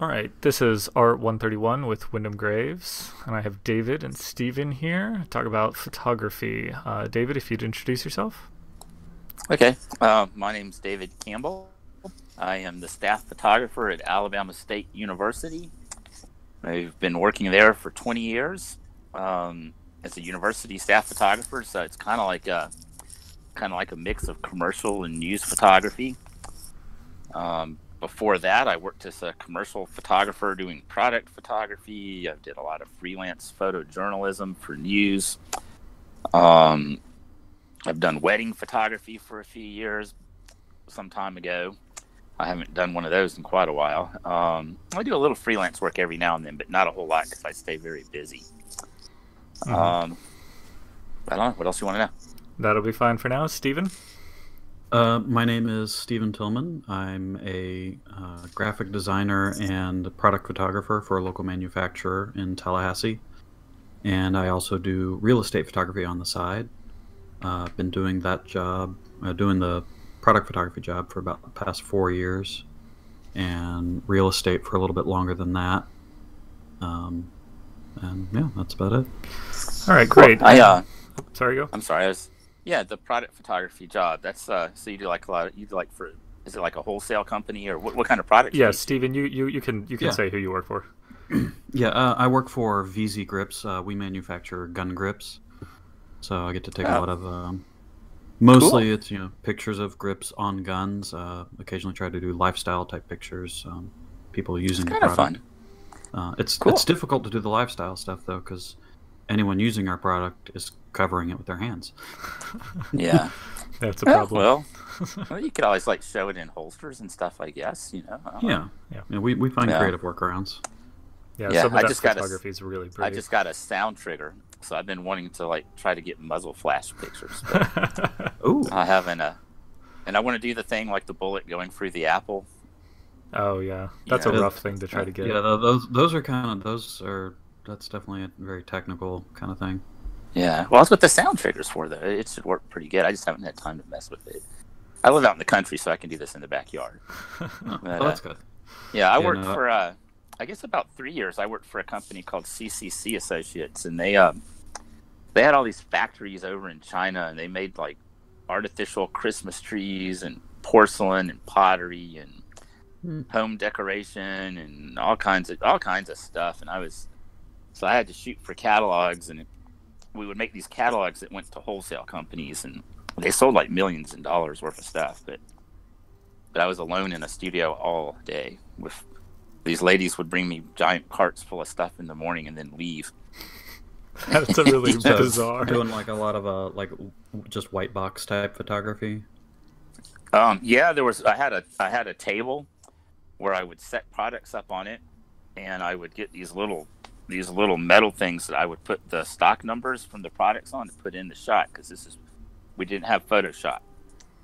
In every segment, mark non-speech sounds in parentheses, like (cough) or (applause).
All right, this is Art 131 with Windham Graves, and I have David and Stephen here talk about photography. Uh, David, if you'd introduce yourself. Okay, uh, my name's David Campbell. I am the staff photographer at Alabama State University. I've been working there for 20 years um, as a university staff photographer, so it's kind of like a kind of like a mix of commercial and news photography. Um, before that, I worked as a commercial photographer doing product photography. I did a lot of freelance photojournalism for news. Um, I've done wedding photography for a few years, some time ago. I haven't done one of those in quite a while. Um, I do a little freelance work every now and then, but not a whole lot because I stay very busy. Mm-hmm. Um, I don't know. What else you want to know? That'll be fine for now. Stephen? Uh, my name is Stephen Tillman. I'm a uh, graphic designer and product photographer for a local manufacturer in Tallahassee. And I also do real estate photography on the side. Uh, I've been doing that job, uh, doing the product photography job for about the past four years, and real estate for a little bit longer than that. Um, and yeah, that's about it. All right, great. I uh, sorry, go. I'm sorry. I was yeah, the product photography job. That's uh, so you do like a lot. Of, you do like for is it like a wholesale company or what, what kind of product? Yeah, Stephen, you, you you can you can yeah. say who you work for. (clears throat) yeah, uh, I work for VZ Grips. Uh, we manufacture gun grips, so I get to take oh. a lot of. Um, mostly, cool. it's you know pictures of grips on guns. Uh, occasionally, try to do lifestyle type pictures. Um, people using it's kind of fun. Uh, it's cool. it's difficult to do the lifestyle stuff though because anyone using our product is covering it with their hands. (laughs) yeah, (laughs) that's a problem. well, (laughs) well, you could always like show it in holsters and stuff. I guess you know. Yeah, yeah. yeah we we find yeah. creative workarounds. Yeah, yeah. I just got photography a, is really pretty. I just got a sound trigger, so I've been wanting to like try to get muzzle flash pictures. Ooh, I haven't. Uh, and I want to do the thing like the bullet going through the apple. Oh yeah, that's a rough thing to try to get. Yeah, those those are kind of those are that's definitely a very technical kind of thing. Yeah, well, that's what the sound trigger's for, though. It should work pretty good. I just haven't had time to mess with it. I live out in the country, so I can do this in the backyard. (laughs) oh, but, that's uh, good. Yeah, I yeah, worked no, for, uh, I guess, about three years. I worked for a company called CCC Associates, and they, um, they had all these factories over in China, and they made like artificial Christmas trees and porcelain and pottery and mm. home decoration and all kinds of all kinds of stuff. And I was, so I had to shoot for catalogs and we would make these catalogs that went to wholesale companies, and they sold like millions of dollars worth of stuff. But but I was alone in a studio all day with these ladies would bring me giant carts full of stuff in the morning and then leave. (laughs) That's a really (laughs) bizarre. Doing like a lot of uh like just white box type photography. Um, yeah, there was. I had a I had a table where I would set products up on it, and I would get these little these little metal things that I would put the stock numbers from the products on to put in the shot because this is we didn't have Photoshop.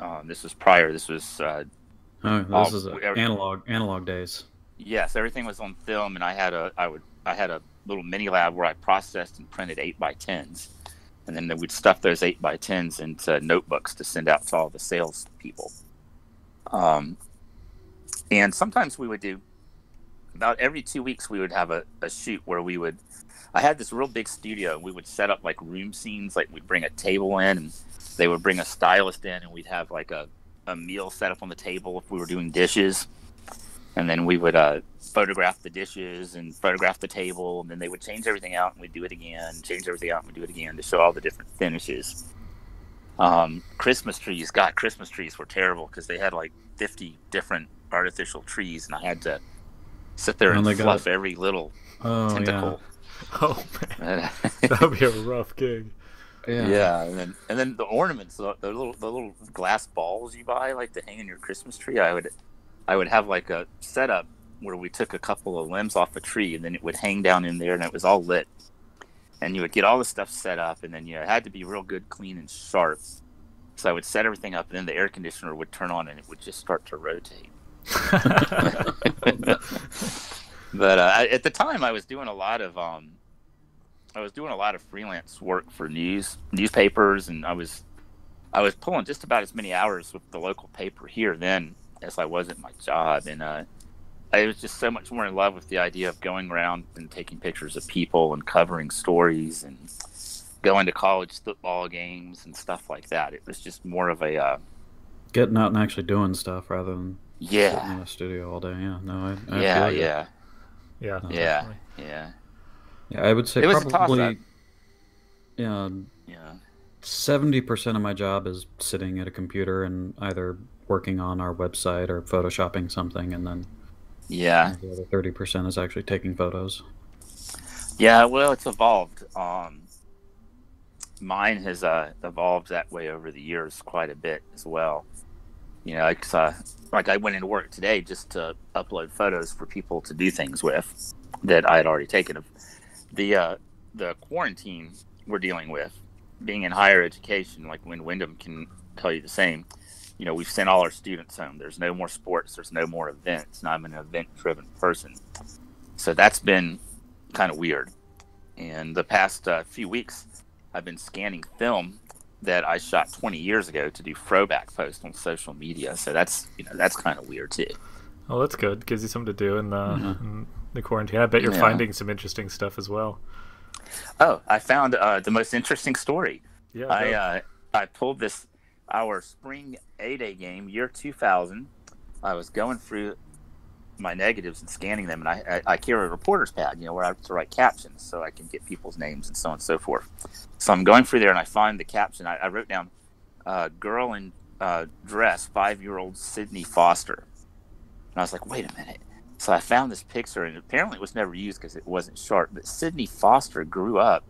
Um, this was prior. This was uh, oh, this all, is analog analog days. Yes, everything was on film, and I had a I would I had a little mini lab where I processed and printed eight by tens, and then we'd stuff those eight by tens into notebooks to send out to all the sales people. Um, and sometimes we would do about every two weeks we would have a, a shoot where we would i had this real big studio we would set up like room scenes like we'd bring a table in and they would bring a stylist in and we'd have like a, a meal set up on the table if we were doing dishes. And then we would uh, photograph the dishes and photograph the table and then they would change everything out and we'd do it again change everything out and we'd do it again to show all the different finishes. Um, christmas trees god christmas trees were terrible because they had like 50 different artificial trees and i had to sit there and, and fluff got... every little oh, tentacle. Yeah. (laughs) Oh man, (laughs) that'd be a rough gig. Yeah. yeah, and then and then the ornaments, the, the, little the little glass balls you buy like to hang in your Christmas tree. I would, I would have like a setup where we took a couple of limbs off a tree and then it would hang down in there and it was all lit. And you would get all the stuff set up and then you know, it had to be real good, clean, and sharp. So I would set everything up and then the air conditioner would turn on and it would just start to rotate. But uh, at the time, I was doing a lot of um, I was doing a lot of freelance work for news newspapers, and I was I was pulling just about as many hours with the local paper here then as I was at my job, and uh, I was just so much more in love with the idea of going around and taking pictures of people and covering stories and going to college football games and stuff like that. It was just more of a uh, Getting out and actually doing stuff rather than sitting yeah, in a studio all day. Yeah, no, I, I yeah, feel you. yeah, Yeah. yeah, definitely. yeah, Yeah, I would say It was probably yeah, yeah. seventy percent of my job is sitting at a computer and either working on our website or photoshopping something, and then Yeah, the other thirty percent is actually taking photos. yeah. Well, it's evolved. Um, mine has uh, evolved that way over the years quite a bit as well. You know, it's, uh, like I went into work today just to upload photos for people to do things with that I had already taken of the uh, the quarantine we're dealing with. Being in higher education, like when Windham can tell you the same. You know, we've sent all our students home. There's no more sports. There's no more events. And I'm an event-driven person, so that's been kind of weird. And the past uh, few weeks, I've been scanning film that I shot 20 years ago to do throwback posts on social media. So that's you know that's kind of weird too. Oh, that's good. Gives you something to do in the Mhm. in the quarantine. I bet you're Yeah. finding some interesting stuff as well. Oh, I found uh, the most interesting story. Yeah. I uh, I pulled this our spring A Day game year 2000. I was going through my negatives and scanning them, and I, I I carry a reporter's pad, you know, where I have to write captions so I can get people's names and so on and so forth. So I'm going through there, and I find the caption. I, I wrote down, uh, "Girl in uh, dress, five-year-old Sydney Foster," and I was like, "Wait a minute." So I found this picture, and apparently it was never used because it wasn't sharp. But Sydney Foster grew up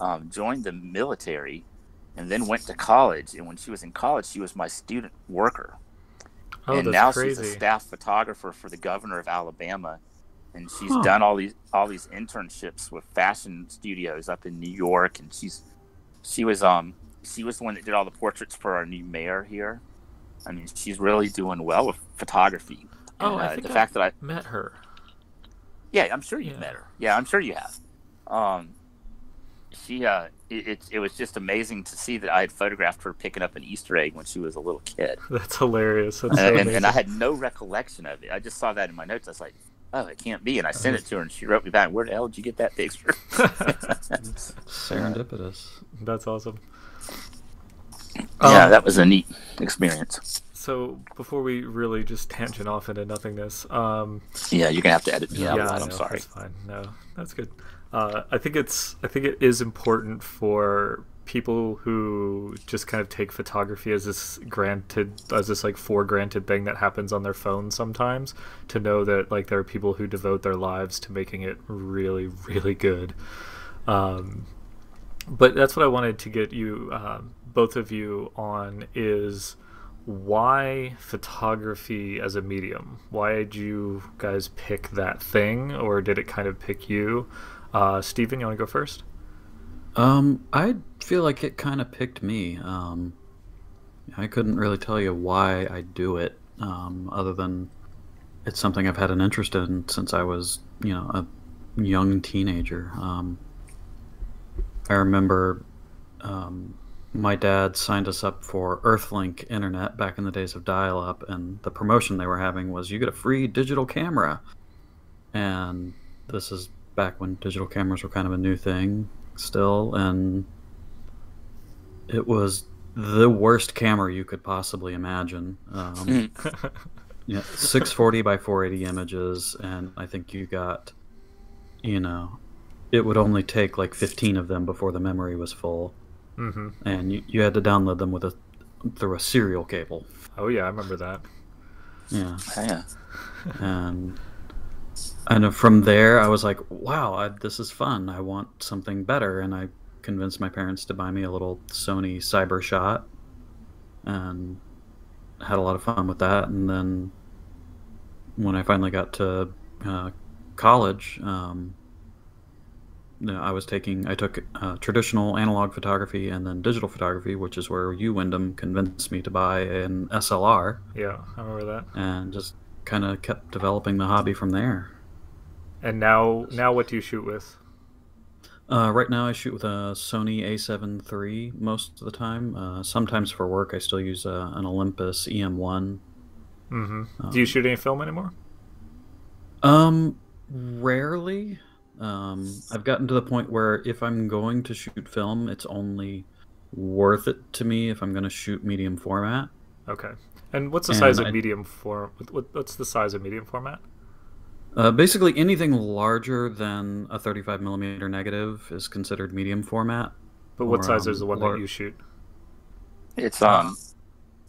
um, joined the military and then went to college. And when she was in college, she was my student worker. Oh, and now crazy. she's a staff photographer for the governor of Alabama. And she's Huh. done all these all these internships with fashion studios up in New York. And she's she was um she was the one that did all the portraits for our new mayor here. I mean, she's really doing well with photography. Oh, And, I uh, think the I- fact that I Met her. yeah, I'm sure you've Yeah. met her. Yeah, I'm sure you have. Um, she, uh, it, it, it was just amazing to see that I had photographed her picking up an Easter egg when she was a little kid, (laughs) That's hilarious. That's so and, and, I had no recollection of it. I just saw that in my notes. I was like, "Oh, it can't be," and I sent it to her, and she wrote me back, "Where the hell did you get that picture?" (laughs) Serendipitous. That's awesome. yeah, Um, that was a neat experience. So before we really just tangent off into nothingness, um, Yeah, you're gonna have to edit me out. yeah, a I lot, I'm know, sorry. That's fine. No, that's good. Uh, I think it's I think it is important for people who just kind of take photography as this granted as this like for granted thing that happens on their phone sometimes to know that like there are people who devote their lives to making it really really good. Um, but that's what I wanted to get you um, both of you on is why photography as a medium? Why did you guys pick that thing, or did it kind of pick you? Uh, Stephen, you want to go first? Um, I feel like it kind of picked me. Um, I couldn't really tell you why I do it, um, other than it's something I've had an interest in since I was, you know, a young teenager. Um, I remember um, my dad signed us up for Earthlink internet back in the days of dial-up, and the promotion they were having was you get a free digital camera. And this is back when digital cameras were kind of a new thing still, and it was the worst camera you could possibly imagine. Um, (laughs) yeah, 640 by 480 images, and I think you got, you know, it would only take like 15 of them before the memory was full, hmm and you, you had to download them with a through a serial cable. Oh yeah, I remember that. Yeah, Yeah, and and from there I was like, wow, I, this is fun. I want something better, and I convinced my parents to buy me a little Sony Cyber Shot, and had a lot of fun with that. And then when I finally got to uh, college, um, you know, I was taking I took uh, traditional analog photography and then digital photography, which is where you Windham convinced me to buy an SLR, Yeah, I remember that. and just kind of kept developing the hobby from there. And now, now what do you shoot with? Uh, right now, I shoot with a Sony A7 III most of the time. Uh, sometimes for work, I still use uh, an Olympus EM1. hmm Um, do you shoot any film anymore? Um, rarely. Um, I've gotten to the point where if I'm going to shoot film, it's only worth it to me if I'm going to shoot medium format. Okay. And what's the size of I- medium form? What, what's the size of medium format? Uh, basically, anything larger than a 35 millimeter negative is considered medium format. But what Or, size um, is the one or- that you shoot? It's um,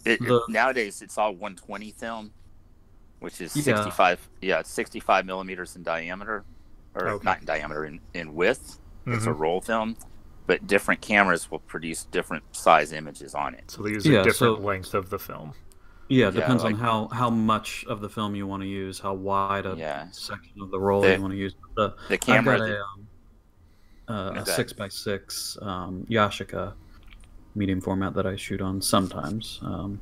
it, The- nowadays it's all 120 film, which is Yeah. 65. Yeah, it's 65 millimeters in diameter, or Okay. not in diameter, in in width. It's a Mhm. roll film, but different cameras will produce different size images on it. So they use Yeah, a different so- length of the film. Yeah, it Yeah, depends like- on how, how much of the film you want to use, how wide a Yeah. section of the roll The- you want to use. The, The I've camera, got a, um, uh, a six by six um, Yashica medium format that I shoot on sometimes. Um,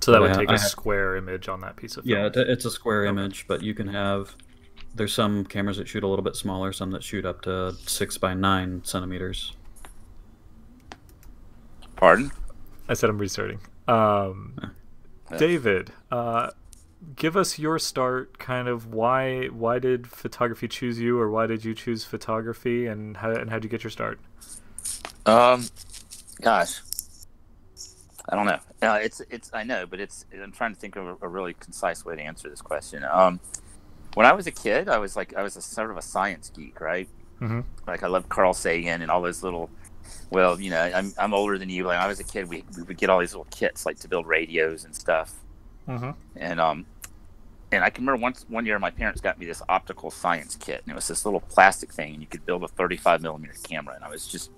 So that would I- take I a have- square image on that piece of film. yeah, it, it's a square Okay. image, but you can have. There's some cameras that shoot a little bit smaller, some that shoot up to six by nine centimeters. pardon. I said I'm restarting. Um, Yeah. David, uh, give us your start. Kind of why why did photography choose you, or why did you choose photography, and how and how'd you get your start? Um, gosh, I don't know. Uh, it's it's I know, but it's I'm trying to think of a, a really concise way to answer this question. Um, when I was a kid, I was like I was a sort of a science geek, right? Mhm. Like I loved Carl Sagan and all those little. Well, you know, I'm I'm older than you. When I was a kid, we we would get all these little kits like to build radios and stuff. Mm-hmm. and um and I can remember once one year my parents got me this optical science kit and it was this little plastic thing and you could build a 35 millimeter camera and I was just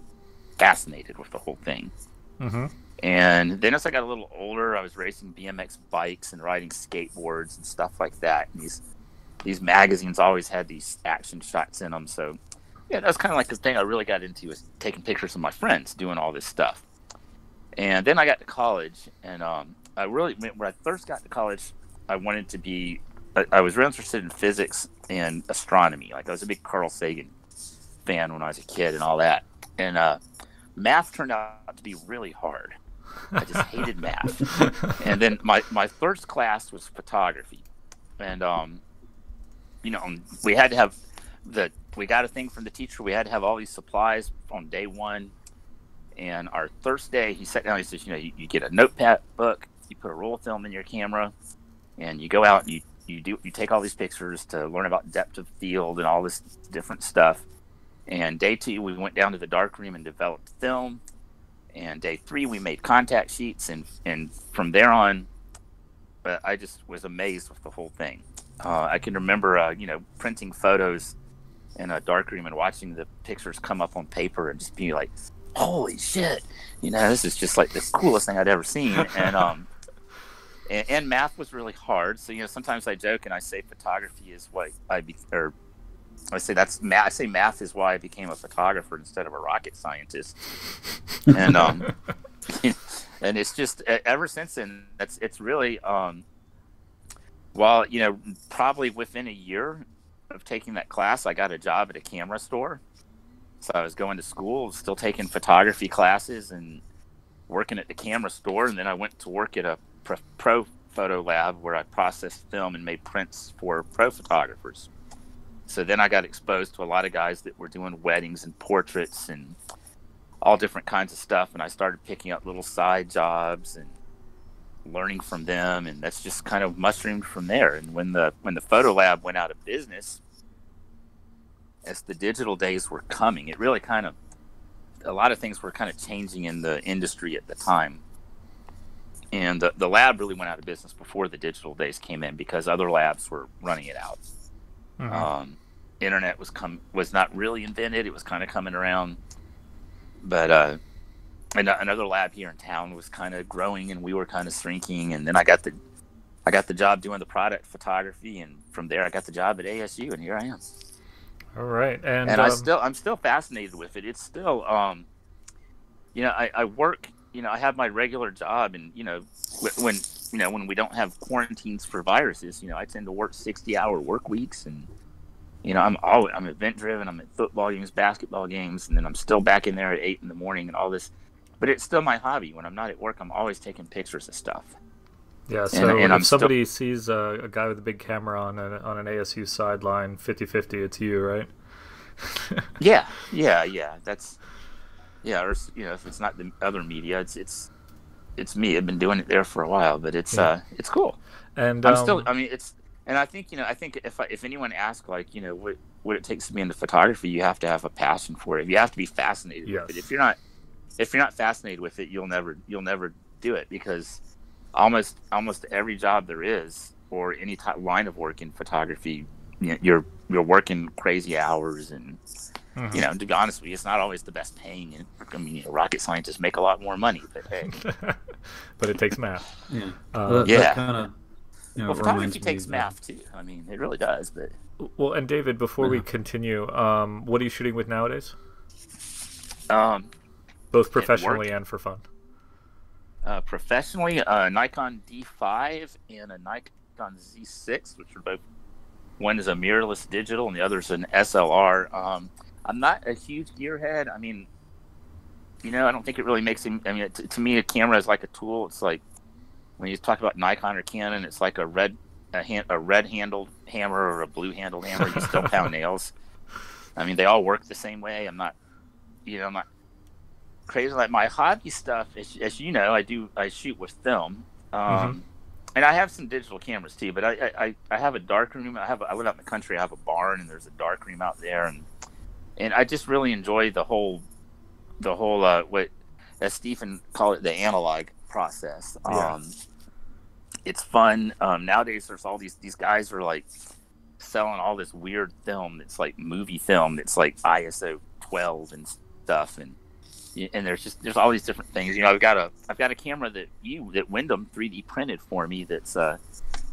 fascinated with the whole thing Mm-hmm. and then as I got a little older I was racing BMX bikes and riding skateboards and stuff like that and these these magazines always had these action shots in them so yeah that was kind of like the thing I really got into was taking pictures of my friends doing all this stuff and then I got to college, and um, I really, when I first got to college, I wanted to be, I, I was real interested in physics and astronomy. Like I was a big Carl Sagan fan when I was a kid and all that. And uh, math turned out to be really hard. I just hated math. (laughs) And then my, my first class was photography. And, um, you know, we had to have the, we got a thing from the teacher. We had to have all these supplies on day one. And our first day, he sat down. He says, "You know, you, you get a notepad book, you put a roll of film in your camera, and you go out and you you do you take all these pictures to learn about depth of field and all this different stuff." And day two, we went down to the dark room and developed film. And day three, we made contact sheets, and and from there on, uh, I just was amazed with the whole thing. Uh, I can remember, uh, you know, printing photos in a dark room and watching the pictures come up on paper and just being like, holy shit. You know this is just like the coolest thing i'd ever seen. (laughs) And um and, and math was really hard. So you know sometimes i joke and i say photography is what i be or i say that's math i say math is why i became a photographer instead of a rocket scientist. And um (laughs) and it's just ever since then that's it's really um while you know probably within a year of taking that class i got a job at a camera store so I was going to school, still taking photography classes and working at the camera store. And then I went to work at a pro, photo lab where I processed film and made prints for pro photographers. So then I got exposed to a lot of guys that were doing weddings and portraits and all different kinds of stuff. And I started picking up little side jobs and learning from them. And that's just kind of mushroomed from there. And when the when the photo lab went out of business, as the digital days were coming, it really kind of a lot of things were kind of changing in the industry at the time. And the, the lab really went out of business before the digital days came in because other labs were running it out. Mhm. Um, internet was come was not really invented; it was kind of coming around. But uh, and another lab here in town was kind of growing, and we were kind of shrinking. And then I got the I got the job doing the product photography, and from there I got the job at ASU, and here I am All right, and, and I um, still I'm still fascinated with it. It's still um, you know, I, I work. You know, I have my regular job, and you know, when you know when we don't have quarantines for viruses, you know, I tend to work sixty hour work weeks, and you know, I'm always I'm event driven. I'm at football games, basketball games, and then I'm still back in there at eight in the morning and all this. But it's still my hobby. When I'm not at work, I'm always taking pictures of stuff. Yeah, so and if I'm still- somebody sees a, a guy with a big camera on a, on an ASU sideline, 50-50, it's you, right? (laughs) Yeah, yeah, yeah. That's yeah. Or you know, if it's not the other media, it's it's it's me. I've been doing it there for a while, but it's Yeah. uh it's cool. And I'm um, still. I mean, it's and I think you know. I think if I, if anyone asks like you know what what it takes to be into photography, you have to have a passion for it. You have to be fascinated Yes. with it. If you're not if you're not fascinated with it, you'll never you'll never do it because almost almost every job there is or any type line of work in photography, you know, you're you're working crazy hours and mhm. you know to be honest with you, it's not always the best paying. And I mean, you know, rocket scientists make a lot more money, but hey. (laughs) but it takes math. Yeah. Uh, that, yeah. kind of. You know, Well, photography reminds me takes that- math too. I mean, it really does. But Well, and David, before we continue, um, what are you shooting with nowadays? um, Both professionally and for fun. Uh, professionally, a Nikon D5 and a Nikon Z6, which are both one is a mirrorless digital and the other is an SLR. Um, I'm not a huge gearhead. I mean, you know, I don't think it really makes him. I mean, to, to me, a camera is like a tool. It's like when you talk about Nikon or Canon, it's like a red a, hand, a red handled hammer or a blue handled hammer. You still pound (laughs) nails. I mean, they all work the same way. I'm not, you know, I'm not crazy like my hobby stuff. As, as you know, I do I shoot with film. Um, And I have some digital cameras too, but I, I, I- I have a dark room. I have I live out in the country. I have a barn, and there's a dark room out there, and and I just really enjoy the whole the whole uh, what as Stephen called it the analog process. Yeah. Um, it's fun. Um, nowadays, there's all these these guys are like selling all this weird film that's like movie film that's like ISO 12 and stuff, and and there's just there's all these different things. You know, I've got a I've got a camera that you that Windham 3D printed for me. That's a,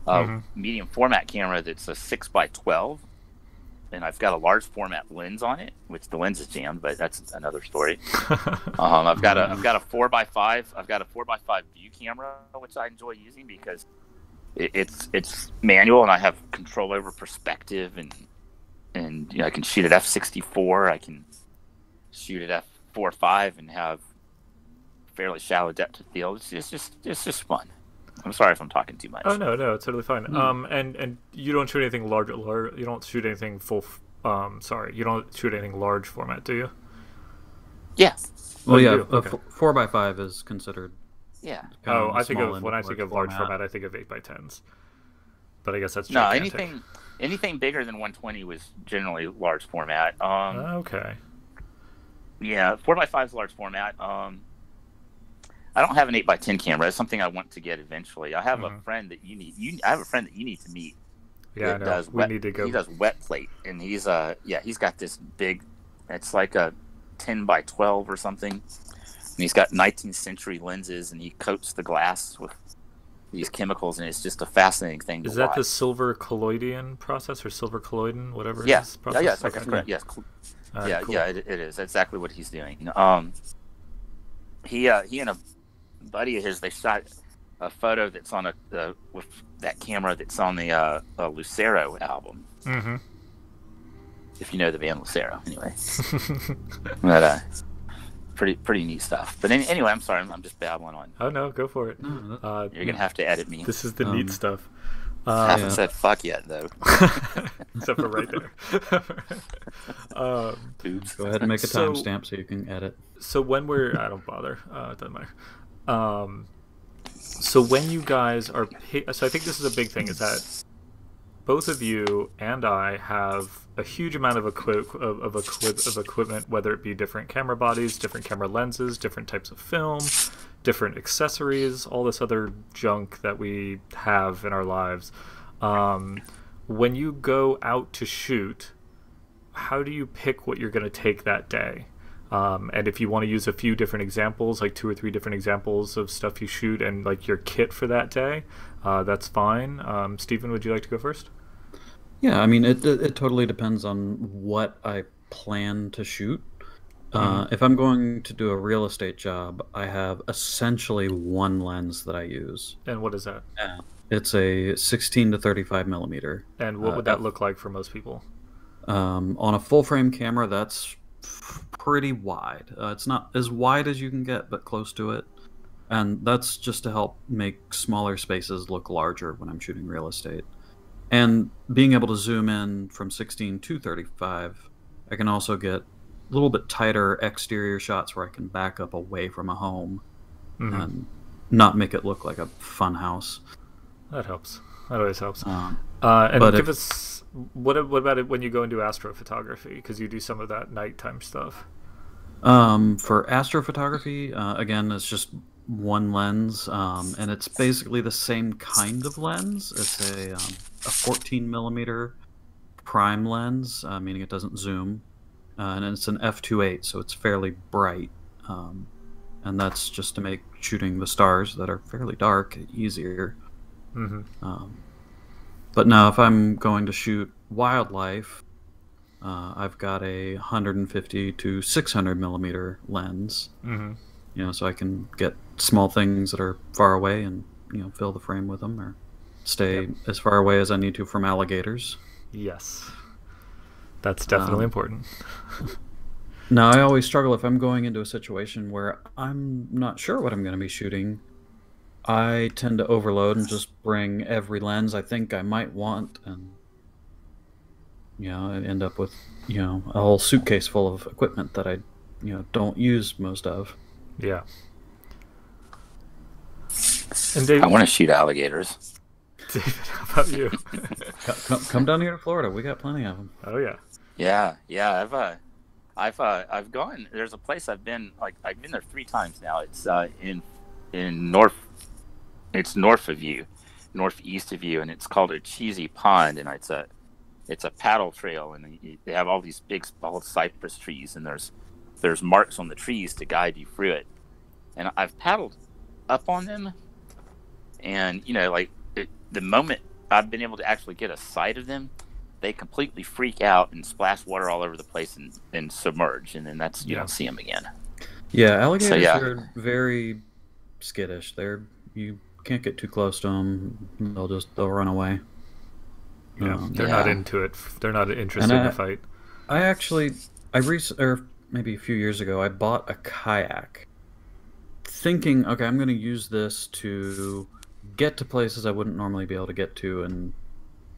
a Mhm. medium format camera that's a six by 12 and I've got a large format lens on it, which the lens is jammed, but that's another story. (laughs) Um, I've got a I've got a four by five I've got a four by five view camera, which I enjoy using because it, it's it's manual and I have control over perspective and and you know, I can shoot at f sixty four. I can shoot at f four or five and have fairly shallow depth of field. It's, it's just it's just fun. I'm sorry if I'm talking too much. oh no, no, it's totally fine. Mm. Um, and and you don't shoot anything large, large. You don't shoot anything full. f- Um, sorry, you don't shoot anything large format, do you? Yeah, Oh, Well, you yeah, do? a Okay. f- four by five is considered. yeah. Oh, I think of when I large think of large format, I think of eight by tens. But I guess that's No, anything anything bigger than 120 was generally large format. Um, Okay. Yeah, four by five is a large format. Um, I don't have an eight by ten camera. It's something I want to get eventually. I have a Mhm. friend that you need. You, I have a friend that you need to meet. Yeah, know. does we wet, need to go. He does wet plate, and he's uh yeah he's got this big. It's like a ten by twelve or something, and he's got 19th century lenses, and he coats the glass with these chemicals, and it's just a fascinating thing. Is that watch. the silver colloidal process or silver colloidal, whatever? Yeah, his yeah, yeah, that's, Okay. correct. Yes, cl- All right, yeah, cool. yeah, it, it is. Exactly what he's doing. Um, he uh, he and a buddy of his they shot a photo that's on a uh, with that camera that's on the uh, uh, Lucero album. Mm-hmm. If you know the band Lucero, anyway. (laughs) But uh, pretty pretty neat stuff. But any, anyway, I'm sorry, I'm, I'm just babbling on. oh no, go for it. No, that- Uh, You're gonna have to edit me. This is the Um, neat stuff. I Uh, haven't yeah. said fuck yet though. (laughs) except for right there. (laughs) um, Oops. Go ahead and make a So- timestamp so you can edit. so when we're, I don't bother. Uh, it doesn't matter. Um, so when you guys are, so I think this is a big thing is that both of you and I have a huge amount of equip of, of, equip, of equipment, whether it be different camera bodies, different camera lenses, different types of film, different accessories, all this other junk that we have in our lives. Um, when you go out to shoot, how do you pick what you're going to take that day? Um, and if you want to use a few different examples, like two or three different examples of stuff you shoot and like your kit for that day, uh, that's fine. Um, Stephen, would you like to go first? Yeah, I mean, it, it, it totally depends on what I plan to shoot. Uh, if I'm going to do a real estate job, I have essentially one lens that I use. And what is that? It's a 16 to 35 millimeter. And what Uh, would that look like for most people? Um, on a full frame camera, that's pretty wide. Uh, it's not as wide as you can get, but close to it. and that's just to help make smaller spaces look larger when I'm shooting real estate. And being able to zoom in from 16 to 35, I can also get little bit tighter exterior shots where I can back up away from a home Mhm. and not make it look like a fun house. That helps. That always helps. Um, Uh, and But give if- us what what about it when you go do astrophotography? Because you do some of that nighttime stuff. Um, for astrophotography, uh, again, it's just one lens, um, and it's basically the same kind of lens. It's a, um, a 14 millimeter prime lens, uh, meaning it doesn't zoom, uh, and it's an f2.8, so it's fairly bright. Um, and that's just to make shooting the stars that are fairly dark easier. hmm Um, but now, if I'm going to shoot wildlife, uh, I've got a 150 to 600 millimeter lens. hmm You know, so I can get small things that are far away and you know fill the frame with them, or stay as far away as I need to from alligators. Yes, that's definitely Um, important. (laughs) Now, I always struggle if I'm going into a situation where I'm not sure what I'm going to be shooting. I tend to overload and just bring every lens I think I might want, and you know, I end up with you know a whole suitcase full of equipment that I you know don't use most of. Yeah. And David, I want to shoot alligators. (laughs) David, how about you? Co- (laughs) Come, come down here to Florida. We got plenty of them. oh yeah. Yeah, yeah. I've uh, I've uh, I've gone. There's a place I've been like I've been there three times now. It's uh, in in north. It's north of you, northeast of you, and it's called a cheesy pond, and it's a it's a paddle trail, and they have all these big bald cypress trees, and there's there's marks on the trees to guide you through it. And I've paddled up on them, and you know, like it, the moment I've been able to actually get a sight of them, they completely freak out and splash water all over the place and, and submerge, and then that's you Yeah. don't see them again. Yeah, alligators yeah. are very skittish. They're you can't get too close to them. They'll just they'll run away. Yeah, Um, they're not into it. They're not interested And in I- a fight. I actually, I rec- or maybe a few years ago, I bought a kayak, thinking, okay, I'm going to use this to get to places I wouldn't normally be able to get to and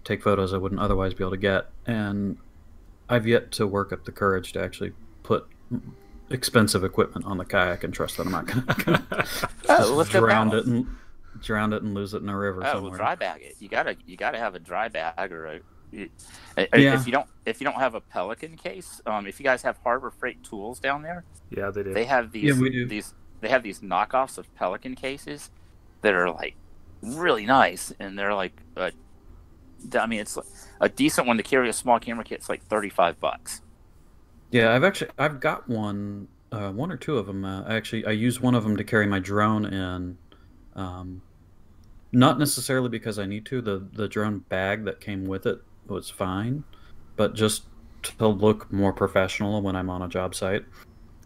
take photos I wouldn't otherwise be able to get. And I've yet to work up the courage to actually put expensive equipment on the kayak and trust that I'm not going (laughs) to (laughs) Oh, drown it and drown it and lose it in a river Oh, well, somewhere. dry bag it. You gotta you gotta have a dry bag or a. you- Yeah. If you don't if you don't have a Pelican case, um, if you guys have Harbor Freight tools down there, yeah, they do. they have these we do. these they have these knockoffs of Pelican cases that are like really nice, and they're like, uh, I mean, it's a decent one to carry a small camera kit. It's like thirty five bucks. Yeah, I've actually I've got one, uh, one or two of them. Uh, actually, I use one of them to carry my drone in. Um, not necessarily because I need to. The the drone bag that came with it was fine, but just to look more professional when I'm on a job site.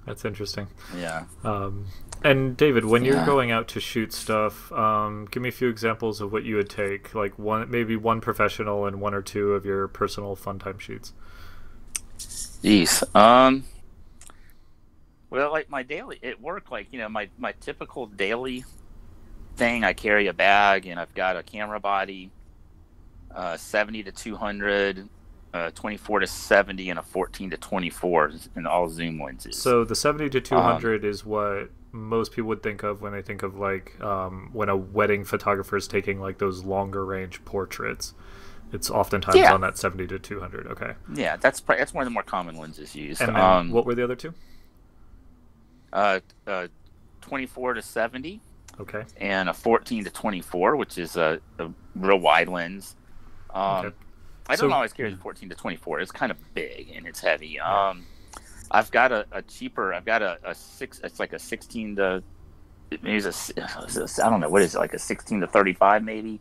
That's interesting. Yeah. Um, and David, when you're going out to shoot stuff, um, give me a few examples of what you would take, like one, maybe one professional and one or two of your personal fun time shoots. Jeez. Um. Well, like my daily at work, like you know, my my typical daily thing. I carry a bag, and I've got a camera body, uh, seventy to two hundred, uh, twenty-four to seventy, and a fourteen to twenty-four, and all zoom lenses. So the 70 Um, to 200 is what most people would think of when they think of like um, when a wedding photographer is taking like those longer range portraits. It's oftentimes Yeah. on that 70 to 200. Okay. yeah, that's pri- that's one of the more common lenses used. And um, what were the other two? uh, uh, twenty-four to seventy. Okay. and a 14 to 24, which is a, a real wide lens. Um, Okay. I don't So- always carry the 14 to 24. It's kind of big and it's heavy. Um, I've got a, a cheaper. I've got a, a six. It's like a 16 to. Maybe it's a s- it's a- I don't know what is it like a 16 to 35 maybe,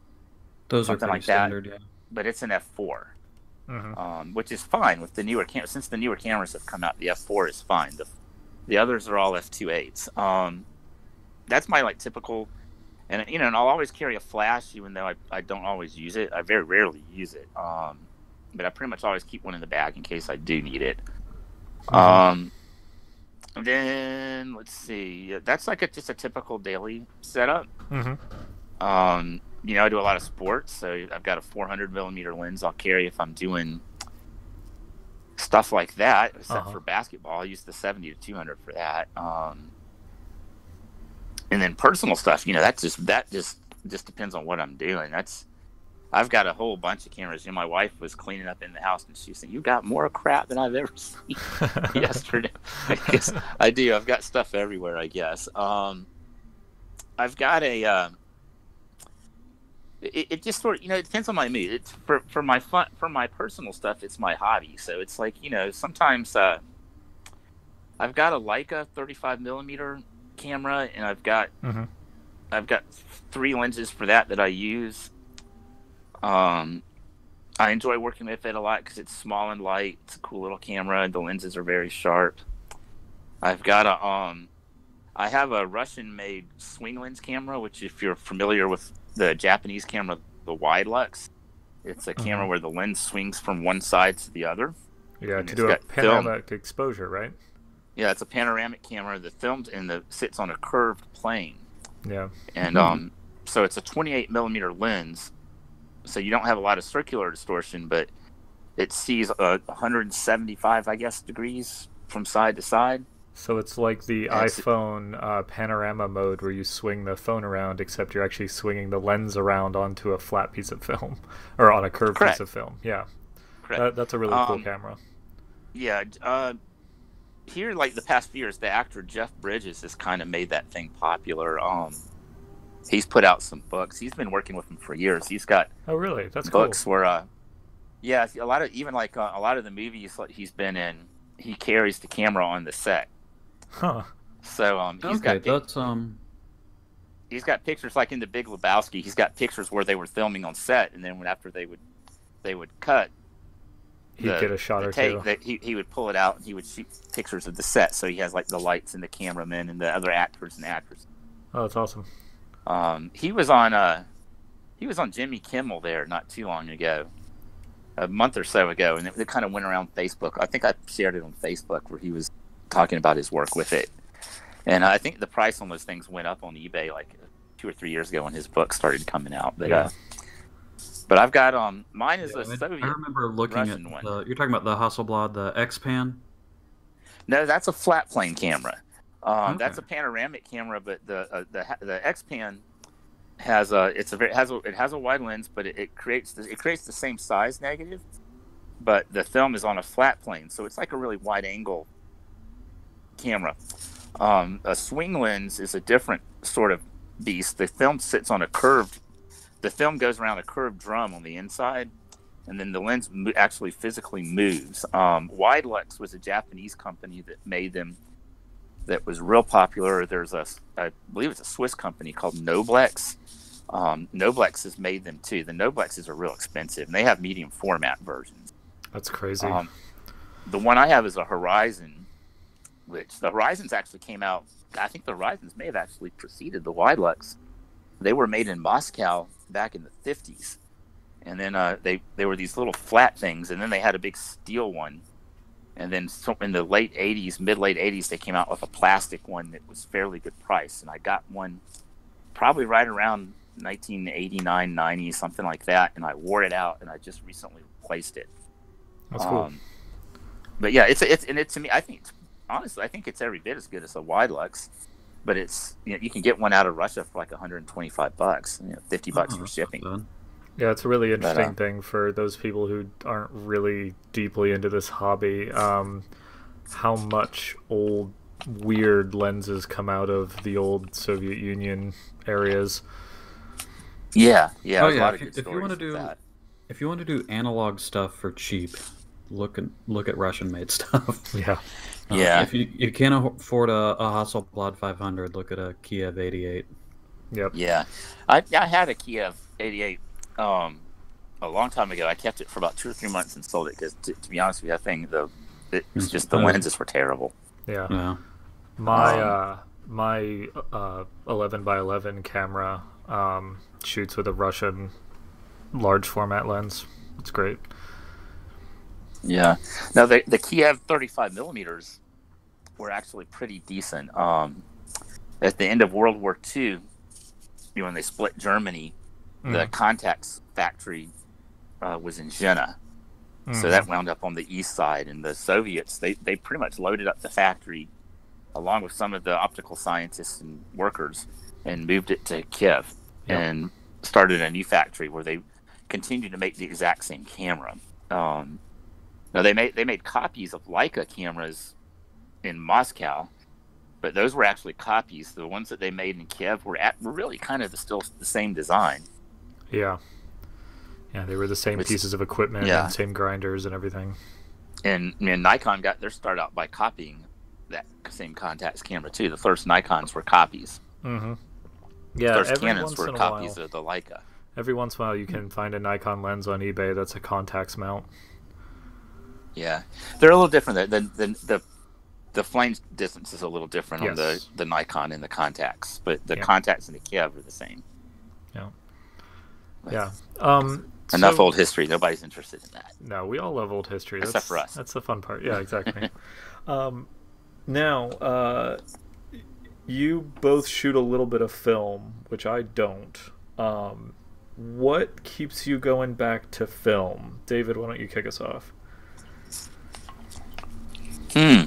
Those Something are pretty like that. Yeah. but it's an f4, hmm um, which is fine with the newer cam. Since the newer cameras have come out, the f4 is fine. The the others are all f2.8s. Um, that's my like typical and you know and i'll always carry a flash even though i, I don't always use it i very rarely use it um, but i pretty much always keep one in the bag in case i do need it um, then let's see. That's like a, just a typical daily setup. Mm-hmm. Um, you know, I do a lot of sports, so I've got a 400 millimeter lens I'll carry if I'm doing stuff like that. Except Uh-huh. for basketball, I use the 70 to 200 for that. Um, and then personal stuff, you know, that just that just just depends on what I'm doing. That's I've got a whole bunch of cameras. You know, my wife was cleaning up in the house, and she said, "You got more crap than I've ever (laughs) seen." (laughs) yesterday. (laughs) I guess I do. I've got stuff everywhere. I guess. Um, I've got a. Uh, it, it just sort of you know it depends on my mood. It's for for my fun for my personal stuff. It's my hobby. So it's like you know sometimes uh, I've got a Leica 35 millimeter camera, and I've got Mm-hmm. I've got three lenses for that that I use. Um, I enjoy working with it a lot because it's small and light. It's a cool little camera, and the lenses are very sharp. I've got a um, I have a Russian-made swing lens camera, which if you're familiar with the Japanese camera, the Widelux, it's a camera Mhm. where the lens swings from one side to the other. Yeah, to do a got film. panoramic exposure, right? Yeah, it's a panoramic camera that films and the sits on a curved plane. Yeah. and Mhm. um, so it's a 28 millimeter lens, so you don't have a lot of circular distortion, but it sees uh, 175, I guess, degrees from side to side. So it's like the it's- iPhone uh, panorama mode where you swing the phone around, except you're actually swinging the lens around onto a flat piece of film (laughs) or on a curved Correct. piece of film. Yeah, Correct. that, that's a really cool Um, camera. yeah. Uh, here, like the past few years, the actor Jeff Bridges has kind of made that thing popular. Um, he's put out some books. He's been working with him for years. He's got Oh, really? That's books where, uh, yeah, a lot of even like uh, a lot of the movies he's been in, he carries the camera on the set. Huh. So um, he's okay, got that's um. he's got pictures like in the Big Lebowski. He's got pictures where they were filming on set, and then when after they would they would cut He'd the, get a shot or take, two. that he, he would pull it out and he would shoot pictures of the set. So he has like the lights and the cameramen and the other actors and actresses. Oh, that's awesome. Um, he was on uh he was on Jimmy Kimmel there not too long ago, a month or so ago, and it, it kind of went around Facebook. I think I shared it on Facebook where he was talking about his work with it, and I think the price on those things went up on eBay like two or three years ago when his book started coming out. But Yeah. uh, but I've got um mine is Yeah, a I- Soviet. I remember looking Russian at one. You're talking about the Hasselblad, the X-Pan. No, that's a flat plane camera. Um, Okay. That's a panoramic camera, but the uh, the the X-Pan has a it's a very has a it has a wide lens, but it, it creates the, it creates the same size negative, but the film is on a flat plane, so it's like a really wide angle camera. Um, a swing lens is a different sort of beast. The film sits on a curved. The film goes around a curved drum on the inside, and then the lens mo- actually physically moves. Um, Widelux was a Japanese company that made them. That was real popular. There's a, I believe it's a Swiss company called Noblex. Um, Noblex has made them too. The Noblexes are real expensive, and they have medium format versions. That's crazy. Um, the one I have is a Horizon, which the Horizons actually came out. I think the Horizons may have actually preceded the Widelux. They were made in Moscow back in the 50s, and then uh, they they were these little flat things, and then they had a big steel one, and then in the late 80s, mid late 80s, they came out with a plastic one that was fairly good price, and I got one probably right around 1989, 90, something like that, and I wore it out, and I just recently replaced it. that's cool. Um, but yeah, it's it's and it to me. I think honestly, I think it's every bit as good as a Widelux, but it's you know you can get one out of Russia for like 125 bucks, you know, 50 bucks Oh, for that's shipping. Not bad. Yeah, it's a really But, uh, interesting thing for those people who aren't really deeply into this hobby. Um, how much old, weird lenses come out of the old Soviet Union areas. Yeah, yeah. Oh, there's a yeah, lot if of you- if you wanna do- that. If you want to do analog stuff for cheap, look at look at Russian-made (laughs) stuff. Yeah. Uh, Yeah. If you you can't afford a, a Hasselblad 500, look at a Kiev 88. Yep. Yeah, I I had a Kiev 88 um a long time ago. I kept it for about two or three months and sold it because to, to be honest with you, I think the it was It's just the lenses were terrible. Yeah. Yeah. My Um, uh, my uh, 11 by 11 camera um, shoots with a Russian large format lens. It's great. Yeah. Now the the Kiev 35 millimeters, were actually pretty decent. Um, at the end of World War II, you know, when they split Germany, the Contax factory uh, was in Jena. So Mhm. that wound up on the east side, and the Soviets they, they pretty much loaded up the factory, along with some of the optical scientists and workers, and moved it to Kiev, Yeah. and started a new factory where they continued to make the exact same camera. Um, now they made they made copies of Leica cameras in Moscow, but those were actually copies. The ones that they made in Kiev were at, were really kind of the, still the same design. Yeah. Yeah, they were the same pieces of equipment Yeah. and same grinders and everything. and, and Nikon got their start out by copying that same Contax camera too. The first Nikons were copies. Mm-hmm. Yeah, first every Canons were copies while, of the Leica. every once in a while you can find a Nikon lens on eBay that's a Contax mount. Yeah, they're a little different. The the the, the, the flange distance is a little different on the, the Nikon and the Contax, but the Yeah. Contax and the Kiev are the same. Yeah. Yeah. Um, Enough so- old history. Nobody's interested in that. No, we all love old history. Except That's, for us. That's the fun part. Yeah, exactly. (laughs) um, now, uh, you both shoot a little bit of film, which I don't. Um, what keeps you going back to film? David, why don't you kick us off? Hmm.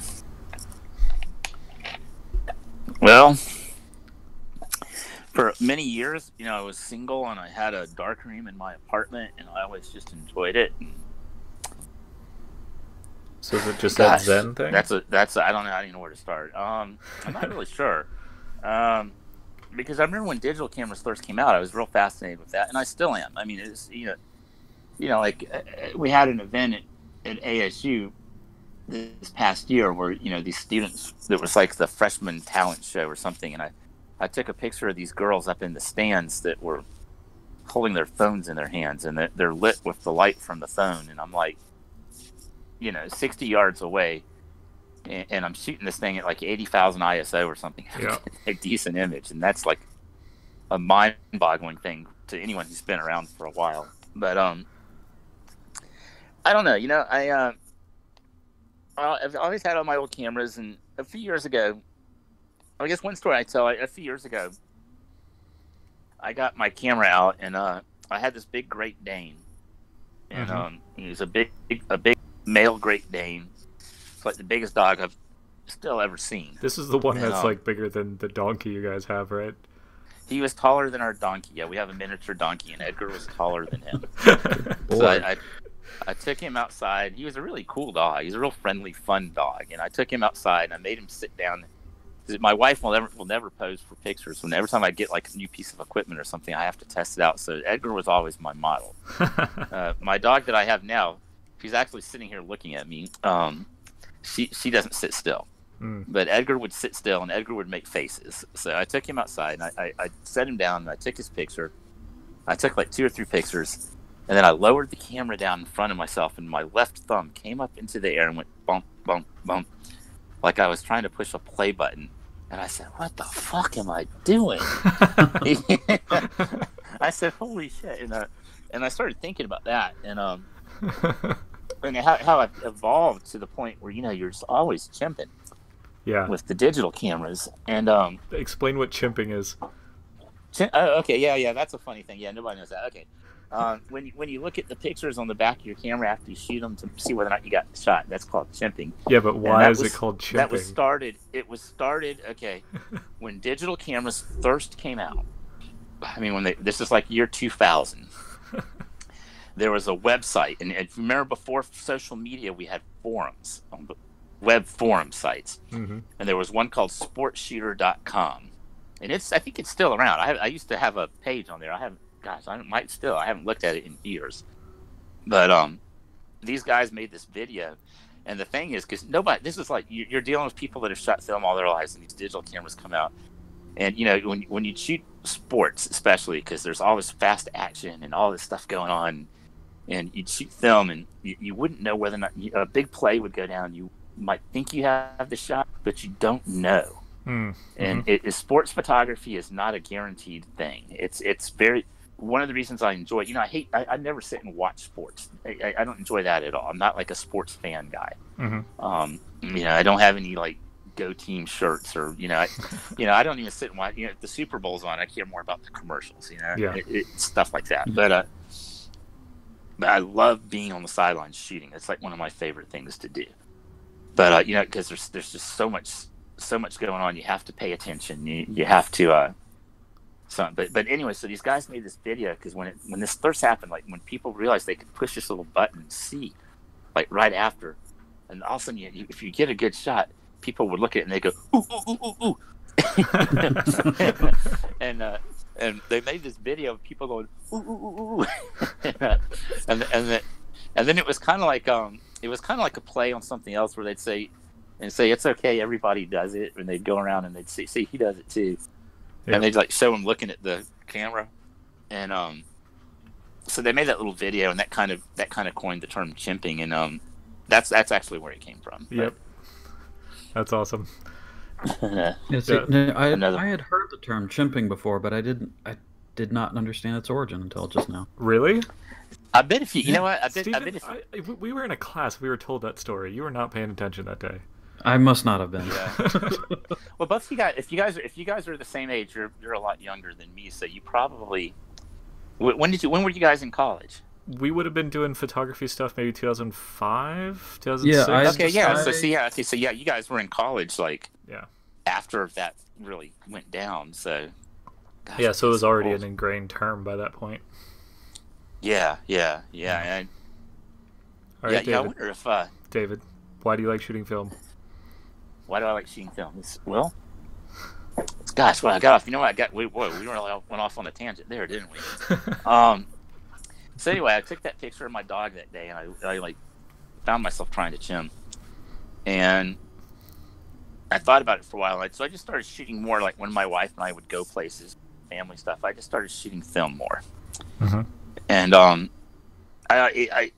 Well, for many years, you know, I was single and I had a dark room in my apartment, and I always just enjoyed it. So is it just that Zen thing? That's a that's a, I don't know I don't even know where to start. Um, I'm not really sure. Um, because I remember when digital cameras first came out, I was real fascinated with that, and I still am. I mean, it's you know, you know, like uh, we had an event at, at ASU this past year where you know these students that was like the freshman talent show or something, and I I took a picture of these girls up in the stands that were holding their phones in their hands, and they're, they're lit with the light from the phone, and I'm like, you know, 60 yards away. And, and I'm shooting this thing at like 80,000 ISO or something, (laughs) Yeah. (laughs) a decent image, and that's like a mind-boggling thing to anyone who's been around for a while. But um, I don't know. You know, I uh, I've always had all my old cameras, and a few years ago, I guess one story I tell. A few years ago, I got my camera out, and uh, I had this big Great Dane, and Mhm. um, he was a big, a big male Great Dane. It's like the biggest dog I've still ever seen. This is the one And, that's um, like bigger than the donkey you guys have, right? He was taller than our donkey. Yeah, we have a miniature donkey, and Edgar was taller than him. (laughs) So I, I, I took him outside. He was a really cool dog. He's a real friendly, fun dog. And I took him outside and I made him sit down. My wife will never will never pose for pictures. When every time I get like a new piece of equipment or something, I have to test it out. So Edgar was always my model. (laughs) Uh, my dog that I have now, she's actually sitting here looking at me. Um, she she doesn't sit still Mm. but Edgar would sit still and Edgar would make faces. So I took him outside and I, I, I set him down and I took his picture. I took like two or three pictures and then I lowered the camera down in front of myself and my left thumb came up into the air and went bump, bump, bump, like I was trying to push a play button. And I said, What the fuck am I doing? (laughs) I said, Holy shit. And, uh, and I started thinking about that. And, um, (laughs) and how, how I evolved to the point where, you know, you're just always chimping yeah. with the digital cameras. And um, Explain what chimping is. chi- oh, okay, yeah, yeah, that's a funny thing. Yeah, nobody knows that. Okay, um, when you, when you look at the pictures on the back of your camera after you shoot them to see whether or not you got the shot, that's called chimping. Yeah, but why is was- it called chimping? That was started. It was started. Okay, (laughs) when digital cameras first came out. I mean, when they this is like year two thousand. there was a website, and if you remember before social media, we had forums, um, web forum sites hmm and there was one called sportshooter.com and it's i think it's still around i, I used to have a page on there i haven't gosh i might still i haven't looked at it in years. But um these guys made this video. And the thing is because nobody this is like you- you're dealing with people that have shot film all their lives and these digital cameras come out. And you know when, when you shoot sports especially because there's always fast action and all this stuff going on and you'd shoot film and you, you wouldn't know whether or not you, a big play would go down. You might think you have the shot but you don't know. Mm. and it is sports photography is not a guaranteed thing. It's it's very one of the reasons i enjoy you know i hate i, I never sit and watch sports I, I, I don't enjoy that at all i'm not like a sports fan guy hmm um you know i don't have any like Go Team shirts or you know, I, (laughs) you know, I don't even sit and watch. You know, if the Super Bowl's on, I care more about the commercials. You know, Yeah. it, it, stuff like that. But uh, but I love being on the sidelines shooting. It's like one of my favorite things to do. But uh, you know, because there's there's just so much so much going on. You have to pay attention. You you have to. Uh, but but anyway, so these guys made this video because when it when this first happened, like when people realized they could push this little button and see, like right after, and all of a sudden, you, if you get a good shot, people would look at it and they go ooh ooh ooh ooh ooh, (laughs) and uh, and they made this video of people going ooh ooh ooh ooh, and (laughs) and and then and then it was kind of like um it was kind of like a play on something else where they'd say and say it's okay everybody does it and they'd go around and they'd see see he does it too Yeah. and they'd like show him looking at the camera and um so they made that little video and that kind of that kind of coined the term chimping and um that's that's actually where it came from Yep. That's awesome. (laughs) Yeah, see, Yeah. I, Another- I had heard the term chimping before, but I didn't. I did not understand its origin until just now. Really? i bet if you you know what i bet, I bet if I, I- we were in a class. We were told that story. You were not paying attention that day. I must not have been. Yeah. (laughs) well both of you guys if you guys are if you guys are the same age you're you're a lot younger than me so you probably. When did you when were you guys in college we would have been doing photography stuff maybe 2005, 2006. I- okay yeah I- so see yeah okay so yeah you guys were in college like Yeah. after that really went down so gosh, Yeah, so it was already old. an ingrained term by that point. yeah yeah yeah and All yeah, right, yeah i wonder if uh David, why do you like shooting film? Why do i like shooting films? well gosh well i got off you know what i got we whoa, we really went off on a tangent there didn't we (laughs) Um. So anyway, I took that picture of my dog that day, and I, I like found myself trying to chim, and I thought about it for a while. So I just started shooting more. Like when my wife and I would go places, family stuff. I just started shooting film more, Mhm. and um, I, I, I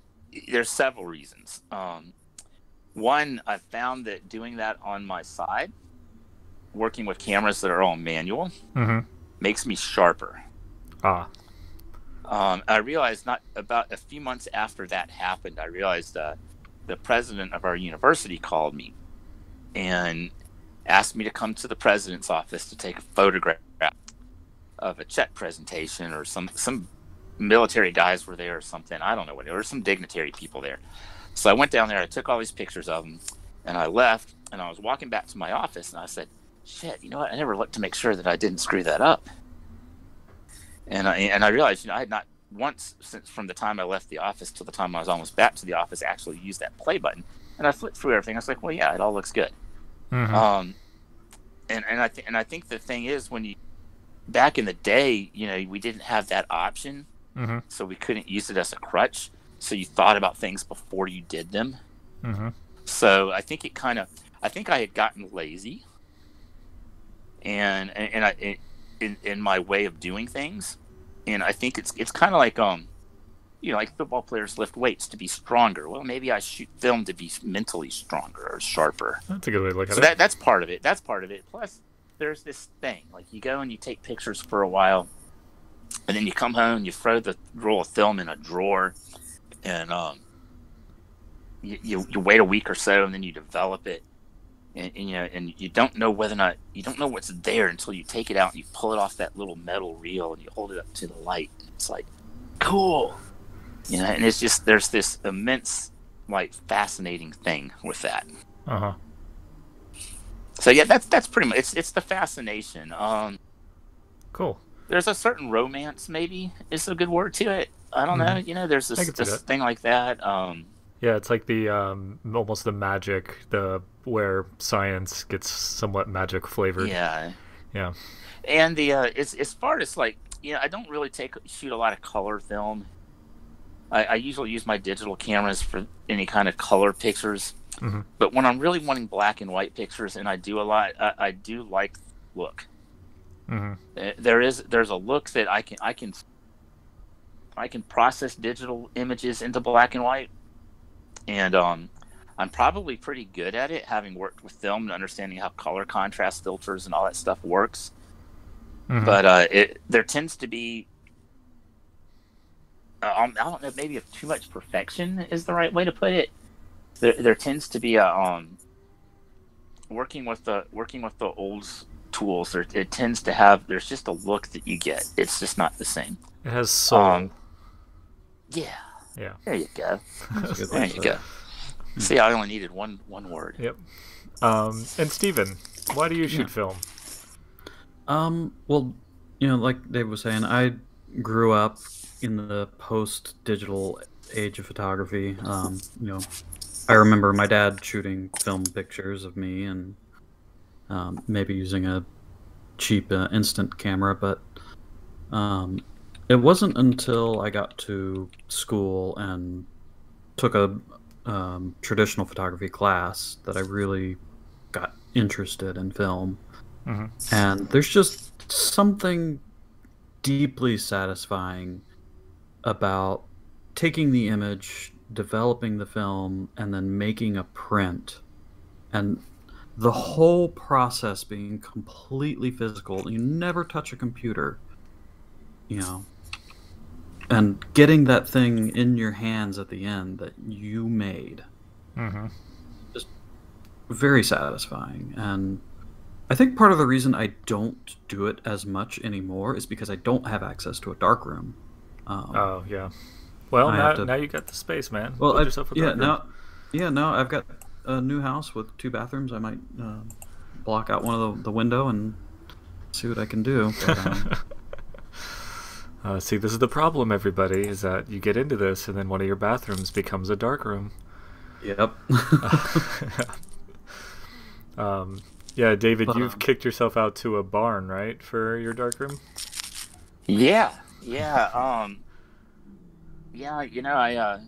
there's several reasons. Um, one, I found that doing that on my side, working with cameras that are all manual, mm-hmm. makes me sharper. Ah, Um, I realized not about a few months after that happened, I realized uh, the president of our university called me and asked me to come to the president's office to take a photograph of a check presentation or some some military guys were there or something. I don't know what. There were some dignitary people there. So I went down there. I took all these pictures of them, and I left. And I was walking back to my office, and I said, "Shit, you know what? I never looked to make sure that I didn't screw that up." and I and I realized, you know, I had not once since from the time I left the office till the time I was almost back to the office actually used that play button. And I flipped through everything. I was like, well, yeah, it all looks good. Mhm. Um, and and I th- and I think the thing is when you back in the day, you know, we didn't have that option, Mhm. so we couldn't use it as a crutch. So you thought about things before you did them. Mhm. So I think it kind of, I think I had gotten lazy, and and, and I in in my way of doing things, and I think it's it's kind of like um, you know, like football players lift weights to be stronger. Well, maybe I shoot film to be mentally stronger or sharper. That's a good way to look at So it. that that's part of it. That's part of it. Plus, there's this thing like you go and you take pictures for a while, and then you come home and you throw the roll of film in a drawer, and um, you you, you wait a week or so, and then you develop it, and, and you know, and you don't know whether or not you don't know what's there until you take it out and you pull it off that little metal reel and you hold it up to the light. And it's like, cool, you know, and it's just there's this immense like fascinating thing with that. Uh huh. So yeah, that's that's pretty much it's it's the fascination. Um, Cool. there's a certain romance, maybe is a good word to it. I don't know. You know, there's Mm-hmm. This, this thing like that. Um, Yeah, it's like the um, almost the magic, the where science gets somewhat magic flavored. yeah, Yeah. and the uh, as as far as like you know, I don't really take shoot a lot of color film. I, I usually use my digital cameras for any kind of color pictures. Mhm. But when I'm really wanting black and white pictures, and I do a lot, I, I do like look. hmm Uh, there is there's a look that I can I can I can process digital images into black and white, and um, I'm probably pretty good at it, having worked with film and understanding how color contrast filters and all that stuff works. hmm But uh, it there tends to be uh, um, I don't know maybe if too much perfection is the right way to put it. There there tends to be a um working with the working with the old tools, there, it tends to have there's just a look that you get. It's just not the same. It has soul. Um, yeah. Yeah. There you go. That's a good There you go. See, I only needed one one word. Yep. Um, and Stephen, why do you shoot Yeah. film? Um, well, you know, like Dave was saying, I grew up in the post-digital age of photography. Um, you know, I remember my dad shooting film pictures of me and um, maybe using a cheap uh, instant camera, but um, it wasn't until I got to school and took a um, traditional photography class that I really got interested in film. hmm And there's just something deeply satisfying about taking the image, developing the film, and then making a print. And the whole process being completely physical. You never touch a computer, you know. And getting that thing in your hands at the end that you made hmm very satisfying and i think part of the reason i don't do it as much anymore is because i don't have access to a dark room um, Oh yeah. Well, now, to- now you got the space, man. well Build I, yourself a yeah room. now yeah now i've got a new house with two bathrooms i might uh, block out one of the, the window and see what i can do but, um, (laughs) Uh, see, this is the problem, everybody, is that you get into this and then one of your bathrooms becomes a dark room. yep (laughs) um, yeah, David, But, you've um, kicked yourself out to a barn, right, for your dark room? Yeah, yeah, um, yeah. You know, I uh,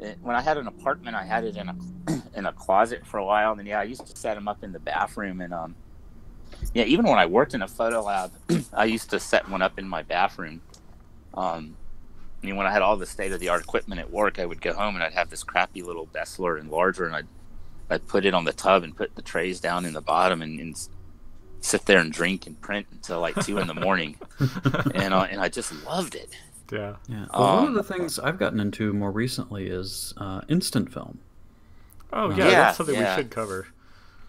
it, when I had an apartment, I had it in a (clears throat) in a closet for a while, and yeah, I used to set them up in the bathroom, and um, yeah, even when I worked in a photo lab, (clears throat) I used to set one up in my bathroom. Um, I mean, when I had all the state of the art equipment at work, I would go home and I'd have this crappy little Beseler enlarger, and I'd I'd put it on the tub and put the trays down in the bottom, and, and sit there and drink and print until like two in the morning, (laughs) and uh, and I just loved it. yeah. yeah well, one of Um, the things i've gotten into more recently is uh, instant film Oh, Uh, yeah, Yeah, that's something yeah. we should cover.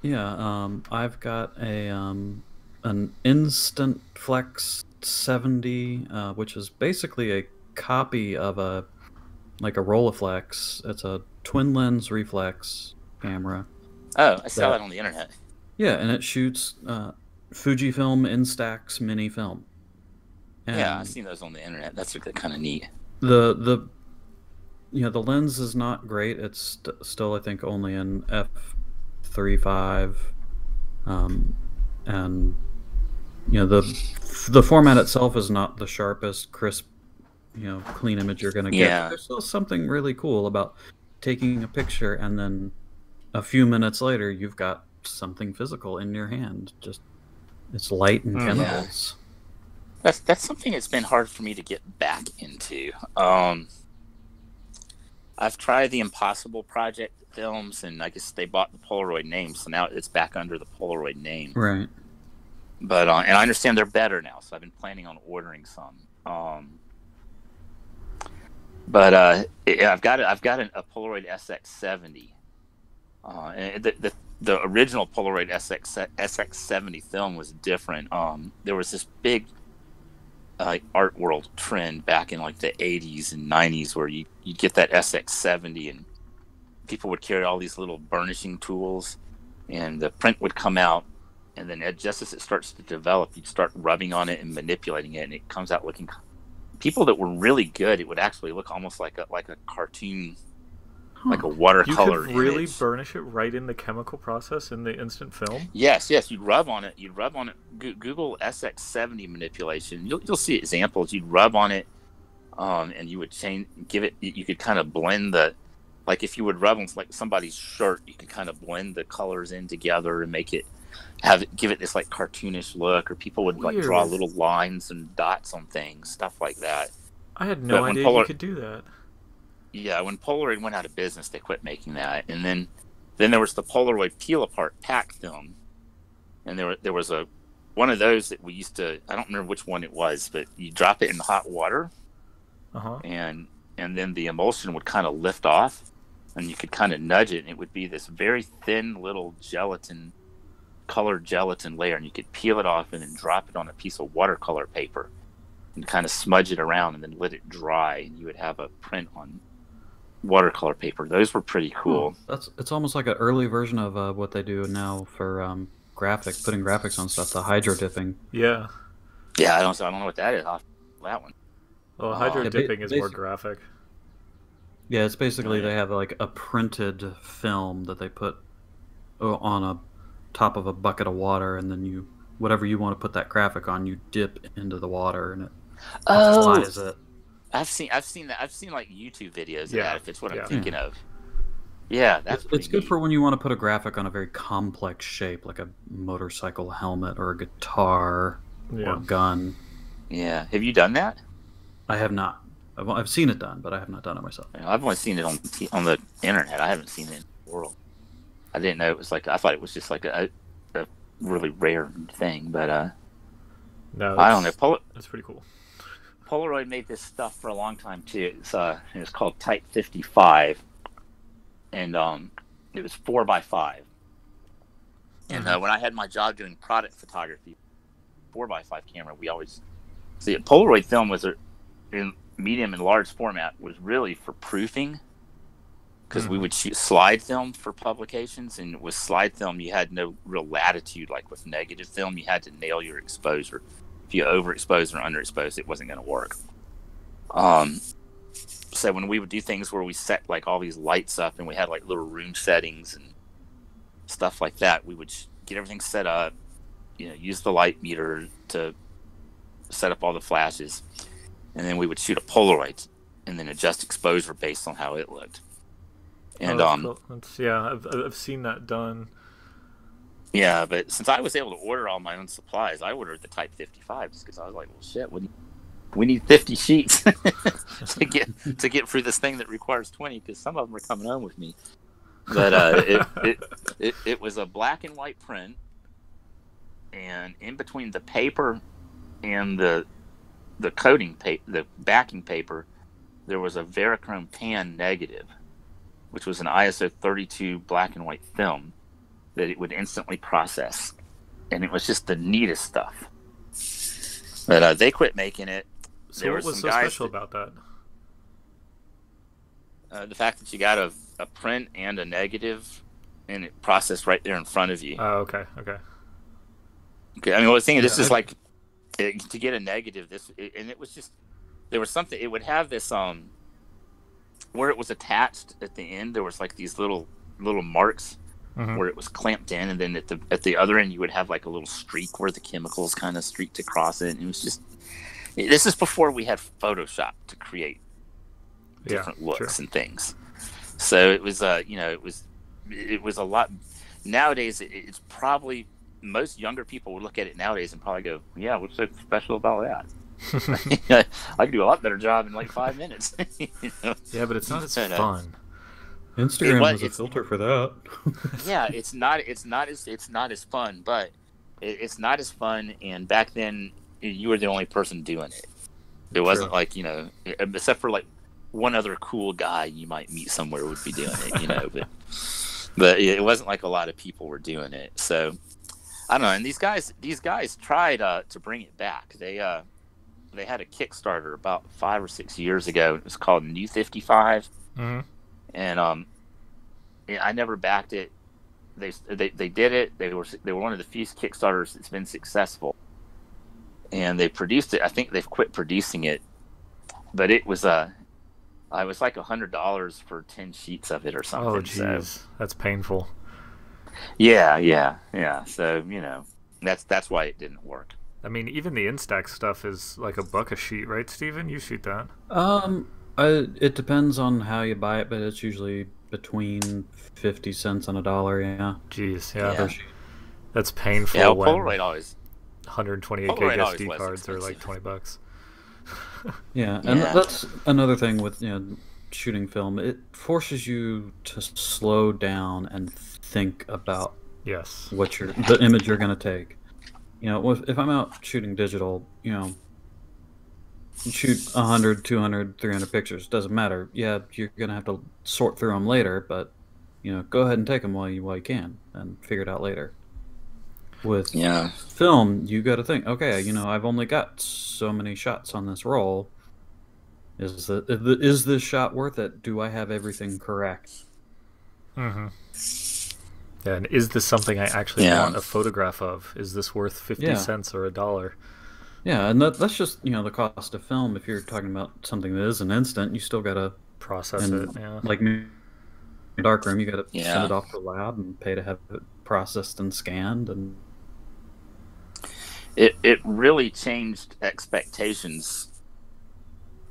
Yeah, um, I've got a um, an Instant Flex 70, uh, which is basically a copy of a like a Rolleiflex. It's a twin lens reflex camera. Oh, I saw That- that on the internet. Yeah, and it shoots uh, Fujifilm Instax mini film. And yeah, I've seen those on the internet. That's kind of neat. the the you know the lens is not great. It's st- still I think only an f three five, um, and you know the the format itself is not the sharpest, crisp, you know, clean image you're gonna get. Yeah. There's still something really cool about taking a picture and then a few minutes later you've got something physical in your hand. Just it's light and Mm. Yeah. chemicals. That's that's something that's been hard for me to get back into. Um, I've tried the Impossible Project films, and I guess they bought the Polaroid name, so now it's back under the Polaroid name. Right. But uh, and I understand they're better now, so I've been planning on ordering some. Um, but uh, I've got I've got an, a Polaroid SX70. Uh, and the, the the original Polaroid SX SX70 film was different. Um, there was this big uh, art world trend back in like the 80s and 90s where you you'd get that SX70 and people would carry all these little burnishing tools, and the print would come out and then just as it starts to develop, you'd start rubbing on it and manipulating it, and it comes out looking. People that were really good, it would actually look almost like a like a cartoon, like a watercolor. You watercolor. could really image. burnish it right in the chemical process in the instant film. Yes, yes, you'd rub on it. You'd rub on it. Go- Google SX70 manipulation. You'll you'll see examples. You'd rub on it, um, and you would change, give it. You could kind of blend the, like if you would rub on like somebody's shirt, you could kind of blend the colors in together and make it have it give it this like cartoonish look. Or people would like draw little lines and dots on things, stuff like that. I had no But idea Polar- you could do that. Yeah, when Polaroid went out of business, they quit making that, and then then there was the Polaroid peel apart pack film, and there there was a one of those that we used to I don't remember which one it was, but you drop it in hot water, Uh huh. and and then the emulsion would kind of lift off, and you could kind of nudge it, and it would be this very thin little gelatin, colored gelatin layer, and you could peel it off and then drop it on a piece of watercolor paper, and kind of smudge it around, and then let it dry, and you would have a print on watercolor paper. Those were pretty cool. That's it's almost like an early version of uh, what they do now for um, graphic, putting graphics on stuff. The hydro dipping. Yeah. Yeah, I don't, I don't know what that is. That one. Well, Oh. hydro Yeah, ba- dipping is more graphic. Yeah, it's basically Oh, they have like a printed film that they put on a top of a bucket of water, and then you whatever you want to put that graphic on, you dip into the water, and it Oh, applies it. I've seen, I've seen that. I've seen like YouTube videos of Yeah, that. If it's what yeah. I'm thinking of. Yeah, that's It's, it's good neat. for when you want to put a graphic on a very complex shape, like a motorcycle helmet or a guitar or a gun. Yeah, have you done that? I have not. I've, I've seen it done, but I have not done it myself. You know, I've only seen it on on the internet. I haven't seen it in the world. I didn't know it was like. I thought it was just like a, a really rare thing. But uh, No, I don't know. it's- Pol- That's pretty cool. Polaroid made this stuff for a long time too. It's uh, it was called Type 55, and um, it was four by five. And uh, when I had my job doing product photography, four by five camera, we always see a Polaroid film was a in medium and large format was really for proofing because we Mhm. would shoot slide film for publications, and with slide film you had no real latitude like with negative film. You had to nail your exposure. If you overexposed or underexposed, it wasn't going to work. Um, so when we would do things where we set like all these lights up and we had like little room settings and stuff like that, we would get everything set up. You know, use the light meter to set up all the flashes, and then we would shoot a Polaroid and then adjust exposure based on how it looked. And Oh, um, cool. That's- yeah, I've, I've seen that done. Yeah, but since I was able to order all my own supplies, I ordered the Type 55s because I was like, well, shit, we need, we need 50 sheets (laughs) to get to get through this thing that requires 20 because some of them are coming home with me. But uh, it, it, it, it was a black and white print, and in between the paper and the the coating paper, the backing paper, there was a Verichrome pan negative, which was an ISO 32 black and white film that it would instantly process, and it was just the neatest stuff. But uh, they quit making it. So There what was so special that- about that? Uh, the fact that you got a, a print and a negative, and it processed right there in front of you. Oh, okay, okay. Okay, I mean, I was thinking this Yeah, is I- like it, to get a negative. This and it was just there was something. It would have this um where it was attached at the end. There was like these little little marks Mhm. where it was clamped in, and then at the at the other end you would have like a little streak where the chemicals kind of streaked across it. And it was just this is before we had Photoshop to create Yeah, different looks sure. and things. So it was, uh, you know, it was, it was a lot. Nowadays, it, it's probably most younger people would look at it nowadays and probably go, "Yeah, what's so special about that? (laughs) (laughs) I could do a lot better job in like five minutes." (laughs) You know? yeah, but it's not as no. fun. Instagram was- has a filter for that. (laughs) yeah, it's not, it's not as, it's not as fun, but it, it's not as fun. And back then, you were the only person doing it. It wasn't True. like you know, except for like one other cool guy you might meet somewhere would be doing it, you know. but (laughs) but it wasn't like a lot of people were doing it. So I don't know. And these guys, these guys tried uh, to bring it back. They uh, they had a Kickstarter about five or six years ago. It was called New Fifty Five, hmm and um, yeah, I never backed it. They, they they did it. They were they were one of the few Kickstarters that's been successful, and they produced it. I think they've quit producing it, but it was uh, I was like a hundred dollars for ten sheets of it or something. Oh, so jeez, that's painful. yeah, yeah, yeah. So you know, that's that's why it didn't work. I mean, even the Instax stuff is like a buck a sheet, right, Stephen? You shoot that. Um, I, it depends on how you buy it, but it's usually between fifty cents and a dollar. Yeah. Jeez, yeah, Yeah. that's painful. Yeah, well, Polaroid always. 128 Polaroid gig always SD was cards are like 20 bucks. Yeah, (laughs) and Yeah. that's another thing with you know shooting film. It forces you to slow down and think about Yes. what you're the image you're going to take. You know, if, if I'm out shooting digital, you know, shoot 100, 200, 300 pictures. Doesn't matter. Yeah, you're gonna have to sort through them later, but you know, go ahead and take them while you while you can, and figure it out later. With Yeah. film, you got to think. Okay, you know, I've only got so many shots on this roll. Is the is this shot worth it? Do I have everything correct? Mm-hmm. Yeah, and is this something I actually Yeah. want a photograph of? Is this worth fifty Yeah. cents or a dollar? Yeah, and that, that's just you know the cost of film. If you're talking about something that is an instant, you still gotta Process and it. Yeah. like me, in darkroom, you gotta Yeah. send it off to the lab and pay to have it processed and scanned. And it it really changed expectations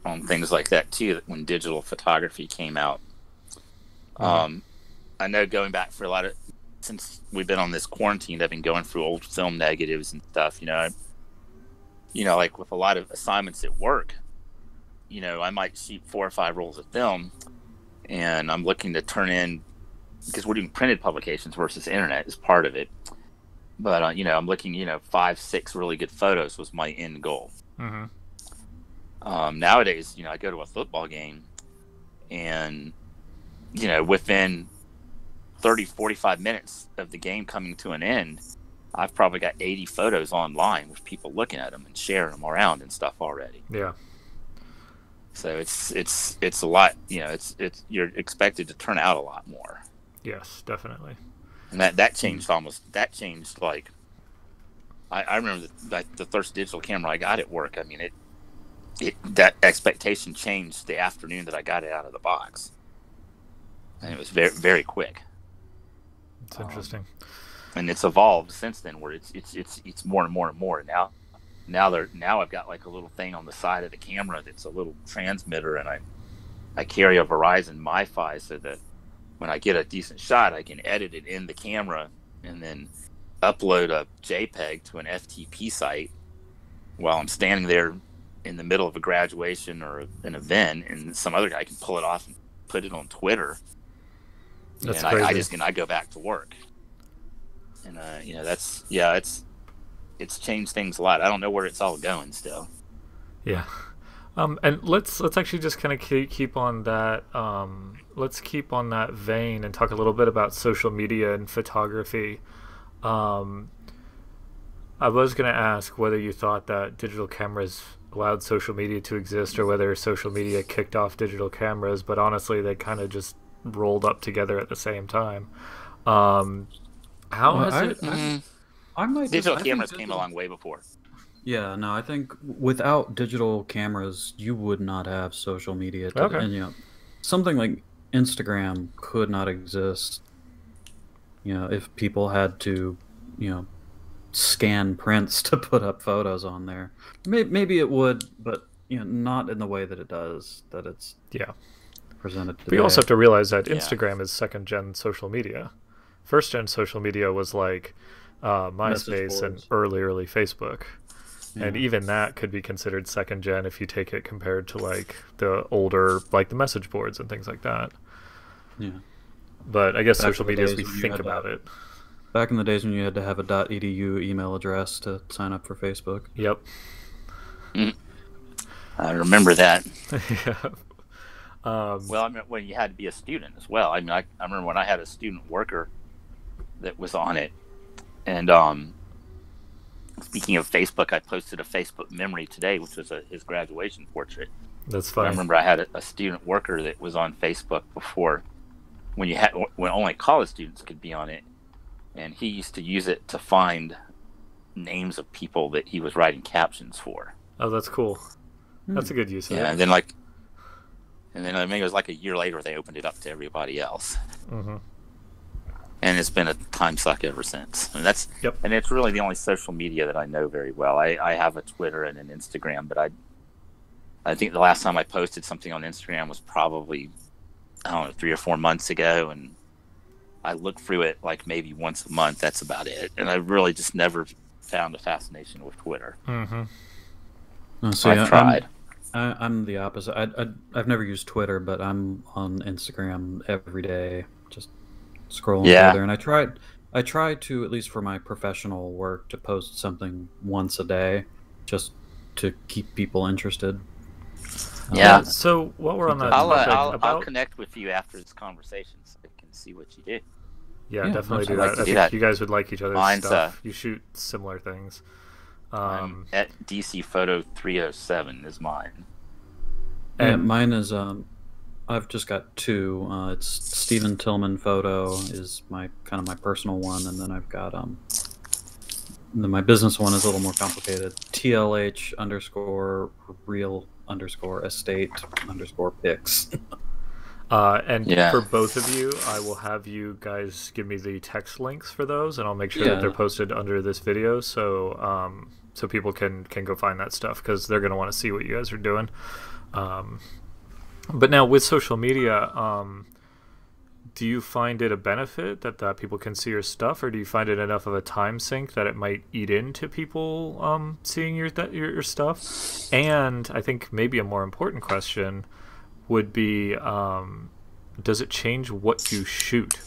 on things like that too when digital photography came out um i know going back for a lot of since we've been on this quarantine i've been going through old film negatives and stuff you know I, you know like with a lot of assignments at work you know i might shoot four or five rolls of film and i'm looking to turn in because we're doing printed publications versus internet is part of it but uh, you know i'm looking you know five six really good photos was my end goal Mm-hmm. um, nowadays you know i go to a football game and you know within 30 45 minutes of the game coming to an end i've probably got 80 photos online with people looking at them and sharing them around and stuff already Yeah. so it's it's it's a lot you know it's it's you're expected to turn out a lot more Yes, definitely. and that that changed almost that changed like I, I remember the, like the first digital camera I got at work. I mean it it that expectation changed the afternoon that I got it out of the box, and it was very very quick. It's Um, interesting. And it's evolved since then, where it's it's it's it's more and more and more. Now now they're now I've got like a little thing on the side of the camera that's a little transmitter, and I I carry a Verizon MiFi so that when I get a decent shot, I can edit it in the camera and then upload a JPEG to an FTP site while I'm standing there in the middle of a graduation or an event, and some other guy can pull it off and put it on Twitter. That's and I, I just can I go back to work, and uh, you know that's yeah it's it's changed things a lot. I don't know where it's all going still. Yeah. Um, and let's let's actually just kind of keep, keep on that. Um, let's keep on that vein and talk a little bit about social media and photography. Um, I was going to ask whether you thought that digital cameras allowed social media to exist, or whether social media kicked off digital cameras. But honestly, they kind of just rolled up together at the same time. How Well, has I- it? Mm, I might digital I think cameras came digital- long way before. Yeah, no, I think without digital cameras, you would not have social media. To, Okay. And you know, something like Instagram could not exist. You know, if people had to, you know, scan prints (laughs) to put up photos on there, maybe, maybe it would, but you know, not in the way that it does. That it's Yeah. presented. But you also have to realize that Yeah. Instagram is second gen social media. First gen social media was like uh, MySpace and early, early Facebook. And even that could be considered second gen if you take it compared to like the older, like the message boards and things like that. Yeah. But I guess Back social media, as days we you think had to- about it. Back in the days when you had to have a .edu email address to sign up for Facebook. Yep. I remember that. yeah. (laughs) Um, Well, I mean, when you had to be a student as well. I mean, I, I remember when I had a student worker that was on it, and um, speaking of Facebook, I posted a Facebook memory today, which was a, his graduation portrait. that's fine. I remember I had a, a student worker that was on Facebook before, when you had when only college students could be on it, and he used to use it to find names of people that he was writing captions for. Oh, that's cool. That's a good use Yeah, it. and then like, and then I mean it was like a year later they opened it up to everybody else. hmm and it's been a time suck ever since. And that's Yep. and it's really the only social media that I know very well. I, I have a Twitter and an Instagram, but I I think the last time I posted something on Instagram was probably I don't know three or four months ago, and I look through it like maybe once a month. That's about it, and I really just never found a fascination with Twitter. hmm Oh, see, I've I- I'm- tried. I, I'm the opposite. I, I, I've never used Twitter, but I'm on Instagram every day, just scrolling Yeah. through there. And I tried, I try to at least for my professional work to post something once a day, just to keep people interested. Yeah. Uh, so what we're on that I'll, uh, topic, I'll, about I'll connect with you after this conversation so I can see what you do. yeah, Yeah, definitely do that. like I do think that. you guys would like each other's Mine's, stuff. uh, you shoot similar things. Um, Um, at DC Photo 307 is mine. Yeah, and mine is um, I've just got two. Uh, it's Stephen Tillman photo is my kind of my personal one, and then I've got um, then my business one is a little more complicated. TLH underscore real underscore estate underscore pics. (laughs) Uh, and Yeah. for both of you, I will have you guys give me the text links for those, and I'll make sure that they're posted under this video, so um, so people can can go find that stuff because they're gonna want to see what you guys are doing. Um, but now with social media, um, do you find it a benefit that, that people can see your stuff, or do you find it enough of a time sink that it might eat into people um, seeing your, your your stuff? And I think maybe a more important question would be um, does it change what you shoot?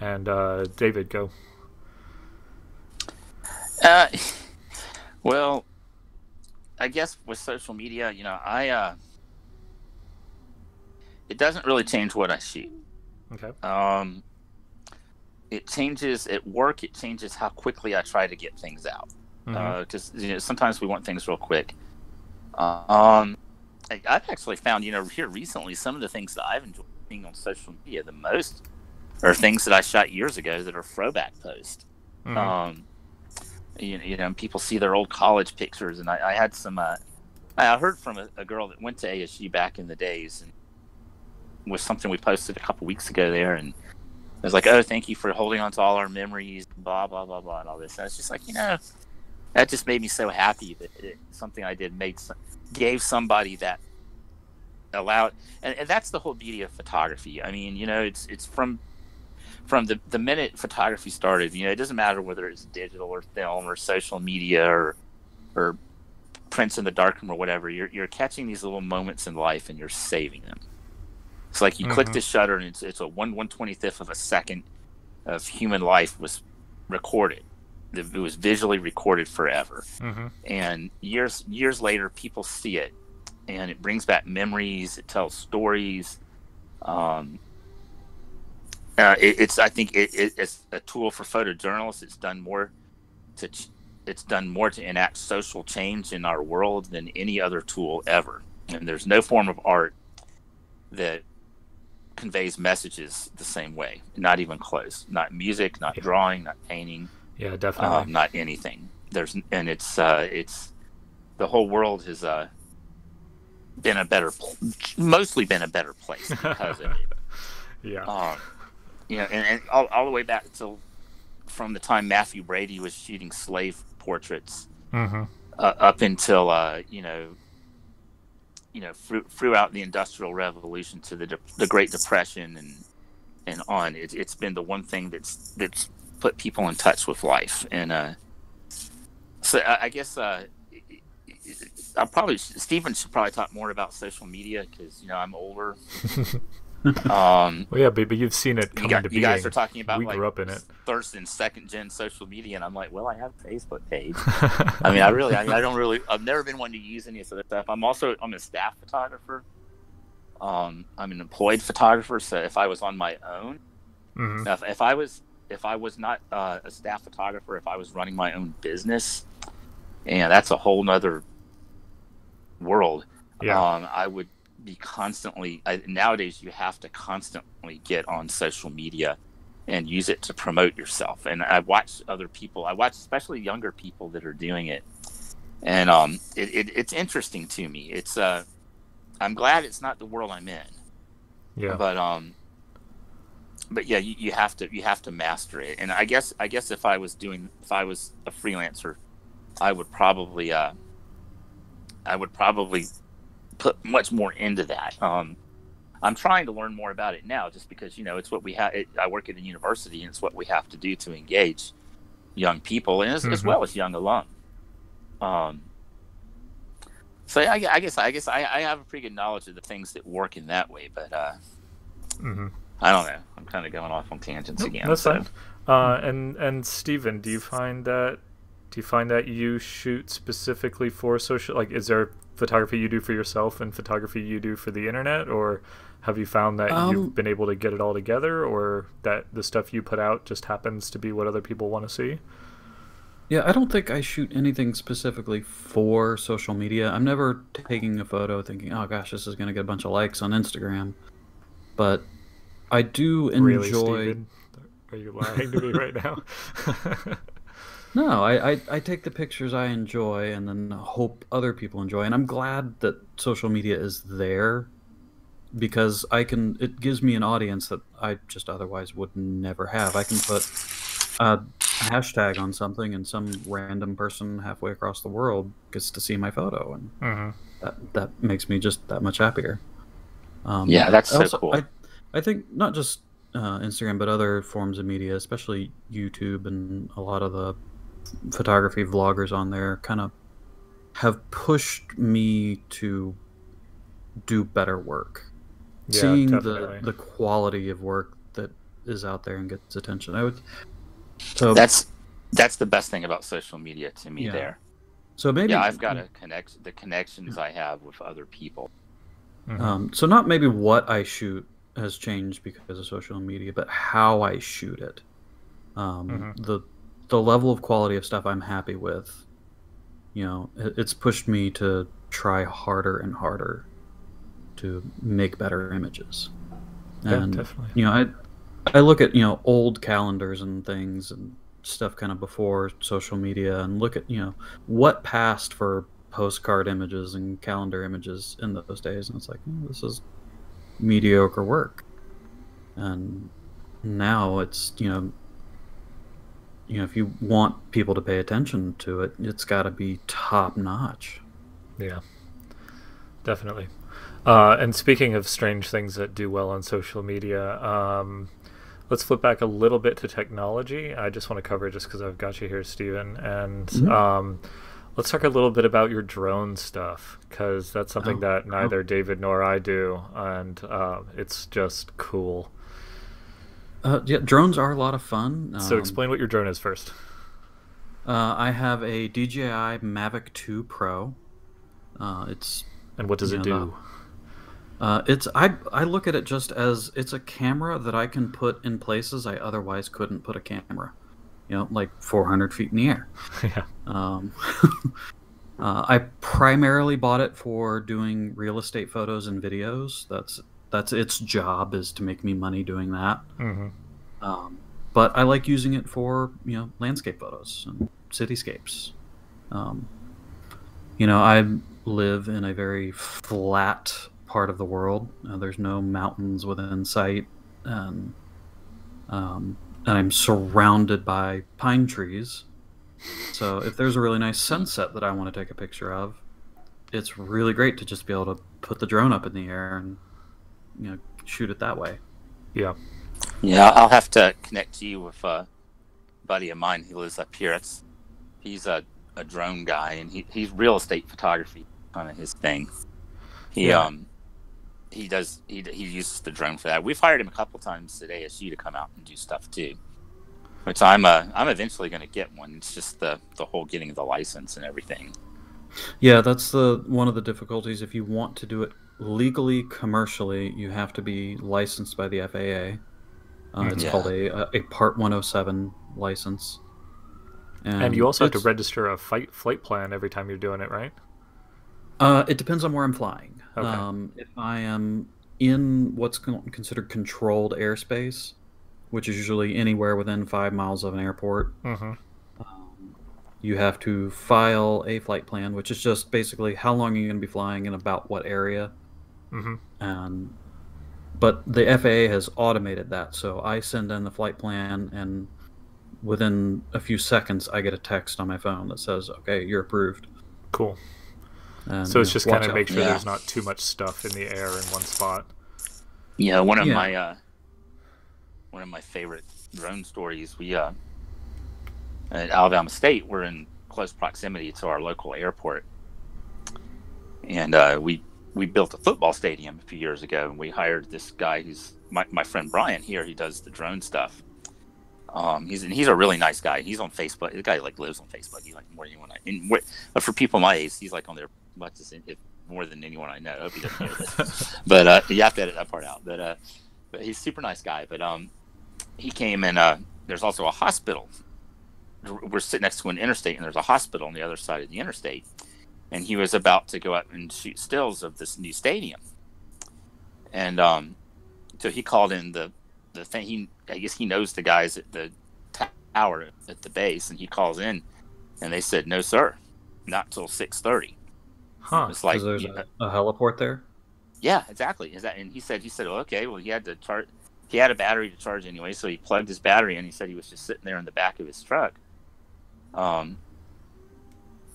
And uh, David, go. Uh, (laughs) well, I guess with social media, you know, I uh, it doesn't really change what I shoot. Okay. Um, it changes at work. It changes how quickly I try to get things out. Because you know, sometimes we want things real quick. Uh, um, I- I've actually found, you know, here recently, some of the things that I've enjoyed being on social media the most are things that I shot years ago that are throwback posts. Mhm. Um, you, you know, people see their old college pictures, and I, I had some. Uh, I heard from a, a girl that went to ASU back in the days, and was something we posted a couple weeks ago there, and it was like, "Oh, thank you for holding on to all our memories, blah blah blah blah, and all this." And was just like, you know, that just made me so happy that it, something I did made gave somebody that allowed, and, and that's the whole beauty of photography. I mean, you know, it's it's from from the, the minute photography started, you know, it doesn't matter whether it's digital or film or social media or or prints in the darkroom or whatever. You're you're catching these little moments in life and you're saving them. It's like you click Mhm. the shutter and it's it's a one one twenty fifth of a second of human life was recorded. It was visually recorded forever Mhm. and years years later people see it and it brings back memories it tells stories um, uh, it, it's i think it, it, it's a tool for photojournalists it's done more to ch- it's done more to enact social change in our world than any other tool ever and there's no form of art that conveys messages the same way not even close not music not Yeah. drawing not painting Yeah, definitely. um, not anything. There's and it's uh, it's the whole world has uh, been a better, mostly been a better place because of it. (laughs) yeah. Um, you know, and, and all, all the way back to from the time Mathew Brady was shooting slave portraits hmm uh, up until uh, you know, you know, through, throughout the Industrial Revolution to the de- the Great Depression and and on. It, it's been the one thing that's that's put people in touch with life, and uh, so I, I guess uh, I probably Stephen should probably talk more about social media because you know I'm older. (laughs) (laughs) um, Well, yeah, but, but you've seen it come you, got, into you being. guys are talking about we like grew up in it. Thurston's second gen social media, and I'm like, well, I have a Facebook page. (laughs) I mean, I really, I, I don't really, I've never been one to use any of that stuff. I'm also, I'm a staff photographer. Um, I'm an employed photographer, so if I was on my own, mm-hmm. if, if I was, if I was not uh, a staff photographer, if I was running my own business, and that's a whole nother world. Yeah. Um, I would be constantly. I, nowadays, you have to constantly get on social media and use it to promote yourself. And I watch other people. I watch especially younger people that are doing it, and um, it, it, it's interesting to me. It's uh, I'm glad it's not the world I'm in, yeah. but um, but yeah, you, you have to you have to master it. And I guess I guess if I was doing if I was a freelancer, I would probably uh, I would probably put much more into that. Um, I'm trying to learn more about it now, just because you know it's what we have. I work at a university, and it's what we have to do to engage young people, and as, as Mhm. well as young alum. Um, so I, I guess I guess I, I have a pretty good knowledge of the things that work in that way, but uh, hmm I don't know. I'm kind of going off on tangents again. that's so- fine. Uh, and and Stephen, do you find that do you find that you shoot specifically for social? Like, is there photography you do for yourself and photography you do for the internet, or have you found that Um, you've been able to get it all together, or that the stuff you put out just happens to be what other people want to see? Yeah, I don't think I shoot anything specifically for social media. I'm never taking a photo thinking, "Oh gosh, this is going to get a bunch of likes on Instagram." But I do Really, enjoy. Stephen? Are you lying to me right now? (laughs) (laughs) No, I, I I take the pictures I enjoy and then hope other people enjoy. And I'm glad that social media is there because I can. It gives me an audience that I just otherwise would never have. I can put a hashtag on something, and some random person halfway across the world gets to see my photo, and hmm that that makes me just that much happier. Um, Yeah, that's so cool. I, I think not just uh, Instagram, but other forms of media, especially YouTube and a lot of the photography vloggers on there, kind of have pushed me to do better work. Yeah, Seeing definitely. the the quality of work that is out there and gets attention. I would. So That's that's the best thing about social media to me. Yeah. There, so maybe yeah, I've got a connect the connections I have with other people. Mhm. Um, so not maybe what I shoot has changed because of social media, but how I shoot it. Um, Mhm. The the level of quality of stuff I'm happy with. You know, it, it's pushed me to try harder and harder to make better images. Yeah, And definitely. you know, I I look at you know old calendars and things and stuff kind of before social media and look at you know what passed for postcard images and calendar images in those days and it's like "Hmm, this is mediocre work and now it's you know you know if you want people to pay attention to it it's got to be top notch Yeah, definitely. Uh, and speaking of strange things that do well on social media, um, let's flip back a little bit to technology. I just want to cover it just because I've got you here, Stephen, And Mhm. um, let's talk a little bit about your drone stuff because that's something Oh, that oh. neither David nor I do, and uh, it's just cool. Uh, yeah drones are a lot of fun so Um, explain what your drone is first. Uh, I have a DJI Mavic 2 Pro. Uh, it's And what does it do? uh, it's I I look at it just as it's a camera that I can put in places I otherwise couldn't put a camera. You know, like 400 feet in the air. (laughs) yeah. Um, (laughs) uh, I primarily bought it for doing real estate photos and videos. That's that's its job is to make me money doing that. hmm Um, but I like using it for you know landscape photos and cityscapes. Um, you know, I live in a very flat part of the world. Uh, there's no mountains within sight, and um, and I'm surrounded by pine trees. So if there's a really nice sunset that I want to take a picture of, it's really great to just be able to put the drone up in the air and you know shoot it that way. Yeah. Yeah, I'll have to connect you with a buddy of mine who lives up here. It's he's a, a drone guy and he, he's real estate photography kind of his thing. He Yeah. um he does he he uses the drone for that. We've hired him a couple times at ASU to come out and do stuff too. Which I'm uh I'm eventually going to get one. It's just the the whole getting the license and everything. Yeah, that's the one of the difficulties. If you want to do it legally, commercially, you have to be licensed by the FAA. Uh, it's Yeah. called a, a Part 107 license. And you also have to register a fight flight plan every time you're doing it, right? Uh, it depends on where I'm flying. Okay. Um, if I am in what's considered controlled airspace, which is usually anywhere within five miles of an airport, Mm-hmm. um, you have to file a flight plan, which is just basically how long are you going to be flying and about what area. Mm-hmm. and but the FAA has automated that. So I send in the flight plan, and within a few seconds, I get a text on my phone that says, "Okay, you're approved." Cool. And, So it's just kind of make sure Yeah. there's not too much stuff in the air in one spot. Yeah, one of Yeah. my uh, one of my favorite drone stories. We uh, at Alabama State, we're in close proximity to our local airport, and uh, we we built a football stadium a few years ago, and we hired this guy who's my, my friend Brian here. He does the drone stuff. Um, he's and he's a really nice guy. He's on Facebook. The guy like lives on Facebook. He's like more than you want to. And for people my age, he's like on there much as if more than anyone I know. I hope he doesn't hear this. (laughs) but uh, you have to edit that part out. But uh, but he's a super nice guy. But um, he came and uh, there's also a hospital. We're sitting next to an interstate, and there's a hospital on the other side of the interstate. And he was about to go out and shoot stills of this new stadium. And um, so he called in the the thing. He I guess he knows the guys at the tower at the base, and he calls in, and they said, "No, sir, not till six 30. Huh. It's like, there's a, a heliport there. yeah, exactly. Is that? And he said, he said, well, okay, well, he had to charge. He had a battery to charge anyway, so he plugged his battery in. He said he was just sitting there in the back of his truck, um,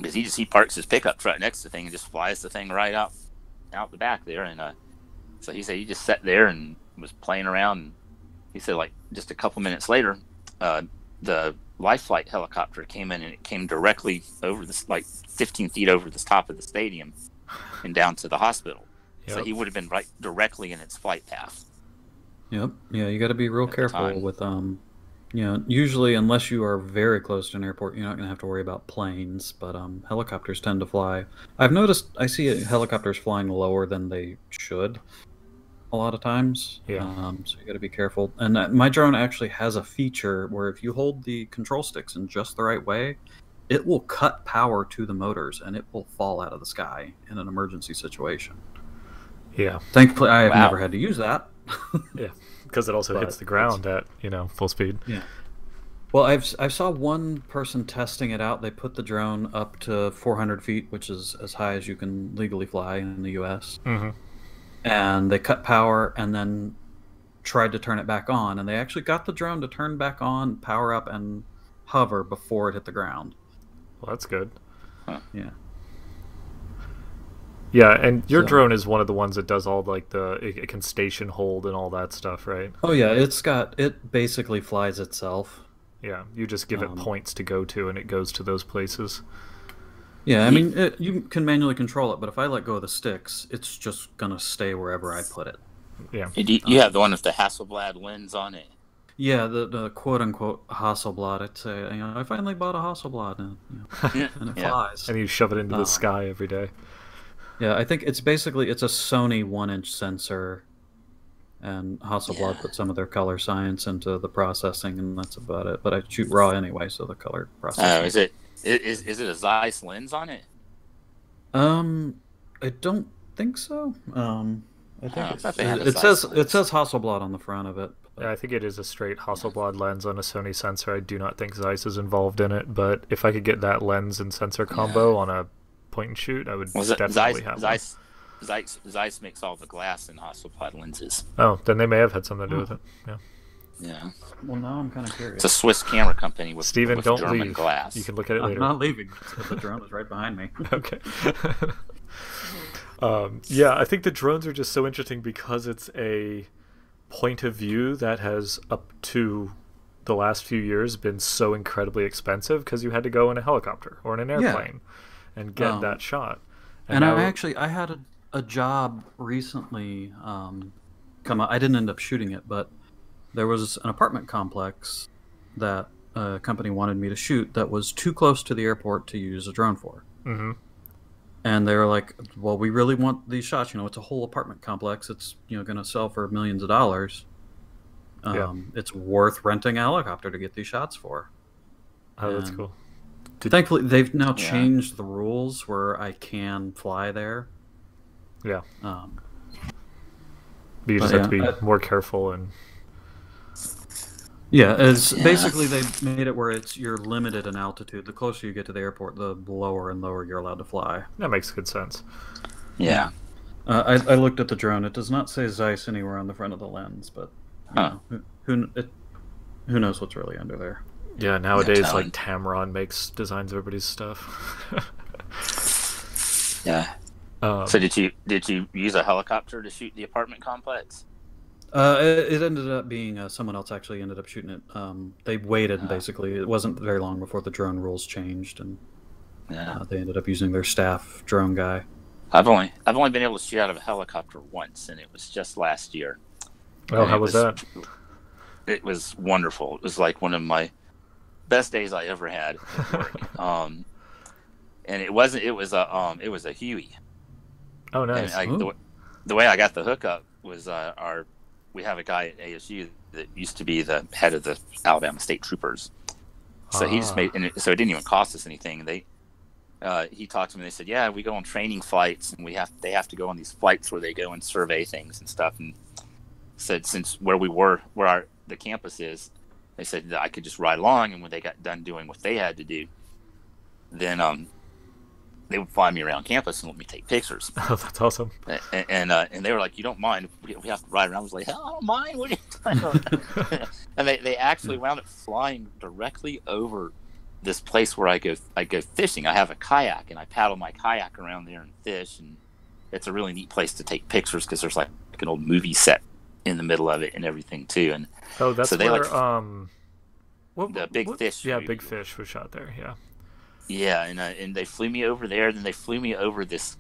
because he just he parks his pickup truck next to the thing and just flies the thing right out, out the back there. And uh, so he said he just sat there and was playing around. And he said like just a couple minutes later, uh, the life flight helicopter came in and it came directly over this like 15 feet over the top of the stadium and down to the hospital. So he would have been right directly in its flight path. Yep. Yeah, you got to be real At careful with um, you know, usually unless you are very close to an airport, you're not going to have to worry about planes. But um, helicopters tend to fly. I've noticed I see helicopters flying lower than they should. A lot of times. Yeah. Um, so you got to be careful. And uh, my drone actually has a feature where if you hold the control sticks in just the right way, it will cut power to the motors and it will fall out of the sky in an emergency situation. Yeah, Thankfully, I have Wow. never had to use that. (laughs) because it also But hits the ground at you know full speed. Yeah. Well, I've I saw one person testing it out. They put the drone up to 400 feet, which is as high as you can legally fly in the U.S. hmm And they cut power and then tried to turn it back on, and they actually got the drone to turn back on, power up, and hover before it hit the ground. Well, that's good. Yeah. Yeah, and your So- drone is one of the ones that does all like the it, it can station hold and all that stuff, right? Oh yeah, it's got it basically flies itself. Yeah, you just give it Um, points to go to, and it goes to those places. Yeah, I mean it, you can manually control it, but if I let go of the sticks, it's just gonna stay wherever I put it. Yeah, You, you have the one with the Hasselblad lens on it. Yeah, the, the quote unquote Hasselblad. I'd say, you know, I finally bought a Hasselblad and, you know, (laughs) and it Yeah. flies. and you shove it into Oh. the sky every day. Yeah, I think it's basically it's a Sony one inch sensor, and Hasselblad Yeah. put some of their color science into the processing, and that's about it. But I shoot raw anyway, so the color processing. Oh, is it is, is it a Zeiss lens on it? Um, I don't think so. Um, I think Oh, it's- thought they had a it says Zeiss it says Hasselblad on the front of it. Yeah, I think it is a straight Hasselblad lens on a Sony sensor. I do not think Zeiss is involved in it, but if I could get that lens and sensor combo on a point and shoot, I would Was it definitely Zeiss, have one. Zeiss, Zeiss? Zeiss makes all the glass in Hasselblad lenses. Oh, then they may have had something to do with it. Yeah. Yeah, Well, now I'm kind of curious. it's a Swiss camera company with, Stephen, with don't German leave. glass. You can look at it later. I'm not leaving. The drone is right behind me. (laughs) okay. (laughs) um, yeah, I think the drones are just so interesting because it's a point of view that has up to the last few years been so incredibly expensive because you had to go in a helicopter or in an Yeah. And get Um, that shot. And now- I actually I had a, a job recently um, come up. I didn't end up shooting it, but there was an apartment complex that a company wanted me to shoot that was too close to the airport to use a drone for. Mhm. And they were like, "Well, we really want these shots. You know, it's a whole apartment complex. It's you know going to sell for millions of dollars. Um, Yeah. It's worth renting a helicopter to get these shots for." Oh, that's cool. Thankfully, they've now Yeah. changed the rules where I can fly there. Yeah. Um, But you just But have to be yeah, I- more careful and Yeah, it's Yeah. basically they made it where it's you're limited in altitude. The closer you get to the airport, the lower and lower you're allowed to fly. that makes good sense. yeah, Uh, I, I looked at the drone. It does not say Zeiss anywhere on the front of the lens, but Huh. know, who who, it, who knows what's really under there? Yeah, nowadays like Tamron makes designs of everybody's stuff. (laughs) yeah. um, So did you did you use a helicopter to shoot the apartment complex? Uh, it, it ended up being uh, someone else actually ended up shooting it. Um, they waited Ah. basically. It wasn't very long before the drone rules changed, and Yeah, uh, they ended up using their staff drone guy. I've only I've only been able to shoot out of a helicopter once, and it was just last year. oh, And how it was that? It was wonderful. It was like one of my best days I ever had (laughs) um, and it wasn't. It was a um. It was a Huey. Oh, And nice. like, Ooh. the, the way I got the hookup was uh, our we have a guy at ASU that used to be the head of the Alabama State Troopers. So he just Ah. made, and it, so it didn't even cost us anything. They, uh, he talked to me. They said, "Yeah, we go on training flights, and we have they have to go on these flights where they go and survey things and stuff." And said since where we were, where our the campus is, they said that I could just ride along, and when they got done doing what they had to do, then um, they would fly me around campus and let me take pictures. (laughs) Oh, that's awesome. And and, uh, and they were like, "You don't mind? We, we have to ride around." I was like, "Hell, I don't mind. What are you talking about?" (laughs) and they, they actually wound up flying directly over this place where I go I go fishing. I have a kayak and I paddle my kayak around there and fish, and it's a really neat place to take pictures because there's like, an old movie set in the middle of it and everything too. And Oh, that's So they, where like, um, what, the Big what- Fish Yeah. Big Fish was shot there. Yeah. Yeah, and uh, and they flew me over there. Then they flew me over this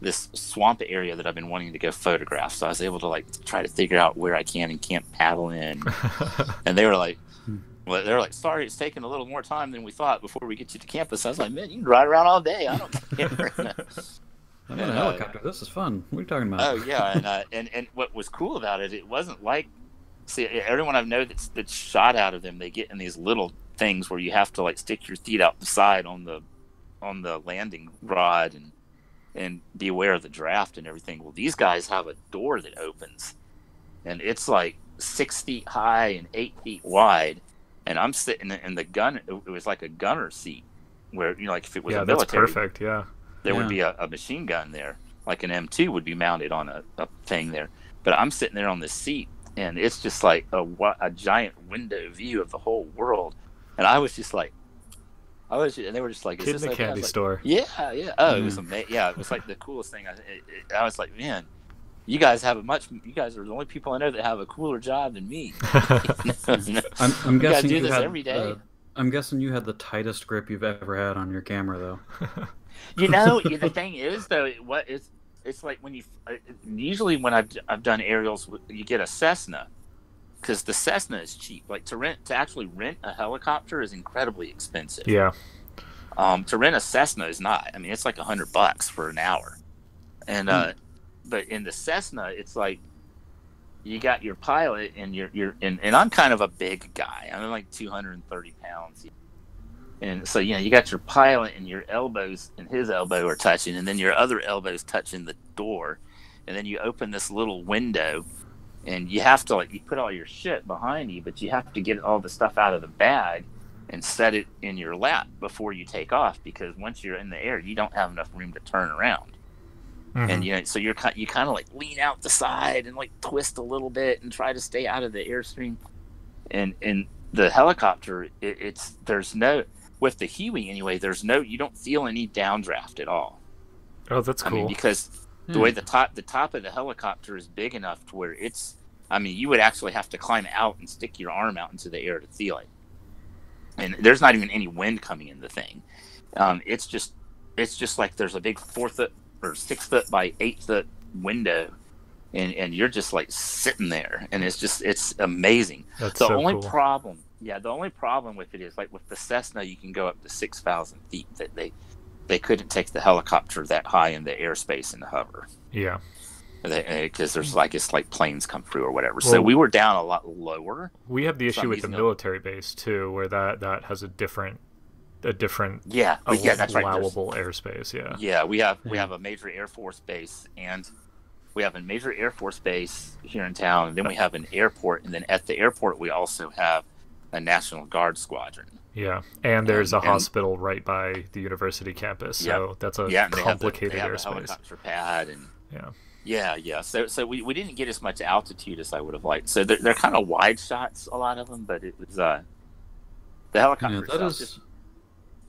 this swamp area that I've been wanting to go photograph. So I was able to like try to figure out where I can and can't paddle in. (laughs) and they were like, well, they were like, sorry, it's taking a little more time than we thought before we get you to campus. I was like, man, you can ride around all day. I don't (laughs) care. I'm in a (laughs) And, uh, helicopter. This is fun. What are you talking about? oh yeah, and uh, and and what was cool about it, it wasn't like see everyone I've known that's that's shot out of them, they get in these little things where you have to like stick your feet out the side on the on the landing rod and and be aware of the draft and everything. Well, these guys have a door that opens, and it's like six feet high and eight feet wide, and I'm sitting in the gun. It was like a gunner seat, where you know, like if it was yeah, a that's military perfect. Yeah. there Yeah. would be a, a machine gun there, like an M2 would be mounted on a, a thing there. But I'm sitting there on this seat, and it's just like a, a giant window view of the whole world. And I was just like, I was, just, and they were just like, Kid in the okay? I candy was like, store. Yeah, yeah. Oh, it was Mm. amazing. Yeah, it was like the coolest thing. I, it, it, I was like, man, you guys have a much. You guys are the only people I know that have a cooler job than me. (laughs) I'm, I'm You gotta guessing do you this had, every day. uh, I'm guessing you had the tightest grip you've ever had on your camera, though. you know the thing is though what is it's like when you uh, usually when I've, I've done aerials you get a Cessna because the Cessna is cheap. Like to rent to actually rent a helicopter is incredibly expensive. Yeah. um, to rent a Cessna is not I mean it's like a hundred bucks for an hour. And uh, but in the Cessna it's like you got your pilot and you're you're and, and I'm kind of a big guy. I'm like 230 pounds and so you know you got your pilot and your elbows and his elbow are touching and then your other elbows touching the door. And then you open this little window and you have to like you put all your shit behind you but you have to get all the stuff out of the bag and set it in your lap before you take off because once you're in the air you don't have enough room to turn around. Mhm. and you know so you're you kind of like lean out the side and like twist a little bit and try to stay out of the airstream. And and the helicopter it, it's there's no with the Huey anyway there's no you don't feel any downdraft at all oh, that's I mean cool. because the Hmm. way the top the top of the helicopter is big enough to where it's I mean you would actually have to climb out and stick your arm out into the air to feel it and there's not even any wind coming in the thing um, it's just it's just like there's a big four foot or six foot by eight foot window and and you're just like sitting there and it's just it's amazing That's the so only cool. problem yeah the only problem with it is like with the cessna you can go up to 6000 feet that they they couldn't take the helicopter that high in the airspace and hover yeah. because there's like it's like planes come through or whatever so we were down a lot lower We have the issue with the military base too, where that that has a different a different yeah but yeah that's right allowable airspace. Yeah. Yeah, we have we have a major Air Force base and we have a major Air Force base here in town, and then we uh. have an airport, and then at the airport we also have a National Guard squadron. Yeah, and there's a And- and- hospital right by the university campus, so that's a yeah, and they have, the, complicated they have a airspace. helicopter pad, and Yeah. yeah, yeah. So so we, we didn't get as much altitude as I would have liked. So they're, they're kind of wide shots, a lot of them, but it was uh the helicopter Yeah, that is just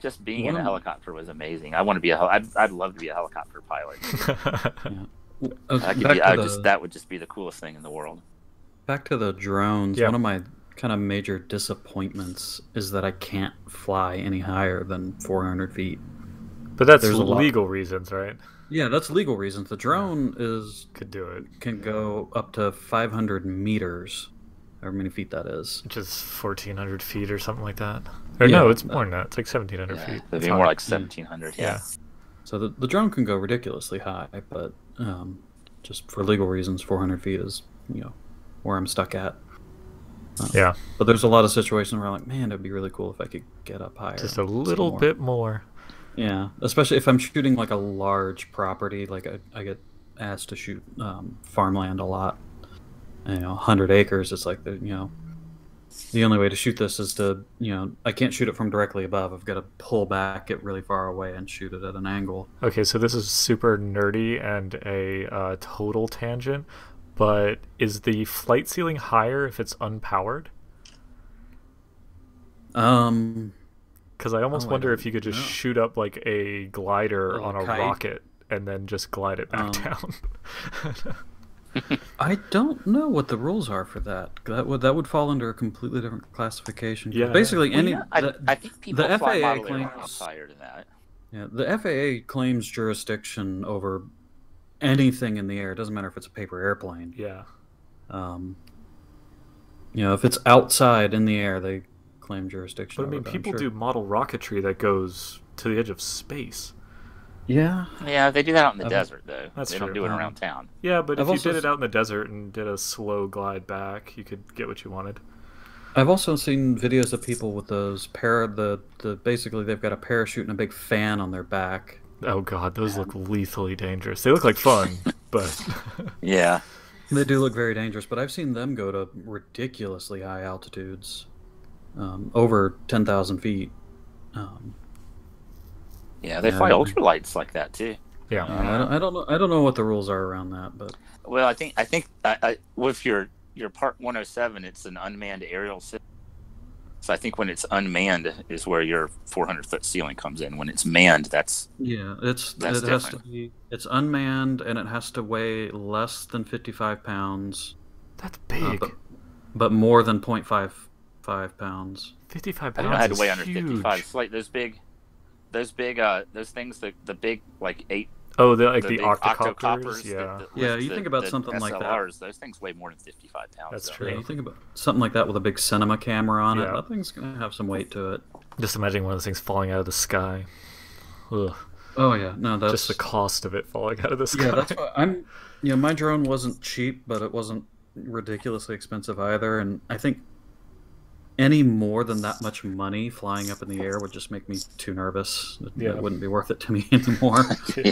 just being one in a helicopter was amazing. I want to be a hel- I'd I'd love to be a helicopter pilot. (laughs) Uh, I could be, I the, just that would just be the coolest thing in the world. back to the drones. Yeah. One of my kind of major disappointments is that I can't fly any higher than 400 feet. but that's There's a lot- legal reasons, right? Yeah, that's legal reasons. The drone is Could do it, can go up to 500 meters, however many feet that is. which is 1,400 feet or something like that. Or Yeah. no, it's more than that. It's like 1,700 Yeah, feet. it'd It's be more like seventeen hundred. yeah. Yeah. So the, the drone can go ridiculously high, but Um, just for legal reasons, 400 feet is you know where I'm stuck at. Yeah, But there's a lot of situations where I'm like, man, it'd be really cool if I could get up higher. just a little more." bit more. Yeah, especially if I'm shooting like a large property, like I, I get asked to shoot um, farmland a lot. You know, 100 acres. It's like the you know, the only way to shoot this is to you know, I can't shoot it from directly above. I've got to pull back, get really far away, and shoot it at an angle. Okay, so this is super nerdy and a uh, total tangent, but is the flight ceiling higher if it's unpowered? Um, Because I almost Oh, I wonder if you could just know. shoot up like a glider on a kite? rocket and then just glide it back Um, down. (laughs) I don't know what the rules are for that. That would that would fall under a completely different classification. Yeah. basically Well, any. yeah, I, the- I think people the fly FAA claims- higher than that. Yeah, the FAA claims jurisdiction over anything in the air. It doesn't matter if it's a paper airplane. yeah. Um, you know, if it's outside in the air, they claim jurisdiction. But I mean, it, people sure. do model rocketry that goes to the edge of space. Yeah, Yeah, they do that out in the I've- desert though. That's they true. don't do it Um, around town. Yeah, but I've if you did it out in the desert and did a slow glide back, you could get what you wanted. I've also seen videos of people with those para the the basically they've got a parachute and a big fan on their back. Oh god, those look lethally dangerous. They look like fun, (laughs) but Yeah. (laughs) They do look very dangerous, but I've seen them go to ridiculously high altitudes, um, over ten thousand feet. Um, Yeah, they fly I- ultralights like that too. yeah. I, don't, I don't know. I don't know what the rules are around that, but Well, I think I think I, I, with your your Part 107, it's an unmanned aerial system. So I think when it's unmanned is where your 400 foot ceiling comes in. When it's manned, that's yeah, it's That's it has to be it's unmanned and it has to weigh less than fifty five pounds, That's uh, big. but, but more than 0.55 pounds. Fifty-five I pounds. don't know how to is weigh under 55. It's like those big, those big, uh, those things that the big like eight Oh, the like the, big octocopters. octocoppers Yeah, that- that Yeah, you the- think about the something like that. SLRs, Those things weigh more than 55 pounds. That's so- true. Yeah, you think about something like that with a big cinema camera on it. Yeah. That thing's gonna have some weight to it. just imagine one of those things falling out of the sky. Ugh. Oh yeah, no, that's Just the cost of it falling out of the sky. yeah. That's why I'm. You know, my drone wasn't cheap, but it wasn't ridiculously expensive either. And I think any more than that much money flying up in the air would just make me too nervous. It, Yeah. it wouldn't be worth it to me (laughs) anymore. (laughs)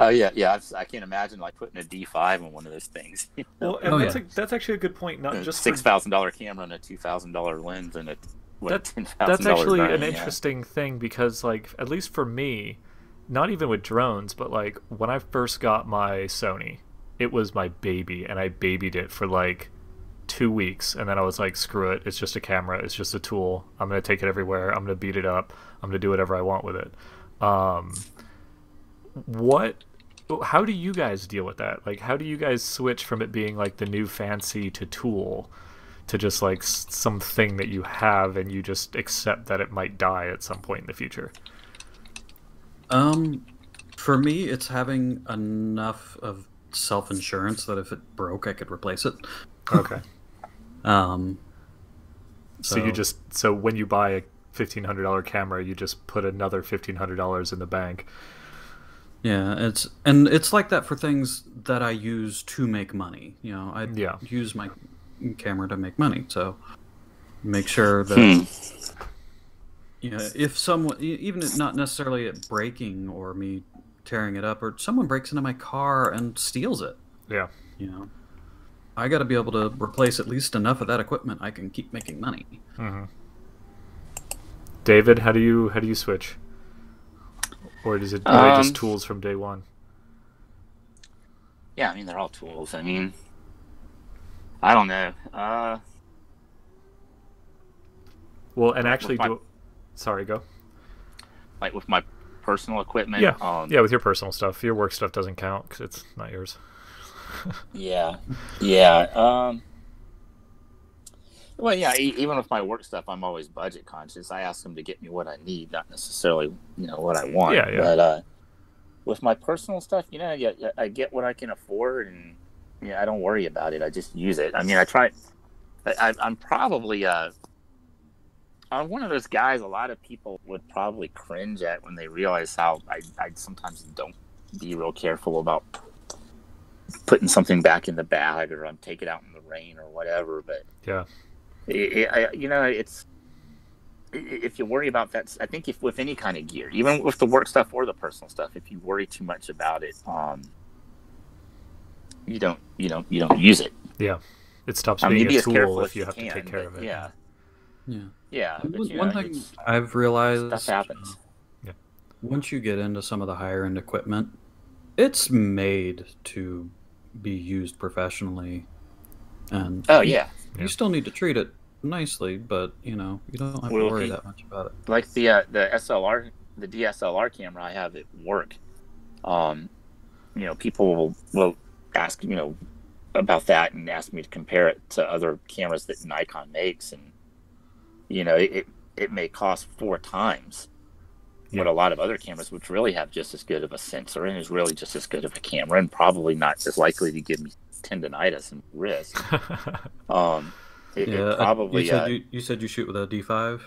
Oh yeah, yeah. I've, I can't imagine like putting a D5 on one of those things. (laughs) Well, and Oh, that's yeah. a, that's actually a good point. Not a just six for, thousand dollar camera and a two thousand dollar lens and a what, That- ten thousand that's actually an yeah. interesting thing because, like, at least for me, not even with drones, but like when I first got my Sony, it was my baby, and I babied it for like two weeks, and then I was like, screw it, it's just a camera, it's just a tool. I'm gonna take it everywhere. I'm gonna beat it up. I'm gonna do whatever I want with it. Um, what? How do you guys deal with that? Like, how do you guys switch from it being like the new fancy to tool? to just like s- something that you have and you just accept that it might die at some point in the future. Um, for me, it's having enough of self insurance that if it broke, I could replace it. Okay. (laughs) Um, So, you just so when you buy a fifteen hundred dollar camera, you just put another fifteen hundred dollars in the bank. Yeah, it's and it's like that for things that I use to make money. You know, I Yeah. use my camera to make money, so make sure that Hmm. you know if someone, even if not necessarily it breaking or me tearing it up, or someone breaks into my car and steals it. Yeah. You know, I got to be able to replace at least enough of that equipment I can keep making money. hmm David, how do you how do you switch? Or is it Um, just tools from day one? Yeah, I mean they're all tools. I mean, I don't know. Uh, Well, and actually, my- do sorry, go. like with my personal equipment. Yeah, Um, yeah, with your personal stuff, your work stuff doesn't count because it's not yours. Yeah, yeah. Um, well, yeah. E- even with my work stuff, I'm always budget conscious. I ask them to get me what I need, not necessarily you know what I want. Yeah, yeah. But uh, with my personal stuff, you know, yeah, I get what I can afford, and yeah, I don't worry about it. I just use it. I mean, I try. I, I, I'm probably uh, I'm one of those guys. A lot of people would probably cringe at when they realize how I, I sometimes don't be real careful about putting something back in the bag or I'm taking it out in the rain or whatever. But Yeah. it, it, I, you know, it's if you worry about that, I think if with any kind of gear, even with the work stuff or the personal stuff, if you worry too much about it, um, you don't, you don't, you don't use it. Yeah. It stops I mean, being be a tool as if you have can, to take care of it. Yeah, Yeah. yeah. But, One, know, thing I've realized stuff happens. Yeah. once you get into some of the higher end equipment, it's made to be used professionally. And Oh yeah, you Yeah. still need to treat it nicely, but you know, you don't have Well, to worry he- that much about it. like the uh, the SLR, the DSLR camera I have at work. Um, you know, people will, will ask, you know, about that and ask me to compare it to other cameras that Nikon makes, and you know, it it may cost four times what a lot of other cameras, which really have just as good of a sensor and is really just as good of a camera, and probably not as likely to give me tendonitis and wrist. (laughs) Um, it, Yeah, it uh, probably, you said uh, you, you said you shoot with a D5.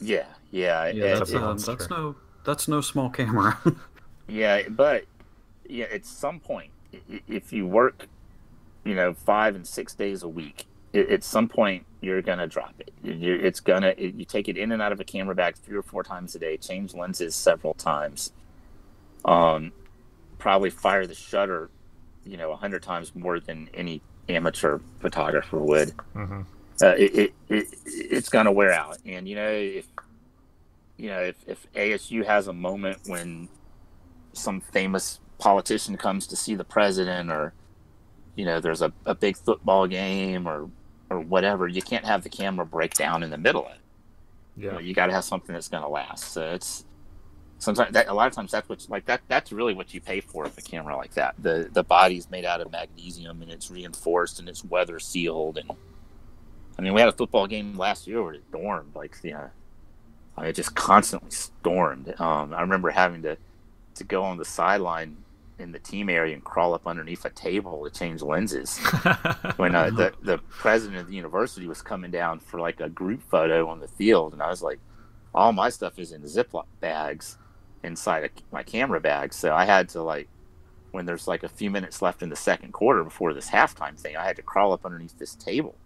yeah, yeah, Yeah, it- that's, a um, that's no that's no small camera. (laughs) Yeah, but yeah, at some point, i- i- if you work, you know, five and six days a week, i- at some point you're gonna drop it. You- It's gonna it- you take it in and out of a camera bag three or four times a day, change lenses several times, um, probably fire the shutter, you know, a hundred times more than any amateur photographer would hmm uh, it, it, it it's gonna wear out. And you know, if you know, if, if ASU has a moment when some famous politician comes to see the president, or you know, there's a, a big football game, or or whatever, you can't have the camera break down in the middle of it. You, Yeah. know, you got to have something that's gonna last. So it's sometimes that a lot of times that's what like that that's really what you pay for with a camera like that. The the body's made out of magnesium and it's reinforced and it's weather sealed and I mean we had a football game last year where it stormed like you know I mean, it just constantly stormed. Um, I remember having to to go on the sideline in the team area and crawl up underneath a table to change lenses (laughs) when uh, the (laughs) the president of the university was coming down for like a group photo on the field, and I was like, all my stuff is in Ziploc bags inside of my camera bag, so I had to like when there's like a few minutes left in the second quarter before this halftime thing, I had to crawl up underneath this table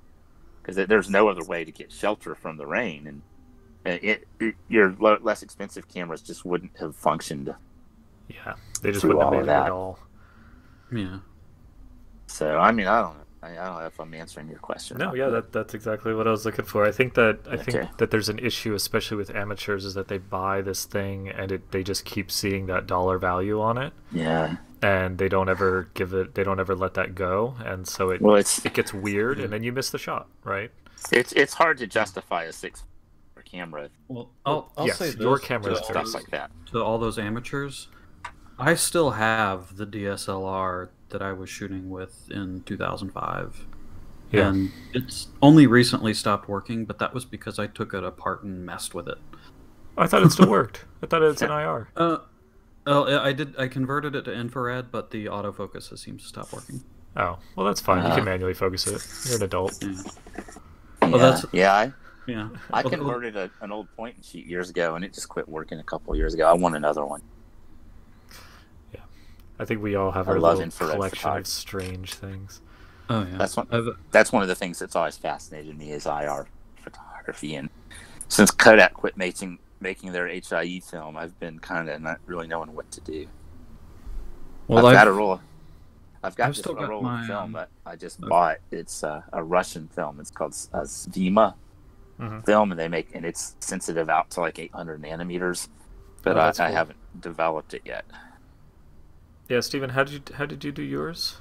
because there's no other way to get shelter from the rain, and and it, it your less expensive cameras just wouldn't have functioned. Yeah. They just wouldn't have all made of it at all. yeah. So I mean, I don't know. I, I don't know if I'm answering your question. No, yeah, that, that's exactly what I was looking for. I think that I Okay. think that there's an issue, especially with amateurs, is that they buy this thing and it, they just keep seeing that dollar value on it, yeah. and they don't ever give it, they don't ever let that go, and so it Well, it's it gets weird, and then you miss the shot, right? it's it's hard to justify a six camera Well, I'll, I'll yes, say your camera to, is all stuff like that. to all those amateurs. I still have the DSLR that I was shooting with in 2005. Yeah. And it's only recently stopped working, but that was because I took it apart and messed with it. I thought it still (laughs) worked. I thought it's an IR. Uh, well, I did. I converted it to infrared, but the autofocus has seemed to stop working. Oh, well, that's fine. You Uh. can manually focus it. You're an adult. Yeah. yeah, that's- yeah. I, Yeah. I converted a, an old point and shoot years ago, and it just quit working a couple years ago. I want another one. I think we all have I our love little infrared collection of photography. strange things. Oh yeah. That's one. I've, That's one of the things that's always fascinated me is IR photography, and since Kodak quit making making their HIE film, I've been kind of not really knowing what to do. well, I've got a I've, roll. Of, I've got I've this still got roll my, of film um, that I just okay. bought. It's uh, a Russian film. It's called uh, Svema Mhm. film, and they make and it's sensitive out to like 800 nanometers, but Oh, I, that's I haven't developed it yet. Yeah, Stephen, how did you how did you do yours?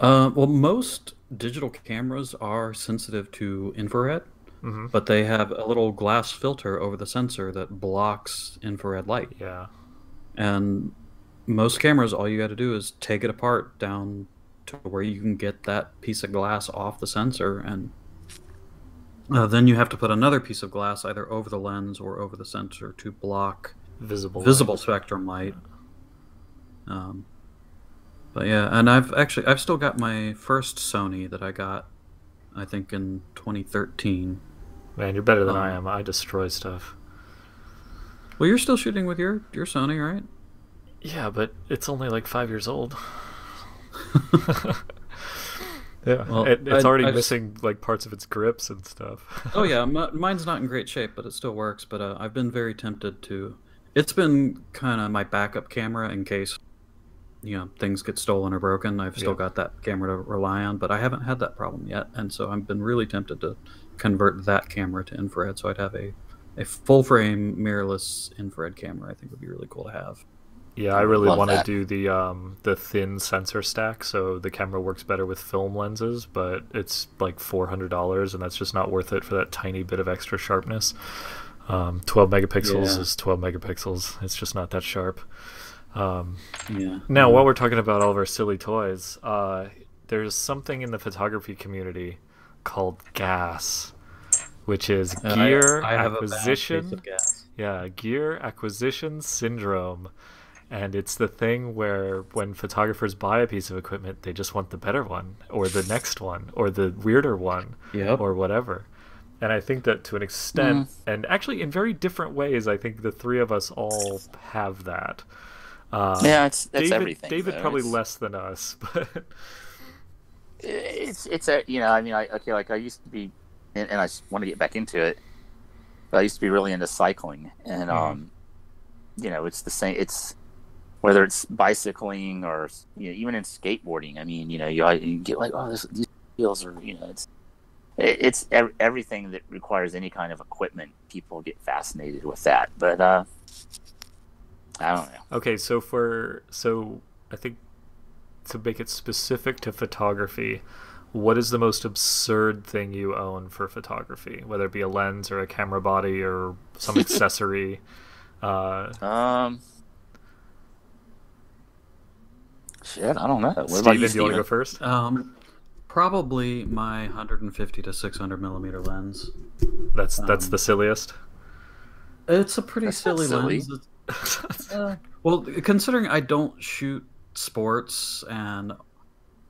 uh, well, most digital cameras are sensitive to infrared, hmm but they have a little glass filter over the sensor that blocks infrared light. Yeah. And most cameras, all you got to do is take it apart down to where you can get that piece of glass off the sensor, and uh, then you have to put another piece of glass either over the lens or over the sensor to block Visible. visible spectrum light. Um, but yeah, and I've actually I've still got my first Sony that I got, I think in 2013. Man, you're better than I Um, am. I destroy stuff. Well, you're still shooting with your your Sony, right? Yeah, but it's only like five years old. (laughs) yeah, Well, it, it's I- already I just- missing like parts of its grips and stuff. (laughs) oh yeah, m- mine's not in great shape, but it still works. But uh, I've been very tempted to. It's been kind of my backup camera in case, you know, things get stolen or broken. I've still Yeah. got that camera to rely on, but I haven't had that problem yet, and so I've been really tempted to convert that camera to infrared. So I'd have a, a full frame mirrorless infrared camera. I think would be really cool to have. Yeah, I really Love want to do the um, the thin sensor stack, so the camera works better with film lenses, but it's like four hundred dollars, and that's just not worth it for that tiny bit of extra sharpness. Um, twelve megapixels Yeah. is twelve megapixels. It's just not that sharp. Um, Yeah. now, while we're talking about all of our silly toys, uh, there's something in the photography community called GAS, which is Uh, I- Gear I have a bad case Acquisition. of gas. Yeah, gear acquisition syndrome. And it's the thing where when photographers buy a piece of equipment, they just want the better one, or the next one, or the weirder one, Yep. or whatever. And I think that to an extent, and actually in very different ways, I think the three of us all have that. Uh, yeah, it's that's David, everything. David though. probably It's- less than us, (laughs) but it's it's a you know I mean I okay like I used to be and, and I want to get back into it. But I used to be really into cycling, and Mhm. um, you know it's the same. It's whether it's bicycling or you know, even in skateboarding. I mean, you know, you, you get like oh this, these wheels are you know it's it- it's ev- everything that requires any kind of equipment. People get fascinated with that, but uh, I don't know. Okay, so for so I think to make it specific to photography, what is the most absurd thing you own for photography? Whether it be a lens or a camera body or some (laughs) accessory. Uh, Um. Shit, I don't know. What about Stephen, you, do you want to go first? Um, probably my 150 to 600 millimeter lens. That's that's um, the silliest. It's a pretty That's silly silly. lens. It's- uh, (laughs) well, considering I don't shoot sports and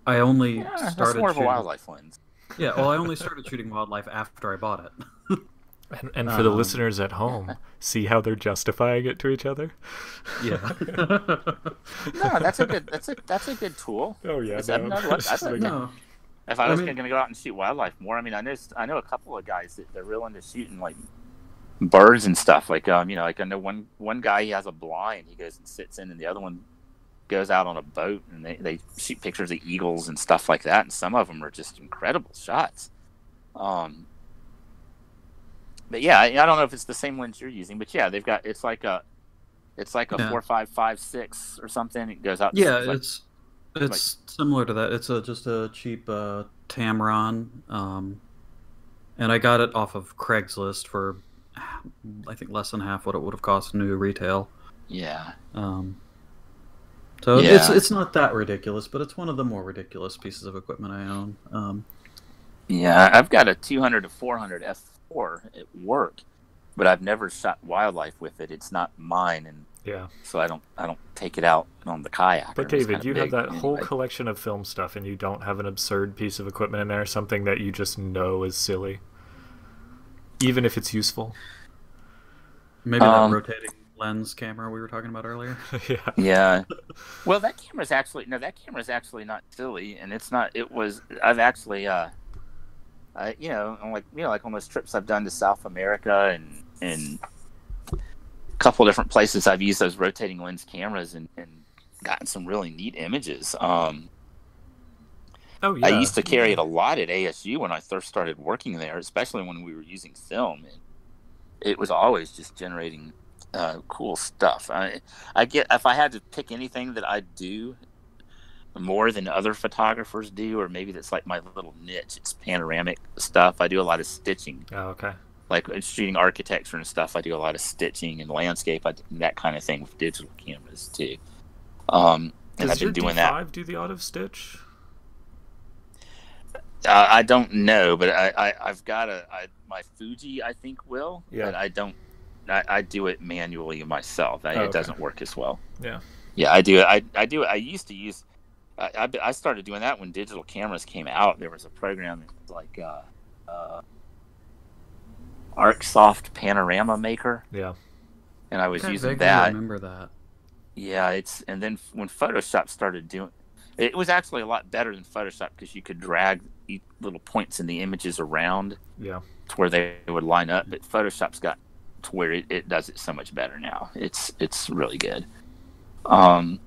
I only Yeah, that's started more of a shooting, wildlife lens. Yeah, well, I only (laughs) started shooting wildlife after I bought it. (laughs) and, and for the um, listeners at home, see how they're justifying it to each other. yeah. No, that's a good. That's a that's a good tool. Oh yeah, Is that no. another That's a- no. If I I was mean- going to go out and shoot wildlife more, I mean, I know I know a couple of guys that they're real into shooting like birds and stuff. Like um, you know, like I know one one guy he has a blind he goes and sits in, and the other one goes out on a boat and they, they shoot pictures of eagles and stuff like that. And some of them are just incredible shots. Um, but yeah, I, I don't know if it's the same lens you're using, but yeah, they've got it's like a it's like a Yeah. four five five six or something. It goes out. Yeah, it's like- it's it's similar to that. It's a just a cheap uh, Tamron, um, and I got it off of Craigslist for I think less than half what it would have cost new retail. yeah. Um, so it's Yeah. it's not that ridiculous, but it's one of the more ridiculous pieces of equipment I own. Um, Yeah, I've got a 200 to 400 f4 at work, but I've never shot wildlife with it. It's not mine, and yeah. so I don't I don't take it out on the kayak. But David, you have that whole collection of film stuff, and you don't have an absurd piece of equipment in there, something that you just know is silly, even if it's useful. maybe Um, that rotating lens camera we were talking about earlier. (laughs) (laughs) yeah. Yeah. Well, that camera's actually no, that camera's actually not silly, and it's not. It was. I've actually, uh, I you know, on like you know, like on those trips I've done to South America and and a couple different places, I've used those rotating lens cameras and and gotten some really neat images. Um, Oh yeah. I used to carry it a lot at ASU when I first started working there, especially when we were using film. And it was always just generating uh, cool stuff. I, I get if I had to pick anything that I do more than other photographers do, or maybe that's like my little niche. It's panoramic stuff. I do a lot of stitching, Oh, okay. like shooting architecture and stuff. I do a lot of stitching and landscape. I do that kind of thing with digital cameras too. Um, and Does I've been your doing D5 that. do the auto stitch? Uh, I don't know, but I, I I've got a I, my Fuji. I think will. Yeah. But I don't. I, I do it manually myself. I, Oh, It doesn't work as well. Yeah. Yeah, I do it. I, I do it. I used to use. I, I, I started doing that when digital cameras came out. There was a program like uh, uh, ArcSoft Panorama Maker, Yeah. and I was I using vaguely that. remember that. Yeah, it's and then when Photoshop started doing, It was actually a lot better than Photoshop because you could drag little points in the images around Yeah. to where they would line up. But Photoshop's got to where it, it does it so much better now. It's it's really good. Um.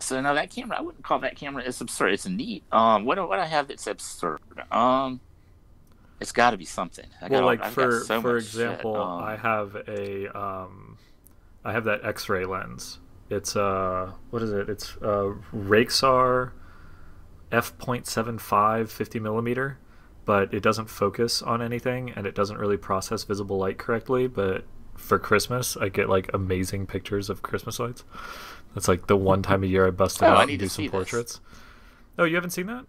So now that camera, I wouldn't call that camera. It's absurd. It's neat. Um. What do- what I have that's absurd? Um. It's got to be something. I well, got, like got for so for example, Um, I have a um, I have that X-ray lens. It's uh, what is it? It's uh, Rexar f.75 50 millimeter, but it doesn't focus on anything and it doesn't really process visible light correctly. But for Christmas, I get like amazing pictures of Christmas lights. That's like the one time a year I bust it Oh, I out need and to do some this. portraits. Oh, you haven't seen that?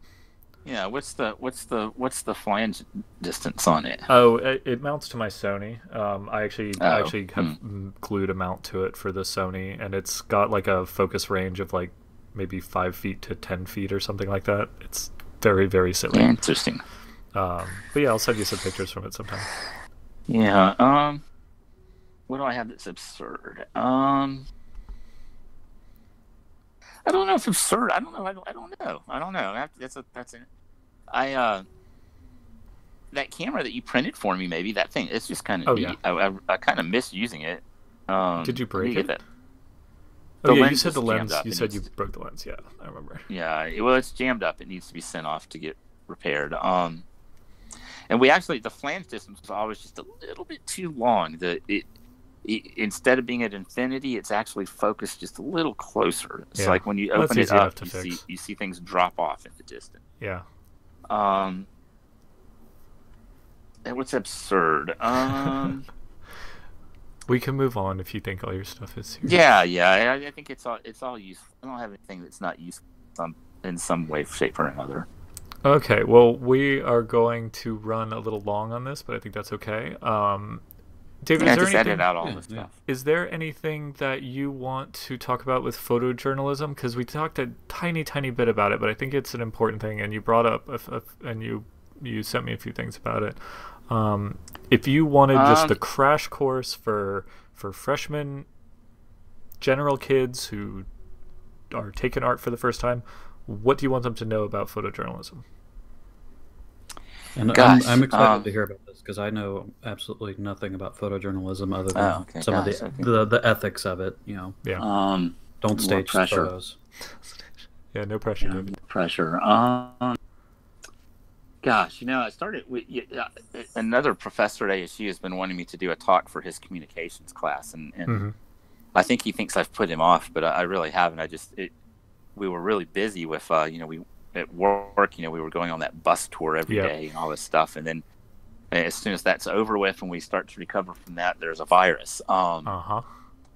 Yeah, what's the what's the what's the flange distance on it? Oh, it, it mounts to my Sony. Um, I actually I Oh, actually have mm, glued a mount to it for the Sony, and it's got like a focus range of like maybe five feet to ten feet or something like that. It's very very silly. Interesting. Um, but yeah, I'll send you some pictures from it sometime. Yeah. Um. What do I have that's absurd? Um. I don't know if absurd. I don't know. I don't, I don't know. I don't know. That- That's a that's a. I uh. That camera that you printed for me, maybe that thing. It's just kind of. Oh, neat. yeah. I, I, I kind of miss using it. Um, Did you break it? That. Oh yeah, you said the lens. You said you broke the lens. Yeah, I remember. Yeah, it- well, it's jammed up. It needs to be sent off to get repaired. Um, and we actually the flange distance was always just a little bit too long. The it, it instead of being at infinity, it's actually focused just a little closer. It's Yeah. like when you Well, open it up, to you fix. see you see things drop off in the distance. Yeah. Um, and what's absurd? (laughs) Um, We can move on if you think all your stuff is here. yeah, yeah. I, I think it's all it's all useful. I don't have anything that's not useful some, in some way, shape, or another. Okay, well, we are going to run a little long on this, but I think that's okay. Um, David, Yeah, is there anything? out all Yeah, this yeah. Is there anything that you want to talk about with photojournalism? Because we talked a tiny, tiny bit about it, but I think it's an important thing, and you brought up, a, a, and you you sent me a few things about it. Um, if you wanted just Um, the crash course for for freshmen, general kids who are taking art for the first time, what do you want them to know about photojournalism? And Gosh, I'm, I'm excited um, to hear about this because I know absolutely nothing about photojournalism other than Oh, okay, some gosh, of okay. the, the the ethics of it. You know, Yeah, Um, don't stage pressure. photos. (laughs) yeah, no pressure. yeah, David. pressure. Um, gosh, you know, I started with uh, another professor at ASU has been wanting me to do a talk for his communications class, and, and Mhm. I think he thinks I've put him off, but I, I really haven't. I just it, we were really busy with uh, you know we at work, you know, we were going on that bus tour every day Yeah. and all this stuff, and then as soon as that's over with and we start to recover from that, there's a virus. Um, Uh huh.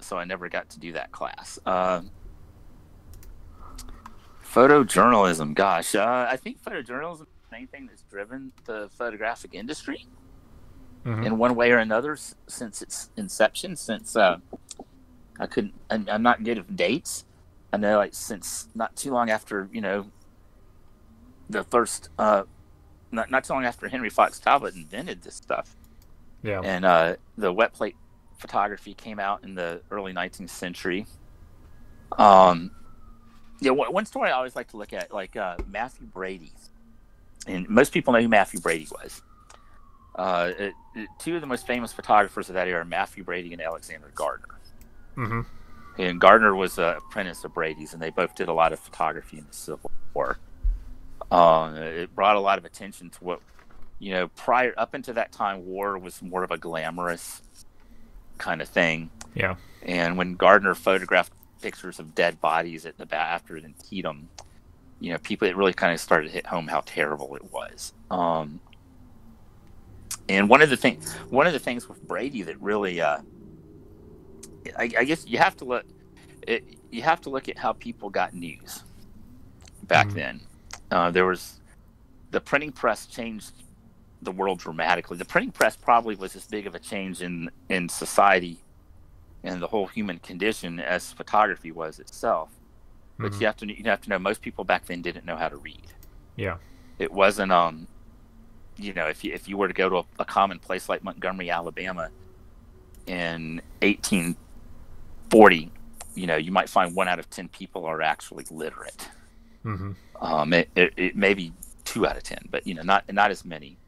so I never got to do that class. Um photojournalism, gosh, uh, I think photojournalism is the main thing that's driven the photographic industry Mhm. in one way or another since its inception. Since uh, I couldn't, I'm, I'm not good with dates. I know, like since not too long after you know the first, uh, not not too long after Henry Fox Talbot invented this stuff Yeah. and uh, the wet plate photography came out in the early 19th century. Um, yeah, one one story I always like to look at, like uh, Mathew Brady, and most people know who Mathew Brady was. Uh, it, it- two of the most famous photographers of that era are Mathew Brady and Alexander Gardner. hmm And Gardner was an apprentice of Brady's, and they both did a lot of photography in the Civil War. Uh, it brought a lot of attention to what, you know, prior up until that time, war was more of a glamorous kind of thing. Yeah. And when Gardner photographed pictures of dead bodies at the after it Antietam, you know, people it really kind of started to hit home how terrible it was. Um, and one of the things, one of the things with Brady that really, uh, I, I guess you have to look, it, you have to look at how people got news back Mhm. then. Uh, there was the printing press changed the world dramatically. The printing press probably was as big of a change in in society and the whole human condition as photography was itself. But Mhm. you have to you have to know most people back then didn't know how to read. Yeah. It wasn't um you know if you if you were to go to a, a common place like Montgomery, Alabama in 1840 you know, you might find one out of ten people are actually literate. Mm-hmm. Um, it, it, it may be two out of ten, but you know, not not as many.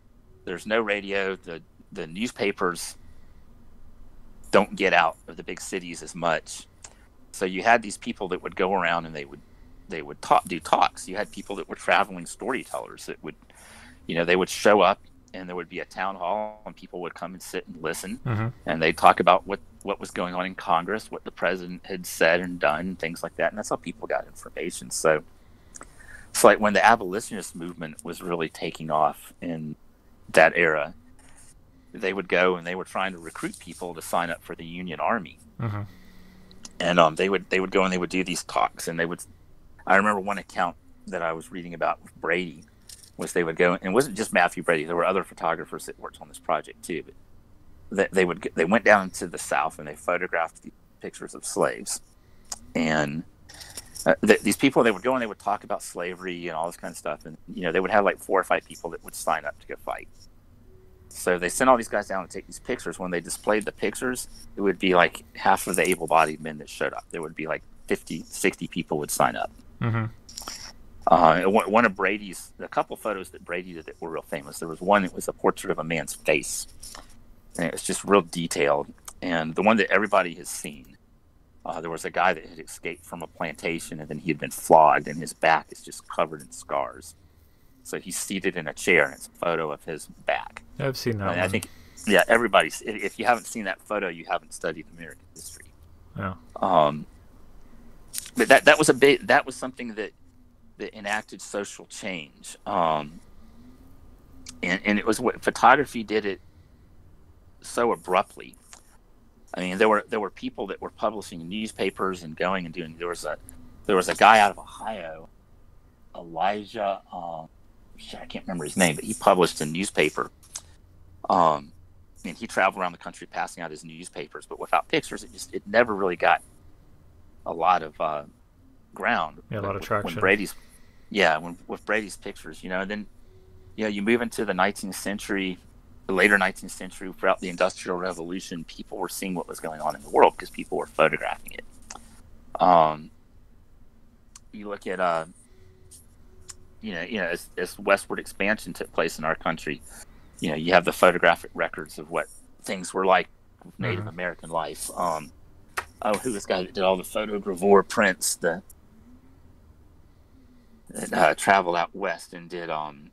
There's no radio. The the newspapers don't get out of the big cities as much. So you had these people that would go around and they would they would talk do talks. You had people that were traveling storytellers that would, you know, they would show up and there would be a town hall and people would come and sit and listen Mm-hmm. and they'd talk about what what was going on in Congress, what the president had said and done, things like that. And that's how people got information. So it's like when the abolitionist movement was really taking off in that era, they would go and they were trying to recruit people to sign up for the Union Army Mm-hmm. And um, they would they would go and they would do these talks and they would i remember one account that i was reading about with brady was they would go and it wasn't just mathew brady there were other photographers that worked on this project too but that they would they went down to the south and they photographed the pictures of slaves. And uh, th- these people they would go and they would talk about slavery and all this kind of stuff and you know they would have like four or five people that would sign up to go fight so they sent all these guys down to take these pictures. When they displayed the pictures, it would be like half of the able bodied men that showed up. There would be like 50, 60 people would sign up. Mm-hmm. Uh, one of Brady's, a couple photos that Brady did that were real famous. There was one that was a portrait of a man's face, and it was just real detailed. And the one that everybody has seen, uh, there was a guy that had escaped from a plantation, and then he had been flogged, and his back is just covered in scars. So he's seated in a chair, and it's a photo of his back. I've seen that. I think, yeah, everybody's. If you haven't seen that photo, you haven't studied American history. Yeah. Um, but that that was a big. That was something that that enacted social change. Um, and and it was what photography did it so abruptly. I mean, there were there were people that were publishing newspapers and going and doing. There was a there was a guy out of Ohio, Elijah. Um, I can't remember his name, but he published a newspaper. Um, and he traveled around the country passing out his newspapers, but without pictures, it just it never really got a lot of uh, ground. Yeah, a lot of when traction. Brady's, yeah, when with Brady's pictures, you know, then you know you move into the 19th century, the later 19th century, throughout the Industrial Revolution, people were seeing what was going on in the world because people were photographing it. Um, you look at uh, you know, you know, as, as westward expansion took place in our country, you know, you have the photographic records of what things were like Native Mhm. American life. Um, oh, who was the guy that did all the photogravure prints? The that uh, traveled out west and did um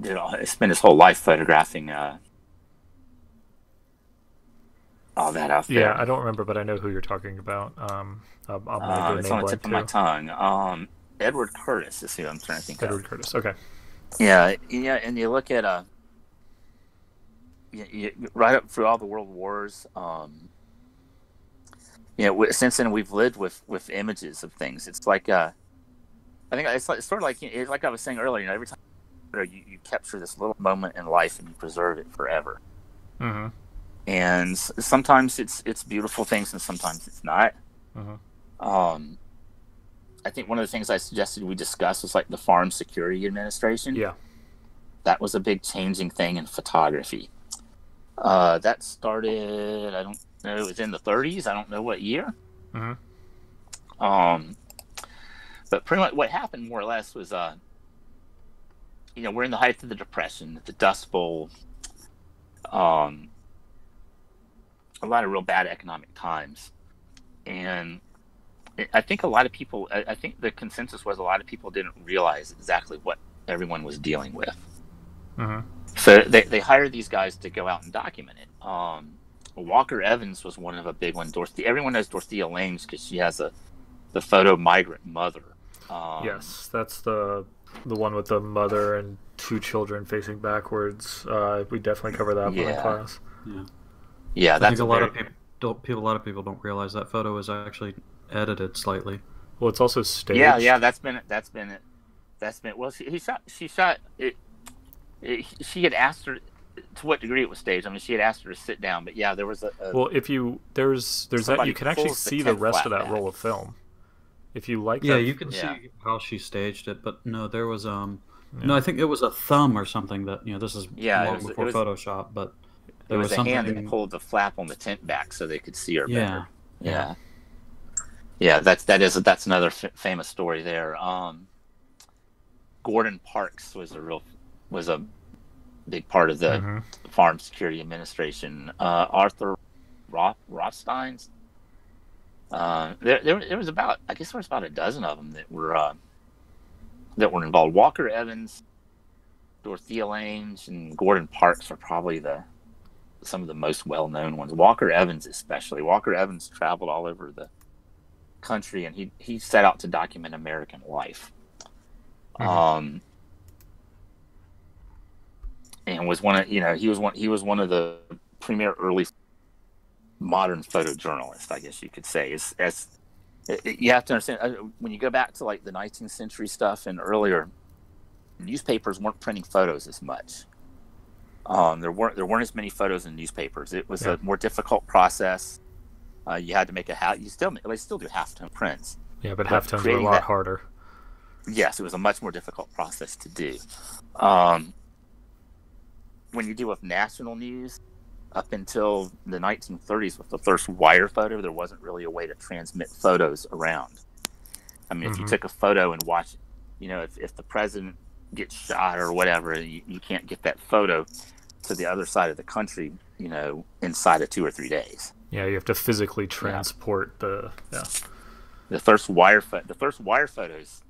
did all, spent his whole life photographing uh all that out there. Yeah, I don't remember, but I know who you're talking about. Um, I'm, I'm Uh, it's on the tip blank of my tongue. Um, Edward Curtis is who I'm trying to think of. Edward Curtis. Okay. Yeah, yeah, and you look at uh, you, you, right up through all the world wars. Um, you know, since then we've lived with with images of things. It's like uh, I think it's, like, it's sort of like it's like I was saying earlier. You know, every time you, you capture this little moment in life and you preserve it forever. Mm-hmm. And sometimes it's it's beautiful things, and sometimes it's not. Mhm. Um, I think one of the things I suggested we discuss was like the Farm Security Administration Yeah. that was a big changing thing in photography. Uh, that started, I don't know, it was in the 30s. I don't know what year. Mhm. Um, but pretty much what happened more or less was, uh, you know, we're in the height of the Depression, the Dust Bowl, um, a lot of real bad economic times. And I- I think a lot of people, I I think the consensus was a lot of people didn't realize exactly what everyone was dealing with. Mm-hmm. So they, they hired these guys to go out and document it. Um, Walker Evans was one of a big one. Dorothy, everyone knows Dorothea Lange because she has a the photo migrant mother. Um, yes, that's the the one with the mother and two children facing backwards. Uh, we definitely cover that one in class. yeah, I that's think a a lot very- of people don't. People, a lot of people don't realize that photo is actually edited slightly. Well, it's also staged. Yeah, yeah, that's been that's been it. That's been well. She, he shot. She shot it, it. She had asked her to what degree it was staged. I mean, she had asked her to sit down, but yeah, there was a. a Well, if you there's there's that you can actually pulls the see the rest of that back. roll of film. If you like Yeah, that, you can Yeah. see how she staged it, but no, there was um, Yeah. no, I think it was a thumb or something that you know this is Yeah, it long was- it before was- Photoshop, but There was, was a hand that pulled the flap on the tent back so they could see her Yeah. better. Yeah. Yeah, Yeah, that's that is that's another f- famous story there. Um, Gordon Parks was a real was a big part of the Mhm. Farm Security Administration. Uh, Arthur Roth, Rothstein's. Uh, there, there, there was about I guess there was about a dozen of them that were uh, that were involved. Walker Evans, Dorothea Lange, and Gordon Parks are probably the some of the most well known ones. Walker Evans, especially. Walker Evans traveled all over the country, and he he set out to document American life. Mhm. Um, and was one of you know he was one he was one of the premier early modern photojournalists, I guess you could say. As, as you have to understand uh, when you go back to like the 19th century stuff and earlier, newspapers weren't printing photos as much. Um, there weren't there weren't as many photos in newspapers. It was Yeah. a more difficult process. Uh, you had to make a half. You still they still do halftone prints. Yeah, but But halftones were a lot that- harder. Yes, it was a much more difficult process to do. Um, when you deal with national news, up until the 1930s with the first wire photo, there wasn't really a way to transmit photos around. I mean, if you Mhm. took a photo and watched, you know, if, if the president gets shot or whatever, you, you can't get that photo to the other side of the country, you know, inside of two or three days. Yeah, you have to physically transport the. Yeah. the first wire pho- the first wire photos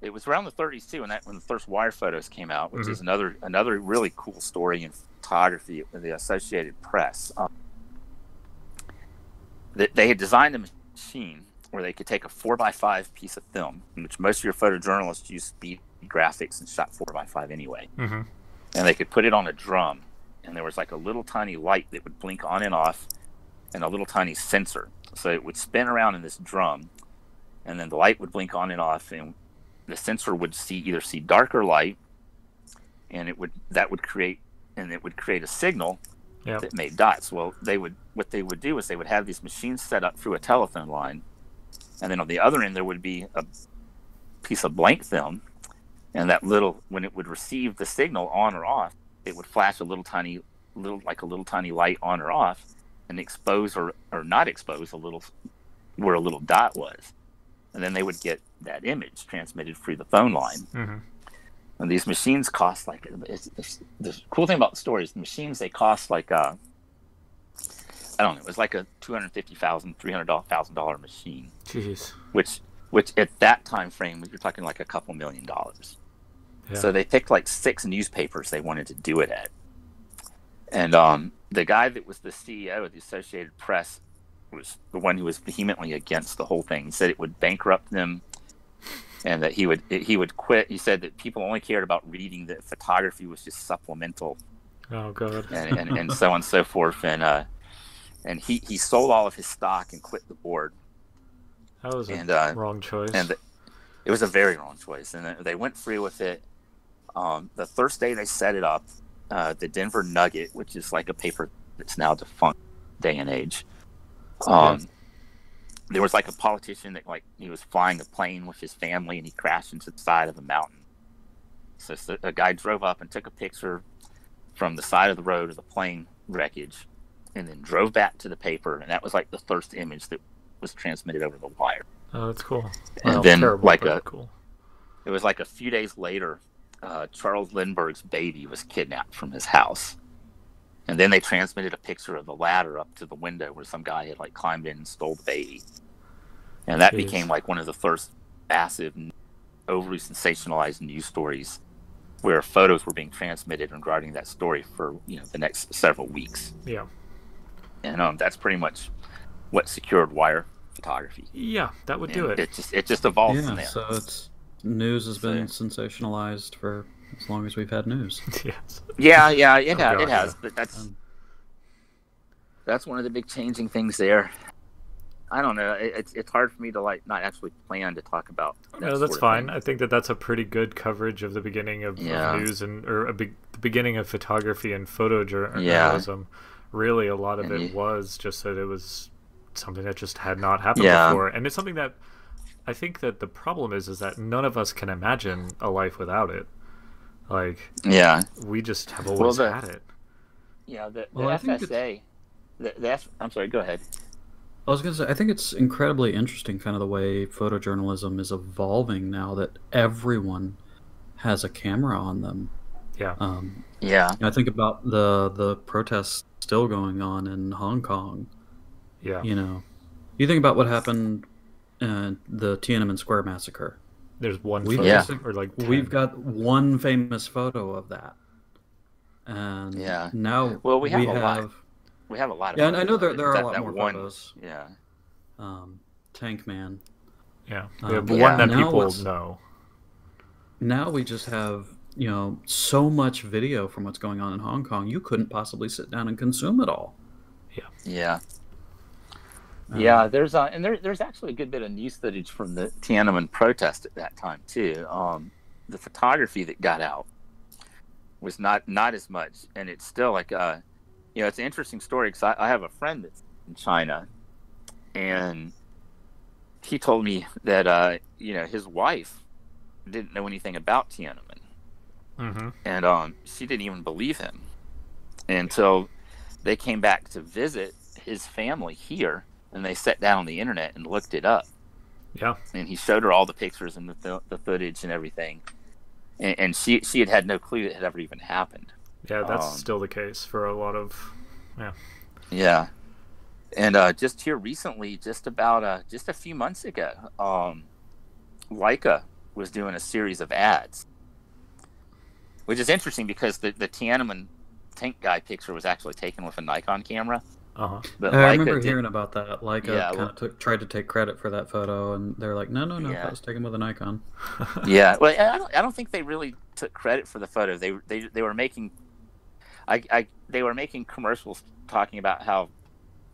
it was around the 30s too when that when the first wire photos came out which Mhm. is another another really cool story in photography with the associated press um, that they had designed a machine where they could take a four by five piece of film which most of your photojournalists use speed graphics and shot four by five anyway hmm and they could put it on a drum and there was like a little tiny light that would blink on and off and a little tiny sensor so it would spin around in this drum and then the light would blink on and off and the sensor would see either see darker light and it would that would create and it would create a signal Yeah. that made dots well they would what they would do is they would have these machines set up through a telephone line and then on the other end there would be a piece of blank film and that little when it would receive the signal on or off it would flash a little tiny little like a little tiny light on or off and expose or, or not expose a little where a little dot was. And then they would get that image transmitted through the phone line. Hmm and these machines cost like it's, it's, the cool thing about the story is the machines they cost like uh i don't know it was like a $250000 $300000 machine. Jeez. which which at that time frame you're talking like a couple million dollars Yeah. so they picked like six newspapers they wanted to do it at and um, the guy that was the ceo of the associated press was the one who was vehemently against the whole thing he said it would bankrupt them and that he would he would quit he said that people only cared about reading that photography was just supplemental oh god. and, and, and so on and so forth and uh and he, he sold all of his stock and quit the board That was a and, uh, wrong choice. and the, it was a very wrong choice. And they went free with it. Um, the first day they set it up, uh, the Denver Nugget, which is like a paper that's now defunct day and age. Um, There was like a politician that like he was flying a plane with his family and he crashed into the side of a mountain. So, so a guy drove up and took a picture from the side of the road of the plane wreckage, and then drove back to the paper, and that was like the first image that was transmitted over the wire. oh, that's cool. And then, terrible, like a- cool. It was like a few days later, uh, Charles Lindbergh's baby was kidnapped from his house. And then they transmitted a picture of the ladder up to the window where some guy had like climbed in and stole the baby. And that Jeez. became like one of the first massive, overly sensationalized news stories where photos were being transmitted regarding that story for you know the next several weeks. Yeah. And um, that's pretty much what secured wire photography. Yeah, that would do it. It just it just evolved from there. so it's news has been sensationalized for as long as we've had news. (laughs) yes. Yeah, yeah, it, Oh, ha- God, it has, yeah. but that's Um, that's one of the big changing things there. I don't know. It, it's it's hard for me to like not actually plan to talk about. that No, sort that's of fine. thing. I think that that's a pretty good coverage of the beginning of, of Yeah. news and or a big, the beginning of photography and photojournalism. Yeah. Really, a lot of And it you- was just that it was something that just had not happened Yeah. before, and it's something that I think that the problem is is that none of us can imagine a life without it. Like Yeah, we just have Well, always the- had it. Yeah, the, the Well, FSA. The, the F, I'm sorry. Go ahead. I was going to say, I think it's incredibly interesting, kind of the way photojournalism is evolving now that everyone has a camera on them. Yeah. Um, Yeah. I think about the the protests still going on in Hong Kong. Yeah. You know, you think about what happened in the Tiananmen Square massacre. There's one We- photo Yeah. or like We've got one famous photo of that, and Yeah. now Well, we have a lot. We have a lot of. Yeah, and I know there there are that- a lot more one, photos. Yeah. Um, Tank Man. Yeah. Yeah but but yeah, one that now people know. Now we just have you know so much video from what's going on in Hong Kong. You couldn't possibly sit down and consume it all. Yeah. Um, Yeah, there's uh, and there, there's actually a good bit of news footage from the Tiananmen protest at that time too. Um, the photography that got out was not not as much, and it's still like uh, you know, it's an interesting story because I, I have a friend that's in China, and he told me that uh, you know his wife didn't know anything about Tiananmen, Mm-hmm. and um, she didn't even believe him until they came back to visit his family here, and they sat down on the internet and looked it up, Yeah. and he showed her all the pictures and the, the footage and everything, and, and she she had had no clue it had ever even happened. Yeah, that's Um, still the case for a lot of. Yeah. Yeah, and uh, just here recently, just about uh, just a few months ago, um, Leica was doing a series of ads, which is interesting because the the Tiananmen tank guy picture was actually taken with a Nikon camera. Uh huh. But I Leica remember did- hearing about that. Leica Yeah, kind well- of took, tried to take credit for that photo, and they're like, "No, no, no, Yeah. that was taken with a Nikon." (laughs) yeah well I don't, I don't think they really took credit for the photo they they, they were making I, I they were making commercials talking about how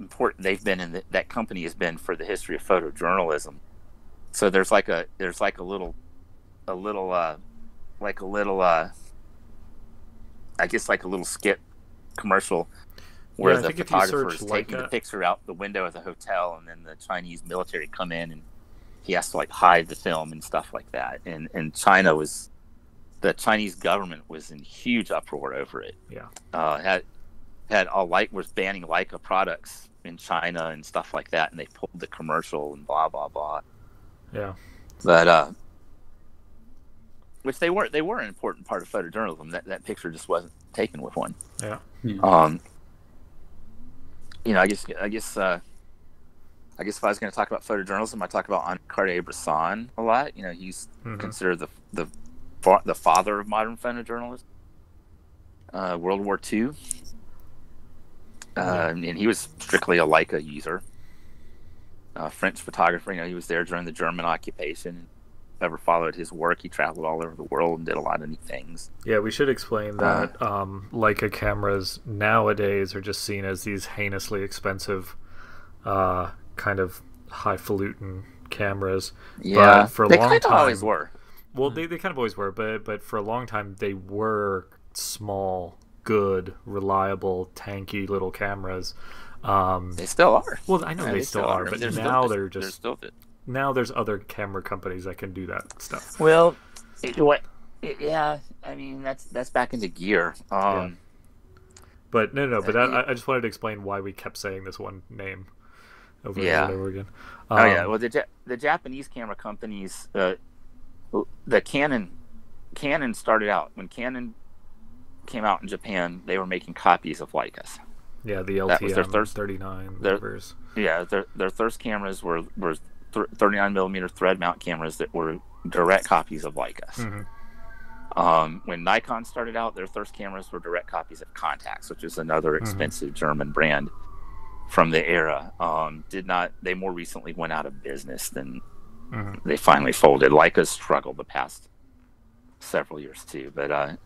important they've been and that that company has been for the history of photojournalism so there's like a there's like a little a little uh like a little uh i guess like a little skit commercial where Yeah, the think if you photographer is search taking the picture out the window of the hotel and then the chinese military come in and he has to like hide the film and stuff like that and and china was the chinese government was in huge uproar over it Yeah. uh had had all like was banning leica products in china and stuff like that and they pulled the commercial and blah blah blah Yeah. but uh which they weren't. They were an important part of photojournalism that that picture just wasn't taken with one Yeah. Yeah. um you know i guess i guess uh I guess if I was going to talk about photojournalism, I talk about Henri Cartier-Bresson a lot. You know, he's Mhm. considered the the the father of modern photojournalism. Uh, World War II, uh, and he was strictly a Leica user. Uh, French photographer, you know, he was there during the German occupation. Ever followed his work? He traveled all over the world and did a lot of neat things. Yeah, we should explain Uh, that um, Leica cameras nowadays are just seen as these heinously expensive, uh, kind of highfalutin cameras. Yeah, for a they long kind of always were. Well, they, they kind of always were, but but for a long time they were small, good, reliable, tanky little cameras. Um, They still are. well, I know Yeah, they, still are, I mean, but now they're, they're they're just still now there's other camera companies that can do that stuff. Well, it, what? It, yeah, I mean that's that's back into gear. Um, But no, no, but Uh, I, I just wanted to explain why we kept saying this one name over Yeah. and over again. oh yeah, Um, well the Ja- the Japanese camera companies, uh, the Canon, Canon started out when Canon came out in Japan. They were making copies of Leicas. yeah, the that was their LTM first- 39 their- Yeah, their their first cameras were were th- 39 millimeter thread mount cameras that were direct copies of Leicas. Mhm. Um, when Nikon started out, their first cameras were direct copies of Contax, which is another expensive German brand from the era. Um, did not they more recently went out of business than Mhm. they finally folded. Leica's struggled the past several years too, but uh,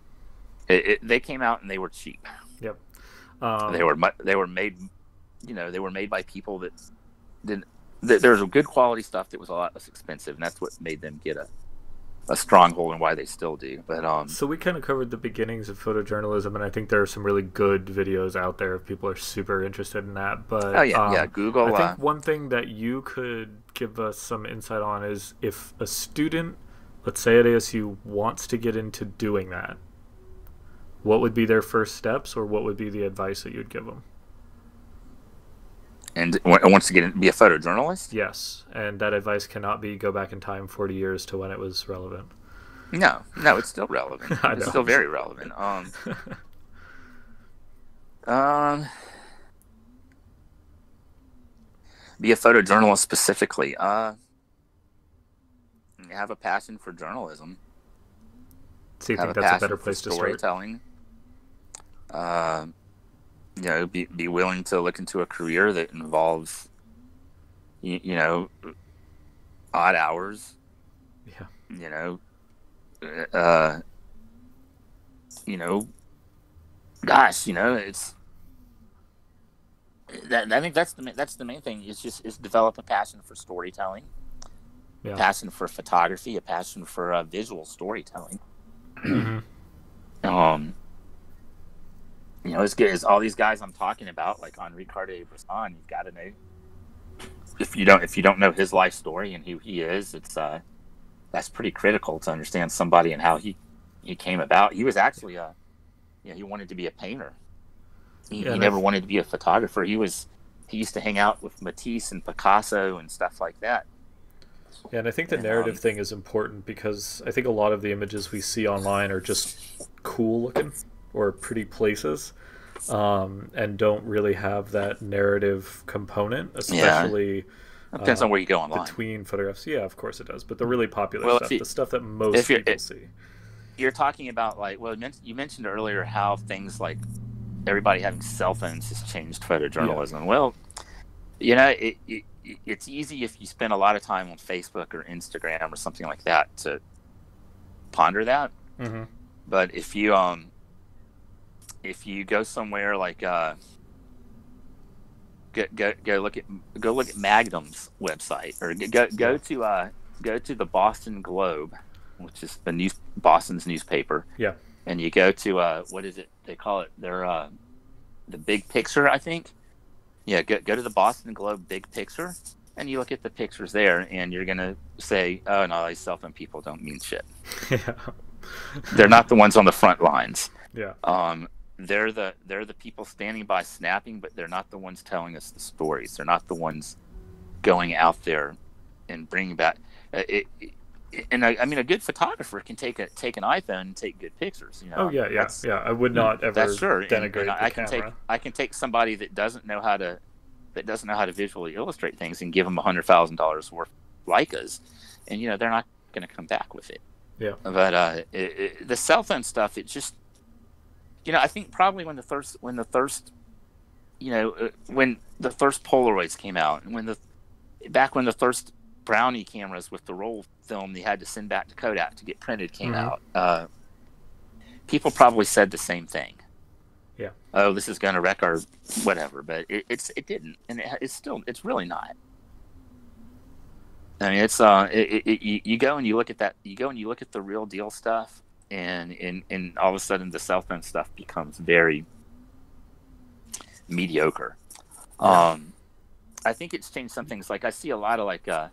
it, it, they came out and they were cheap. Um, they were they were made, you know, they were made by people that didn't. Th- there's a good quality stuff that was a lot less expensive, and that's what made them get a a stronghold and why they still do. But um, So we kind of covered the beginnings of photojournalism, and I think there are some really good videos out there if people are super interested in that. But oh yeah, um, yeah, Google. I uh, think one thing that you could give us some insight on is if a student, let's say at ASU, wants to get into doing that, what would be their first steps, or what would be the advice that you'd give them? And wants to get in, be a photojournalist? Yes, and that advice cannot be go back in time forty years to when it was relevant. No, no, it's still relevant. (laughs) it's still very relevant. Um, (laughs) um, be a photojournalist specifically. Uh, have a passion for journalism. So you have think a that's a better place to start? storytelling. Uh, you know, be be willing to look into a career that involves, you, you know, odd hours. Yeah. You know, uh, you know, gosh, you know, it's that. I think that's the that's the main thing. Is just is develop a passion for storytelling, yeah. passion for photography, a passion for uh, visual storytelling. Mm-hmm. Um, you know, as good as all these guys I'm talking about, like Henri Cartier-Bresson, you've got to know if you don't if you don't know his life story and who he is, it's uh that's pretty critical to understand somebody and how he he came about. He was actually a, you know, he wanted to be a painter. He, yeah, he never wanted to be a photographer. He was he used to hang out with Matisse and Picasso and stuff like that. Yeah, and I think the and, narrative um, thing is important because I think a lot of the images we see online are just cool looking or pretty places, um, and don't really have that narrative component, especially. Yeah Depends uh, on where you go online. Between photographs, yeah, of course it does. But the really popular well, stuff, you, the stuff that most people it, see. You're talking about like, well, you mentioned earlier how things like everybody having cell phones has changed photojournalism. Yeah. Well, you know, it, it, it's easy if you spend a lot of time on Facebook or Instagram or something like that to ponder that. Mm-hmm. But if you um, if you go somewhere like uh go, go, go look at go look at Magnum's website or go go to uh, go to the Boston Globe, which is the news Boston's newspaper. Yeah. And you go to uh, what is it? They call it their uh, the Big Picture, I think. Yeah, go go to the Boston Globe Big Picture, and you look at the pictures there, and you're gonna say, "Oh no, these cell phone people don't mean shit." (laughs) Yeah. They're not the ones on the front lines. Yeah. Um, they're the they're the people standing by snapping, but they're not the ones telling us the stories. They're not the ones going out there and bringing back. Uh, it, it, and I, I, mean, a good photographer can take a take an iPhone and take good pictures. You know, oh yeah, yeah, yeah. I would not ever that's sure. denigrate and, and I can camera. take I can take somebody that doesn't know how to that doesn't know how to visually illustrate things and give them a hundred thousand dollars worth of Leicas, and you know they're not going to come back with it. Yeah. But uh, it, the cell phone stuff, it just you know, I think probably when the thirst, when the thirst, you know, uh, when the thirst Polaroids came out, and when the back when the thirst brownie cameras with the roll film they had to send back to Kodak to get printed came mm-hmm. out, uh, people probably said the same thing. Yeah. Oh, this is going to wreck our whatever, but it, it's it didn't, and it, it's still it's really not. I mean, it's uh, it, it, you, you go and you look at that, you go and you look at the real deal stuff, and and and all of a sudden the cell phone stuff becomes very mediocre. Um, I think it's changed some things. Like I see a lot of like, uh,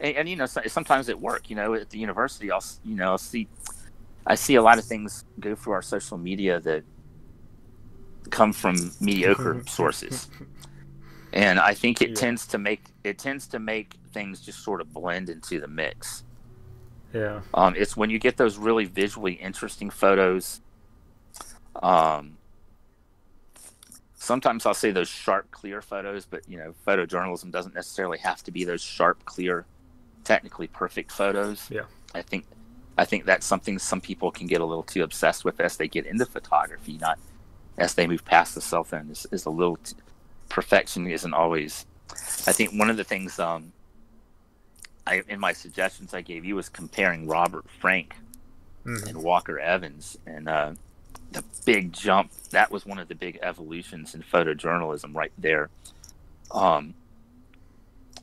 and, and you know, so, sometimes at work, you know, at the university, I'll you know I'll see, I see a lot of things go through our social media that come from mediocre (laughs) sources, and I think it yeah. tends to make it tends to make things just sort of blend into the mix. Yeah. Um, it's when you get those really visually interesting photos. Um, sometimes I'll say those sharp, clear photos, but you know, photojournalism doesn't necessarily have to be those sharp, clear, technically perfect photos. Yeah. I think, I think that's something some people can get a little too obsessed with as they get into photography. Not as they move past the cell phone is, is a little. T- perfection isn't always. I think one of the things um, I, in my suggestions I gave you was comparing Robert Frank mm-hmm. and Walker Evans, and uh, the big jump. That was one of the big evolutions in photojournalism, right there. Um,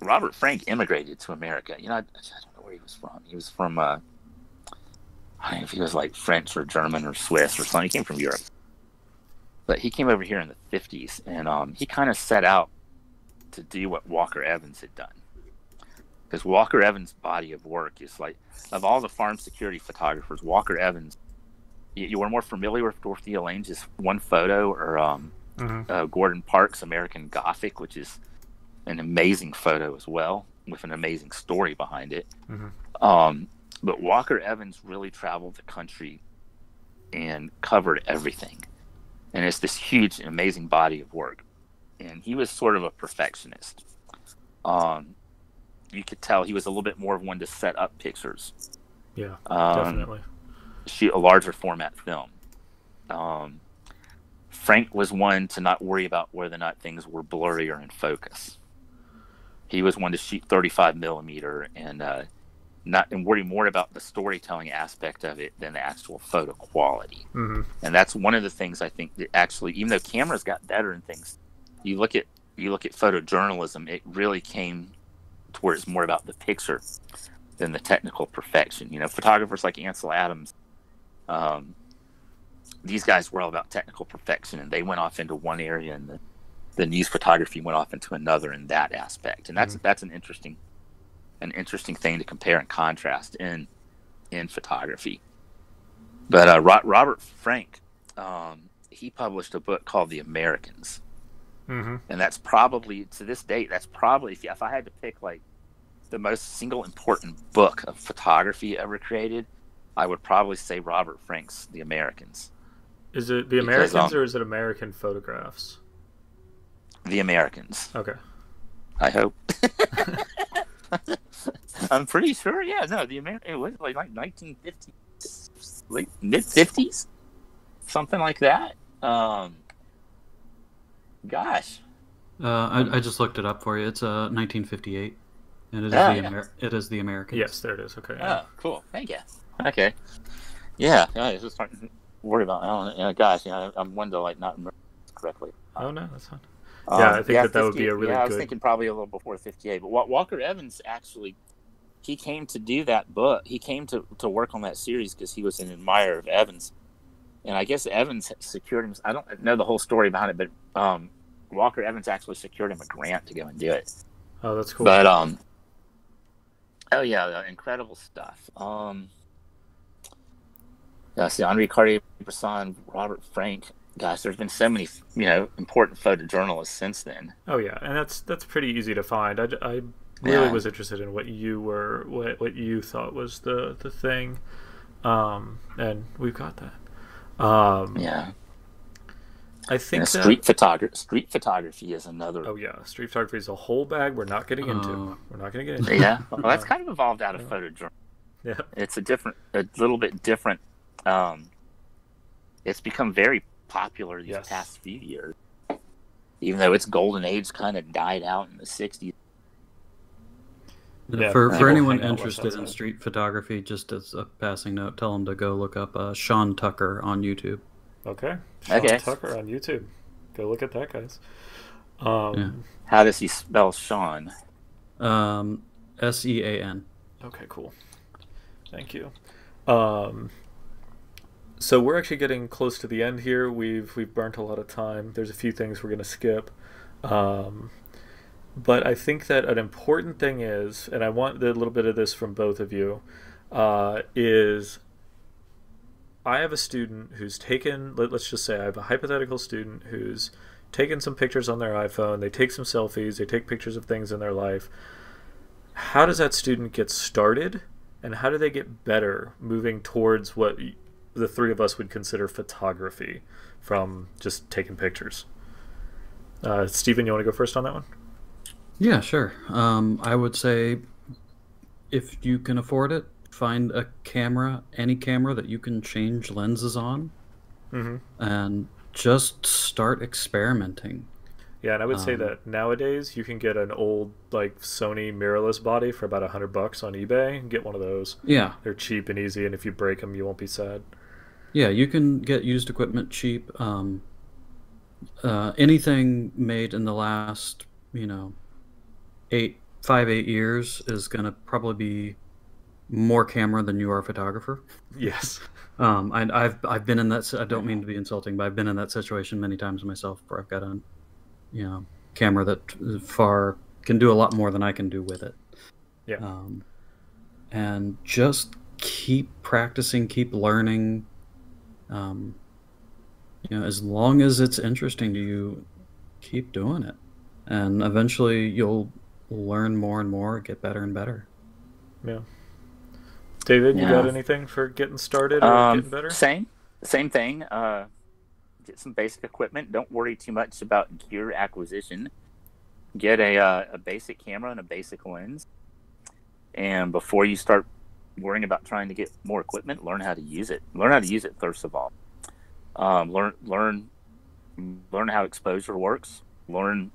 Robert Frank immigrated to America. You know, I, I, don't know where he was from. He was from, uh, I don't know if he was like French or German or Swiss or something. He came from Europe, but he came over here in the '50s, and um, he kind of set out to do what Walker Evans had done because Walker Evans' body of work is like of all the farm security photographers, Walker Evans you, you were more familiar with Dorothea Lange's one photo or um, Mhm. uh, Gordon Parks' American Gothic, which is an amazing photo as well, with an amazing story behind it. Mhm. Um, but Walker Evans really traveled the country and covered everything. And it's this huge, amazing body of work. And he was sort of a perfectionist. Um, you could tell he was a little bit more of one to set up pictures, Yeah, um, definitely. shoot a larger format film. Um, Frank was one to not worry about whether or not things were blurry or in focus. He was one to shoot 35 millimeter and uh, not and worry more about the storytelling aspect of it than the actual photo quality. hmm And that's one of the things I think that actually, even though cameras got better and things, you look at you look at photojournalism, it really came to where it's more about the picture than the technical perfection. You know, photographers like Ansel Adams, um, these guys were all about technical perfection, and they went off into one area, and the, the news photography went off into another in that aspect. And that's that's an interesting an interesting thing to compare and contrast in in photography. But uh, Robert Frank, um, he published a book called The Americans, hmm and that's probably to this date. That's probably if, if I had to pick like the most single important book of photography ever created, I would probably say Robert Frank's The Americans. Is it the Americans um, or is it American photographs? The Americans. Okay. I hope. (laughs) I'm pretty sure. Yeah, no, the Amer- it was like like 1950s, late mid 50s, something like that. Um, gosh, Uh, I, I just looked it up for you. It's uh, 1958, and it is Ah, the yeah. Amer- it is the Americans. Yes, there it is. Okay. oh, cool. Thank you. Okay. Yeah, yeah, I was just starting to worry about. I don't know. Yeah, gosh, yeah, I'm one to like not remember correctly. Oh no, that's fine. Um, Yeah, I think that that would be a really yeah, I was good- thinking probably a little before 58. But Walker Evans actually, he came to do that book. He came to, to work on that series because he was an admirer of Evans. And I guess Evans secured him. I don't know the whole story behind it, but um, Walker Evans actually secured him a grant to go and do it. Oh, that's cool. But um, oh yeah, incredible stuff. Um, yeah, see, Henri Cartier-Bresson, Robert Frank. Gosh, there's been so many, you know, important photojournalists since then. oh yeah, and that's that's pretty easy to find. I, I really Yeah. was interested in what you were what what you thought was the the thing, um, and we've got that. Um, Yeah. I think And that. street photography. Street photography is another. Oh yeah, street photography is a whole bag. We're not getting into. Oh. We're not going to get into. Yeah, (laughs) well, that's kind of evolved out of photojournalism. Yeah. It's a different, a little bit different. Um, it's become very popular these Yes. past few years, even though its golden age kind of died out in the '60s. Yeah, for for anyone hang out west interested in street photography, just as a passing note, tell them to go look up uh, Sean Tucker on YouTube. Okay. Sean Okay. Tucker on YouTube. Go look at that, guys. Um, Yeah. How does he spell Sean? Um, S E A N. Okay, cool. Thank you. Um, so we're actually getting close to the end here. We've we've burnt a lot of time. There's a few things we're gonna skip, um, but I think that an important thing is, and I want a little bit of this from both of you, uh, is I have a student who's taken. Let, let's just say I have a hypothetical student who's taken some pictures on their iPhone. They take some selfies. They take pictures of things in their life how does that student get started and how do they get better moving towards what the three of us would consider photography from just taking pictures uh, Stephen, you want to go first on that one Yeah, sure. Um, I would say if you can afford it, find a camera, any camera that you can change lenses on, mm-hmm. and just start experimenting. yeah and i would say Um, that nowadays you can get an old like sony mirrorless body for about a hundred bucks on ebay and get one of those Yeah, they're cheap and easy and if you break them you won't be sad yeah, you can get used equipment cheap. Um, uh, anything made in the last, you know, eight, five, eight years is gonna probably be more camera than you are a photographer. yes (laughs) Um, and I've I've been in that. I don't mean to be insulting, but I've been in that situation many times myself, where I've got a, you know, camera that far can do a lot more than I can do with it. Yeah. Um, and just keep practicing, keep learning. um, you know, as long as it's interesting to you, keep doing it, and eventually you'll learn more and more, get better and better. Yeah. David, you got anything for getting started or Um, getting better? Same, same thing. Uh, get some basic equipment. Don't worry too much about gear acquisition. Get a uh, a basic camera and a basic lens, and before you start worrying about trying to get more equipment, learn how to use it. Learn how to use it first of all. Um, learn learn learn how exposure works. Learn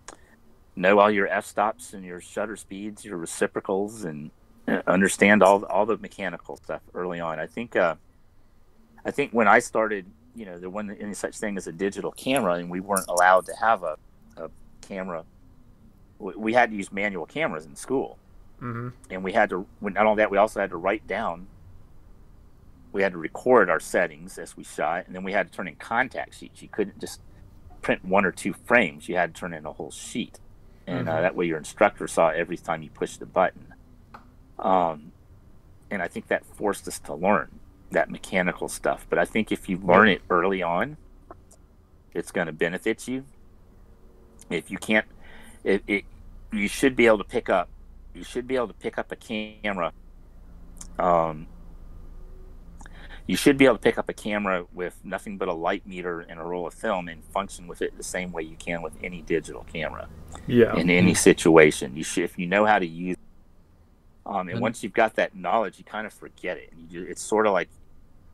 know all your f stops and your shutter speeds, your reciprocals, and uh, understand all all the mechanical stuff early on. I think. Uh, I think when I started, you know, there wasn't any such thing as a digital camera, and we weren't allowed to have a, a camera. We had to use manual cameras in school, hmm and we had to. Not only that, we also had to write down. We had to record our settings as we shot, and then we had to turn in contact sheets. You couldn't just print one or two frames; you had to turn in a whole sheet, and uh, Mhm. that way your instructor saw every time you pushed the button. Um, and I think that forced us to learn that mechanical stuff. But I think if you learn it early on, it's going to benefit you. If you can't, it, it you should be able to pick up. You should be able to pick up a camera. Um, you should be able to pick up a camera with nothing but a light meter and a roll of film and function with it the same way you can with any digital camera Yeah. in any situation. You should, if you know how to use. Um, and once you've got that knowledge, you kind of forget it. You, it's sort of like,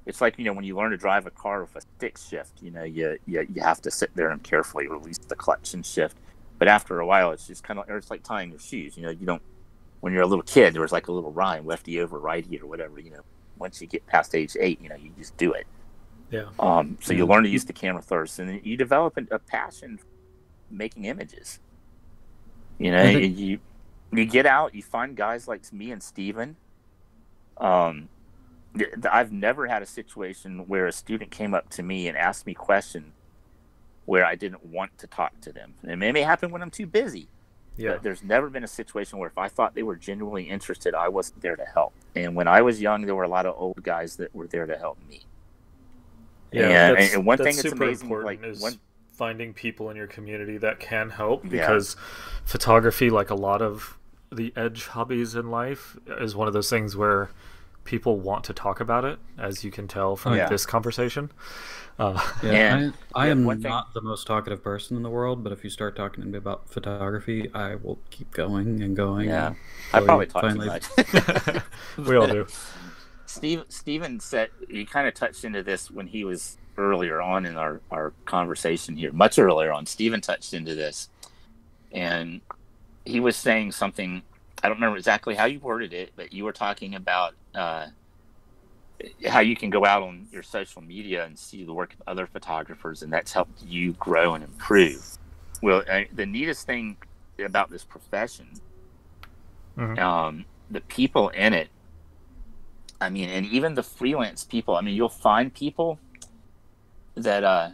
it's like you know when you learn to drive a car with a stick shift. You know, you you, you have to sit there and carefully release the clutch and shift. But after a while, it's just kind of it's like tying your shoes. You know, you don't. When you're a little kid, there was like a little rhyme, lefty over righty or whatever. You know, once you get past age eight, you know, you just do it. Yeah. Um, so you learn to use the camera first, and you develop a, passion making images. You know, think- you you get out, you find guys like me and Stephen. Um, I've never had a situation where a student came up to me and asked me questions where I didn't want to talk to them. And it may happen when I'm too busy. Yeah. But there's never been a situation where if I thought they were genuinely interested, I wasn't there to help. And when I was young, there were a lot of old guys that were there to help me. Yeah. and- and one thing that's super amazing, important like, is one- finding people in your community that can help Yeah. because photography, like a lot of the edge hobbies in life, is one of those things where people want to talk about it, as you can tell from Oh, yeah. this conversation. Uh, Yeah, And- I, I yeah, am thing- not the most talkative person in the world, but if you start talking to me about photography, I will keep going and going. Yeah. and I probably talk finally- too much. (laughs) we all do. (laughs) Steve Stephen said he kind of touched into this when he was earlier on in our, our conversation here, much earlier on. Stephen touched into this. And he was saying something I don't remember exactly how you worded it, but you were talking about uh, how you can go out on your social media and see the work of other photographers, and that's helped you grow and improve. Well, uh, the neatest thing about this profession, Mhm. um, the people in it, I mean, and even the freelance people. I mean, you'll find people that uh,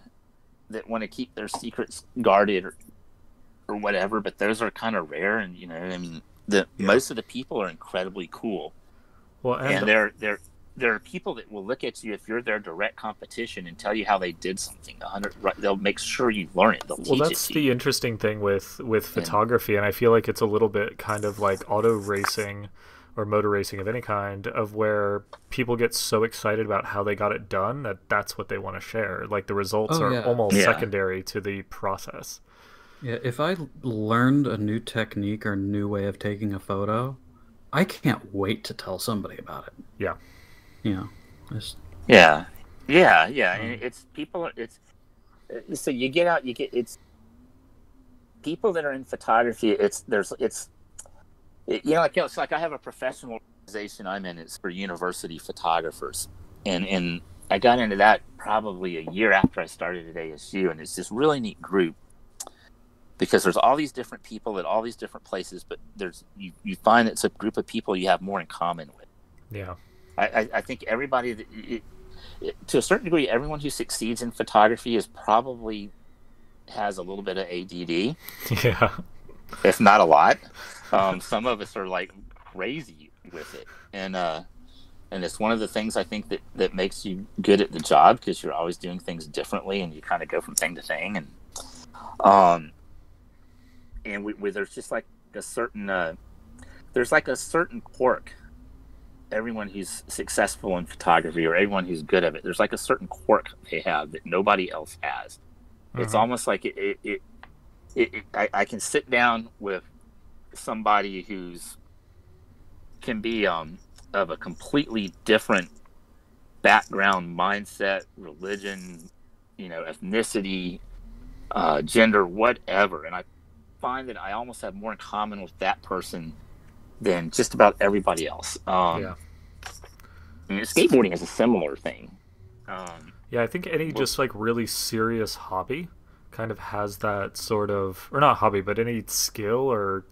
that want to keep their secrets guarded or, or whatever, but those are kind of rare. And you know, I mean, the Yeah. most of the people are incredibly cool Well, and, and, there there there are people that will look at you if you're their direct competition and tell you how they did something. A hundred, right, they'll make sure you learn it. They'll well, teach that's it to you. the interesting thing with with Yeah. photography, and I feel like it's a little bit kind of like auto racing or motor racing of any kind, of where people get so excited about how they got it done that that's what they want to share. Like the results Oh, are yeah. almost Yeah. secondary to the process. Yeah, if I learned a new technique or new way of taking a photo, I can't wait to tell somebody about it. Yeah. You know, it's, Yeah, yeah, yeah. And it's people. It's uh, so you get out. You get it's people that are in photography. It's there's it's it, you know like you know, it's like I have a professional organization I'm in. It's for university photographers, and and I got into that probably a year after I started at ASU, and it's this really neat group because there's all these different people at all these different places, but there's you you find it's a group of people you have more in common with. Yeah. I, I, I think everybody, that, it, it, to a certain degree, everyone who succeeds in photography is probably has a little bit of ADD, (laughs) Yeah. if not a lot. Um, (laughs) some of us are like crazy with it, and uh, and it's one of the things I think that that makes you good at the job because you're always doing things differently, and you kind of go from thing to thing, and um, and we, we there's just like a certain uh, there's like a certain quirk. Everyone who's successful in photography or everyone who's good at it, there's like a certain quirk they have that nobody else has. It's Mhm. almost like it. it, it, it, it I, I can sit down with somebody who's can be um of a completely different background, mindset, religion, you know, ethnicity, uh, gender, whatever, and I find that I almost have more in common with that person than just about everybody else. Um, Yeah. I mean, skateboarding is a similar thing. Um, Yeah, I think any Well- just like really serious hobby kind of has that sort of, or not hobby, but any skill or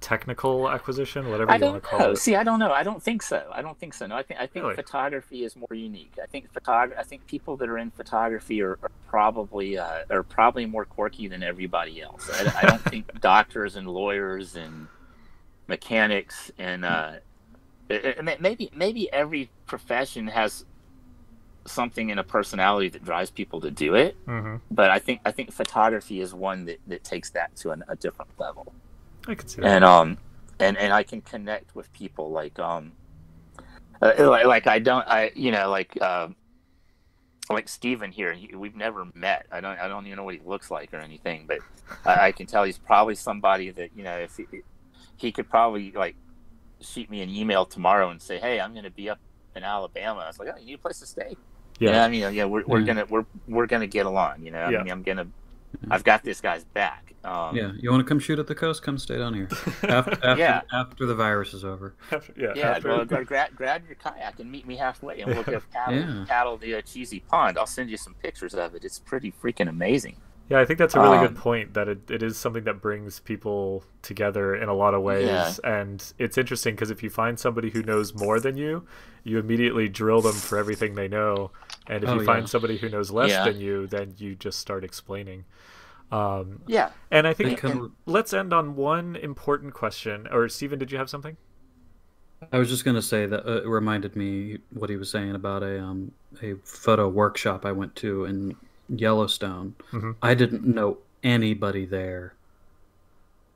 technical acquisition, whatever I you want to call know. it. See, I don't know. I don't think so. I don't think so. No, I think I think Really? photography is more unique. I think photog- I think people that are in photography are, are probably uh, are probably more quirky than everybody else. I, I don't think (laughs) doctors and lawyers and mechanics and uh, it- it- maybe maybe every profession has something in a personality that drives people to do it. hmm But I think I think photography is one that, that takes that to an, a different level I can see that. and um and and I can connect with people like um uh, like, like I don't I you know like uh, like Stephen here he, we've never met I don't I don't even know what he looks like or anything but I, I can tell he's probably somebody that you know if he, he could probably like shoot me an email tomorrow and say hey I'm going to be up in Alabama I was like oh you need a place to stay yeah. I mean, yeah, we're, we're Yeah. gonna we're we're gonna get along. You know, I Yeah. mean, I'm gonna, I've got this guy's back. Um, Yeah, you want to come shoot at the coast? Come stay down here. (laughs) After, after, Yeah. after the virus is over. (laughs) yeah. Yeah, after- well, gra- grab, grab your kayak and meet me halfway, and we'll go (laughs) paddle, Yeah. paddle the uh, cheesy pond. I'll send you some pictures of it. It's pretty freaking amazing. Yeah, I think that's a really Um, good point that it, it is something that brings people together in a lot of ways. Yeah. And it's interesting because if you find somebody who knows more than you, you immediately drill them for everything they know. And if Oh, you find somebody who knows less Yeah. than you, then you just start explaining. Um, Yeah, and I think They can- let's end on one important question. Or, Stephen, did you have something? I was just gonna say that uh, it reminded me what he was saying about a um a photo workshop I went to in Yellowstone. Mhm. I didn't know anybody there,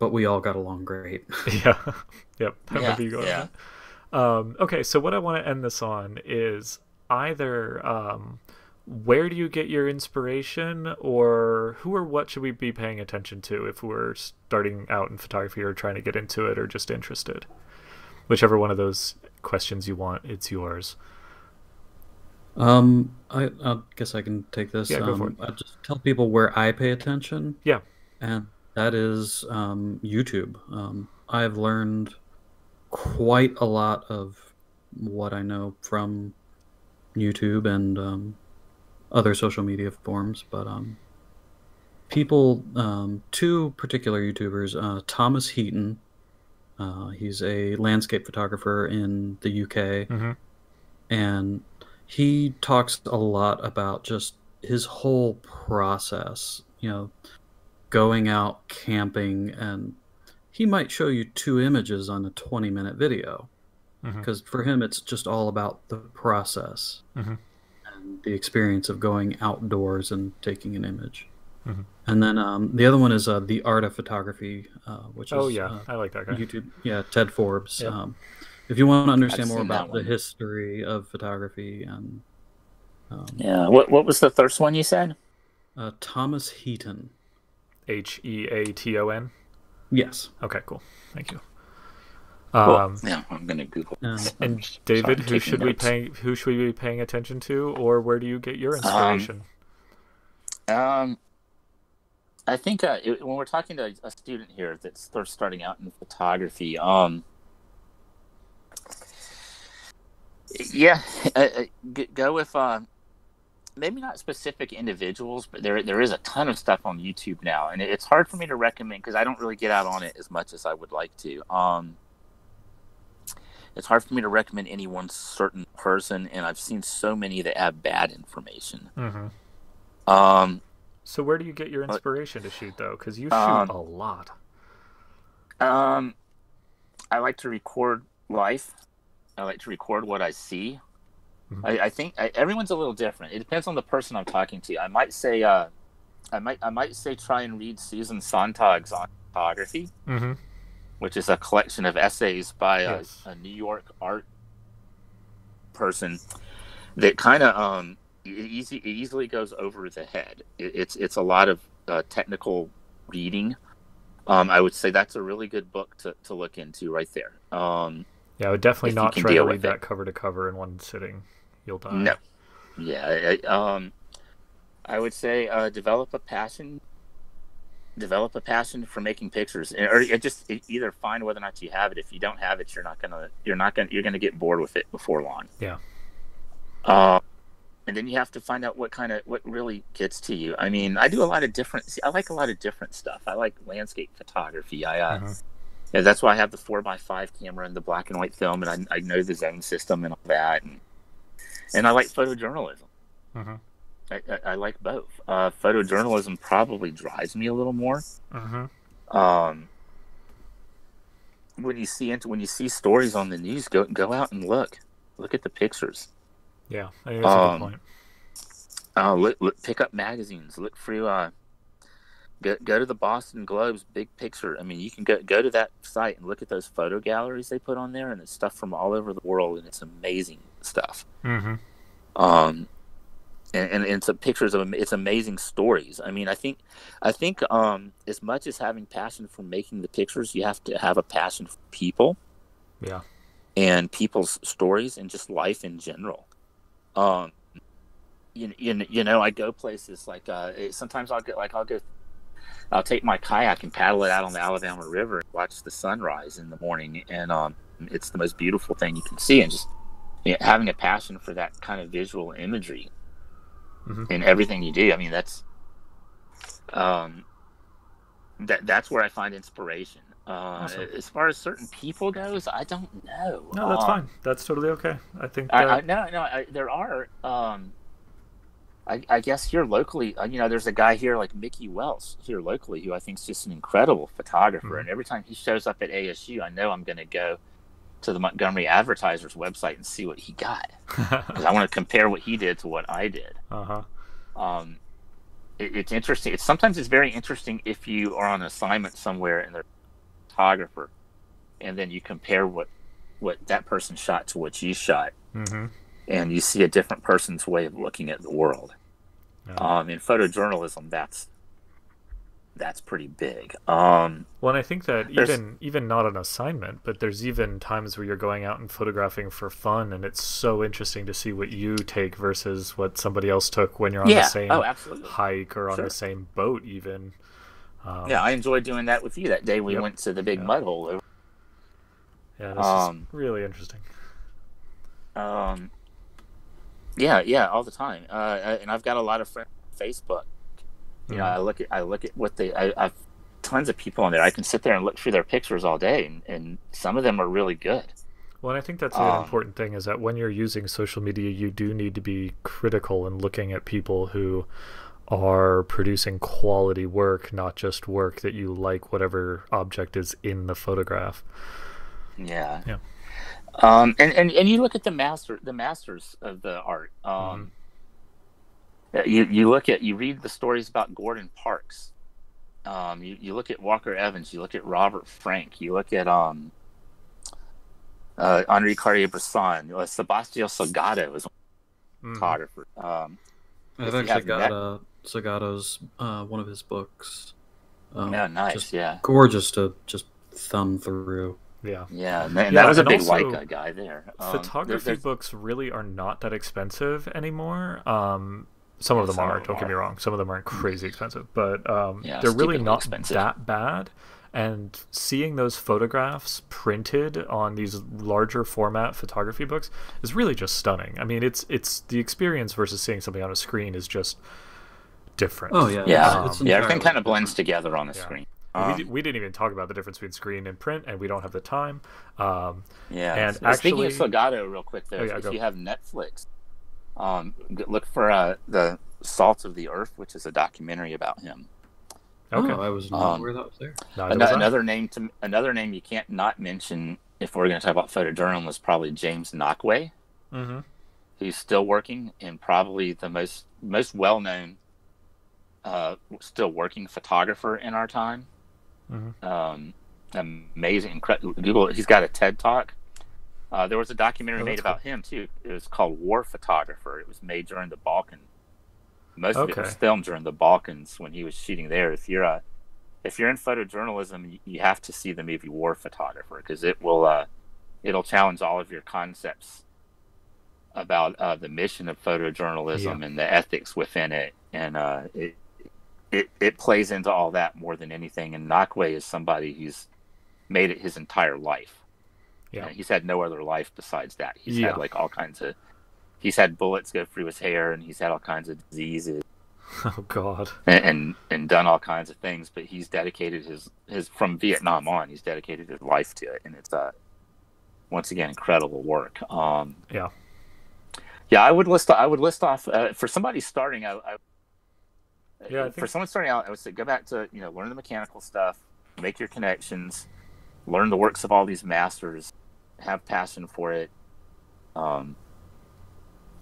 but we all got along great. (laughs) yeah. Yep. I Yeah, remember you going yeah. Um, okay, so what I want to end this on is either um, where do you get your inspiration, or who or what should we be paying attention to if we're starting out in photography or trying to get into it or just interested? Whichever one of those questions you want, it's yours. Um, I, I guess I can take this. Yeah, go um, for it. I just tell people where I pay attention. Yeah. and that is um, YouTube. Um, I've learned quite a lot of what I know from YouTube and um, other social media forms, but um, people, um, two particular YouTubers, uh, Thomas Heaton. Uh, he's a landscape photographer in the UK Mhm. and he talks a lot about just his whole process you know going out camping and he might show you two images on a 20 minute video Mhm. because for him it's just all about the process Mhm. and the experience of going outdoors and taking an image Mhm. and then um, the other one is uh, the art of photography uh, which Oh is yeah, uh, I like that guy. YouTube. Yeah, Ted Forbes. Yep. Um, if you want to understand I've more about the history of photography and um, yeah. What what was the first one you said? uh, Thomas Heaton. H E A T O N. Yes. Okay, cool. Thank you. Um, yeah, I'm gonna Google. Um, And David, who should we pay? Who should we be paying attention to, or where do you get your inspiration? Um, I think uh, it, when we're talking to a student here that's they're starting out in photography, um, yeah, uh, uh, go with uh, maybe not specific individuals, but there there is a ton of stuff on YouTube now, and it, it's hard for me to recommend because I don't really get out on it as much as I would like to. Um, it's hard for me to recommend any one certain person, and I've seen so many that have bad information. hmm Um, So where do you get your inspiration to shoot though? Because you shoot Um, a lot. Um, I like to record life. I like to record what I see. Mhm. I, I think I, everyone's a little different. It depends on the person I'm talking to. I might say, uh, I might I might say try and read Susan Sontag's on photography, Mm-hmm. Which is a collection of essays by a, Yes. a New York art person that kind of um easy easily goes over the head. It, it's it's a lot of uh, technical reading. Um, I would say that's a really good book to, to look into right there. Um, Yeah, I would definitely not try to read that it. cover to cover in one sitting. You'll die. No. Yeah. I, I- um, I would say uh, develop a passion. Develop a passion for making pictures, or just either find whether or not you have it. If you don't have it, you're not gonna. You're not gonna. You're gonna get bored with it before long. Yeah. Uh, and then you have to find out what kind of what really gets to you. I mean, I do a lot of different. See, I like a lot of different stuff. I like landscape photography. I uh, Mhm. yeah, that's why I have the four x five camera and the black and white film, and I, I know the zone system and all that, and and I like photojournalism. Mhm. I, I, like both. Uh, photojournalism probably drives me a little more. Mm-hmm. Um, when you see into when you see stories on the news, go go out and look. Look at the pictures. Yeah, that's a Um, good point. Uh, look, look, pick up magazines. Look through. Uh, go, go to the Boston Globe's big picture. I mean, you can go go to that site and look at those photo galleries they put on there, and it's stuff from all over the world, and it's amazing stuff. Mm-hmm. Um, and, and it's a pictures of it's amazing stories. I mean, I think, I think, um, as much as having passion for making the pictures, you have to have a passion for people Yeah. and people's stories and just life in general. Um, you, you, you know, I go places like uh, sometimes I'll get like I'll go, I'll take my kayak and paddle it out on the Alabama River and watch the sunrise in the morning, and um, it's the most beautiful thing you can see. And just you know, having a passion for that kind of visual imagery Mhm. in everything you do. I mean, that's um, that that's where I find inspiration. Uh, Awesome. As far as certain people goes, I don't know. No, that's Um, fine. That's totally okay. I think that I, no, no, I, there are. Um, I, I guess here locally, uh, you know, there's a guy here like Mickey Wells here locally who I think is just an incredible photographer. Mhm. And every time he shows up at ASU, I know I'm going to go to the Montgomery Advertiser's website and see what he got (laughs) because I want to compare what he did to what I did. uh-huh. Um, it, it's interesting. It's sometimes it's very interesting if you are on assignment somewhere and there's a photographer, and then you compare what what that person shot to what you shot Mm-hmm. and you see a different person's way of looking at the world. Yeah. Um, in photojournalism, that's that's pretty big. Um, Well, and I think that even even not an assignment, but there's even times where you're going out and photographing for fun, and it's so interesting to see what you take versus what somebody else took when you're on yeah. the same Oh, hike or on Sure. the same boat, even. Um, Yeah, I enjoyed doing that with you that day. We Yep. went to the big Yeah. mud hole. yeah, this um, is really interesting. Um, yeah, yeah, all the time. Uh, and I've got a lot of friends on Facebook. You know. I look at I look at what they. I, I've tons of people on there. I can sit there and look through their pictures all day, and, and some of them are really good. Well, and I think that's an Um, important thing is that when you're using social media, you do need to be critical and looking at people who are producing quality work, not just work that you like, whatever object is in the photograph. Yeah. Yeah. Um, and, and, and you look at the master, the masters of the art. Um, Mm-hmm. You, you look at, you read the stories about Gordon Parks. Um, you, you look at Walker Evans, you look at Robert Frank, you look at, um, uh, Henri Cartier-Bresson, uh, Sebastião Salgado is a Mhm. photographer. Um, I've actually got that- uh, Salgado's uh, one of his books. Um, yeah, nice. Just yeah. gorgeous to just thumb through. Yeah. Yeah. And, and Yeah, that was a big also, white guy, guy there. Um, Photography there's- books really are not that expensive anymore. Um, some of them Some are. of Don't get me wrong. Some of them aren't crazy expensive, but um, Yeah, they're really not expensive. that bad. And seeing those photographs printed on these larger format photography books is really just stunning. I mean, it's it's the experience versus seeing something on a screen is just different. Oh yeah, Yeah. Um, it's, it's yeah, everything kind of blends together on the Yeah. screen. we, Um, di- we didn't even talk about the difference between screen and print, and we don't have the time. Um, Yeah. And So speaking of actually- Salgado, real quick, there, Oh, yeah, if go. you have Netflix, um, look for uh, the Salt of the Earth, which is a documentary about him. okay. Oh, I was not Um, aware that was there. Neither was another name to another name you can't not mention if we're going to talk about photojournalists, probably James Nachtwey, Mm-hmm. who's still working and probably the most most well known uh, still working photographer in our time. Mhm. Um, amazing, incredible. Google. He's got a TED talk. Uh, there was a documentary Oh, made about him too. It was called War Photographer. It was made during the Balkan. Most of it was Okay. filmed during the Balkans when he was shooting there. If you're a if you're in photojournalism, you, you have to see the movie War Photographer because it will uh, it'll challenge all of your concepts about uh, the mission of photojournalism and the ethics within it, and uh, it, it it plays into all that more than anything. And Nachtwey is somebody who's made it his entire life. Yeah. Uh, he's had no other life besides that. He's Yeah. had like all kinds of. He's had bullets go through his hair, and he's had all kinds of diseases, (laughs) Oh God. and, and and done all kinds of things. But he's dedicated his his from Vietnam on. He's dedicated his life to it, and it's uh once again incredible work. Um, Yeah. yeah, I would list. I would list off uh, for somebody starting. I, I Yeah, I for someone starting out, I would say go back to you know learn the mechanical stuff, make your connections, learn the works of all these masters, have passion for it. Um,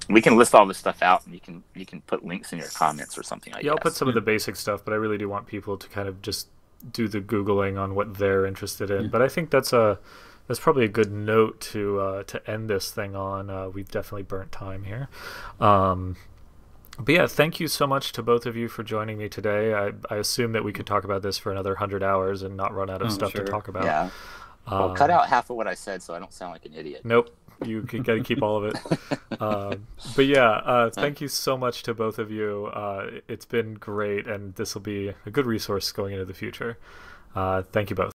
we can list all this stuff out, and you can you can put links in your comments or something. I Yeah, I'll put guess. some of the basic stuff, but I really do want people to kind of just do the googling on what they're interested in. Yeah. But I think that's a that's probably a good note to uh, to end this thing on. Uh, we've definitely burnt time here. Um, but yeah, thank you so much to both of you for joining me today. I, I assume that we could talk about this for another hundred hours and not run out of Oh, stuff sure. to talk about. Yeah. Well, Um, cut out half of what I said so I don't sound like an idiot. Nope. You (laughs) got to keep all of it. (laughs) um, but yeah, uh, thank you so much to both of you. Uh, it's been great, and this will be a good resource going into the future. Uh, thank you both.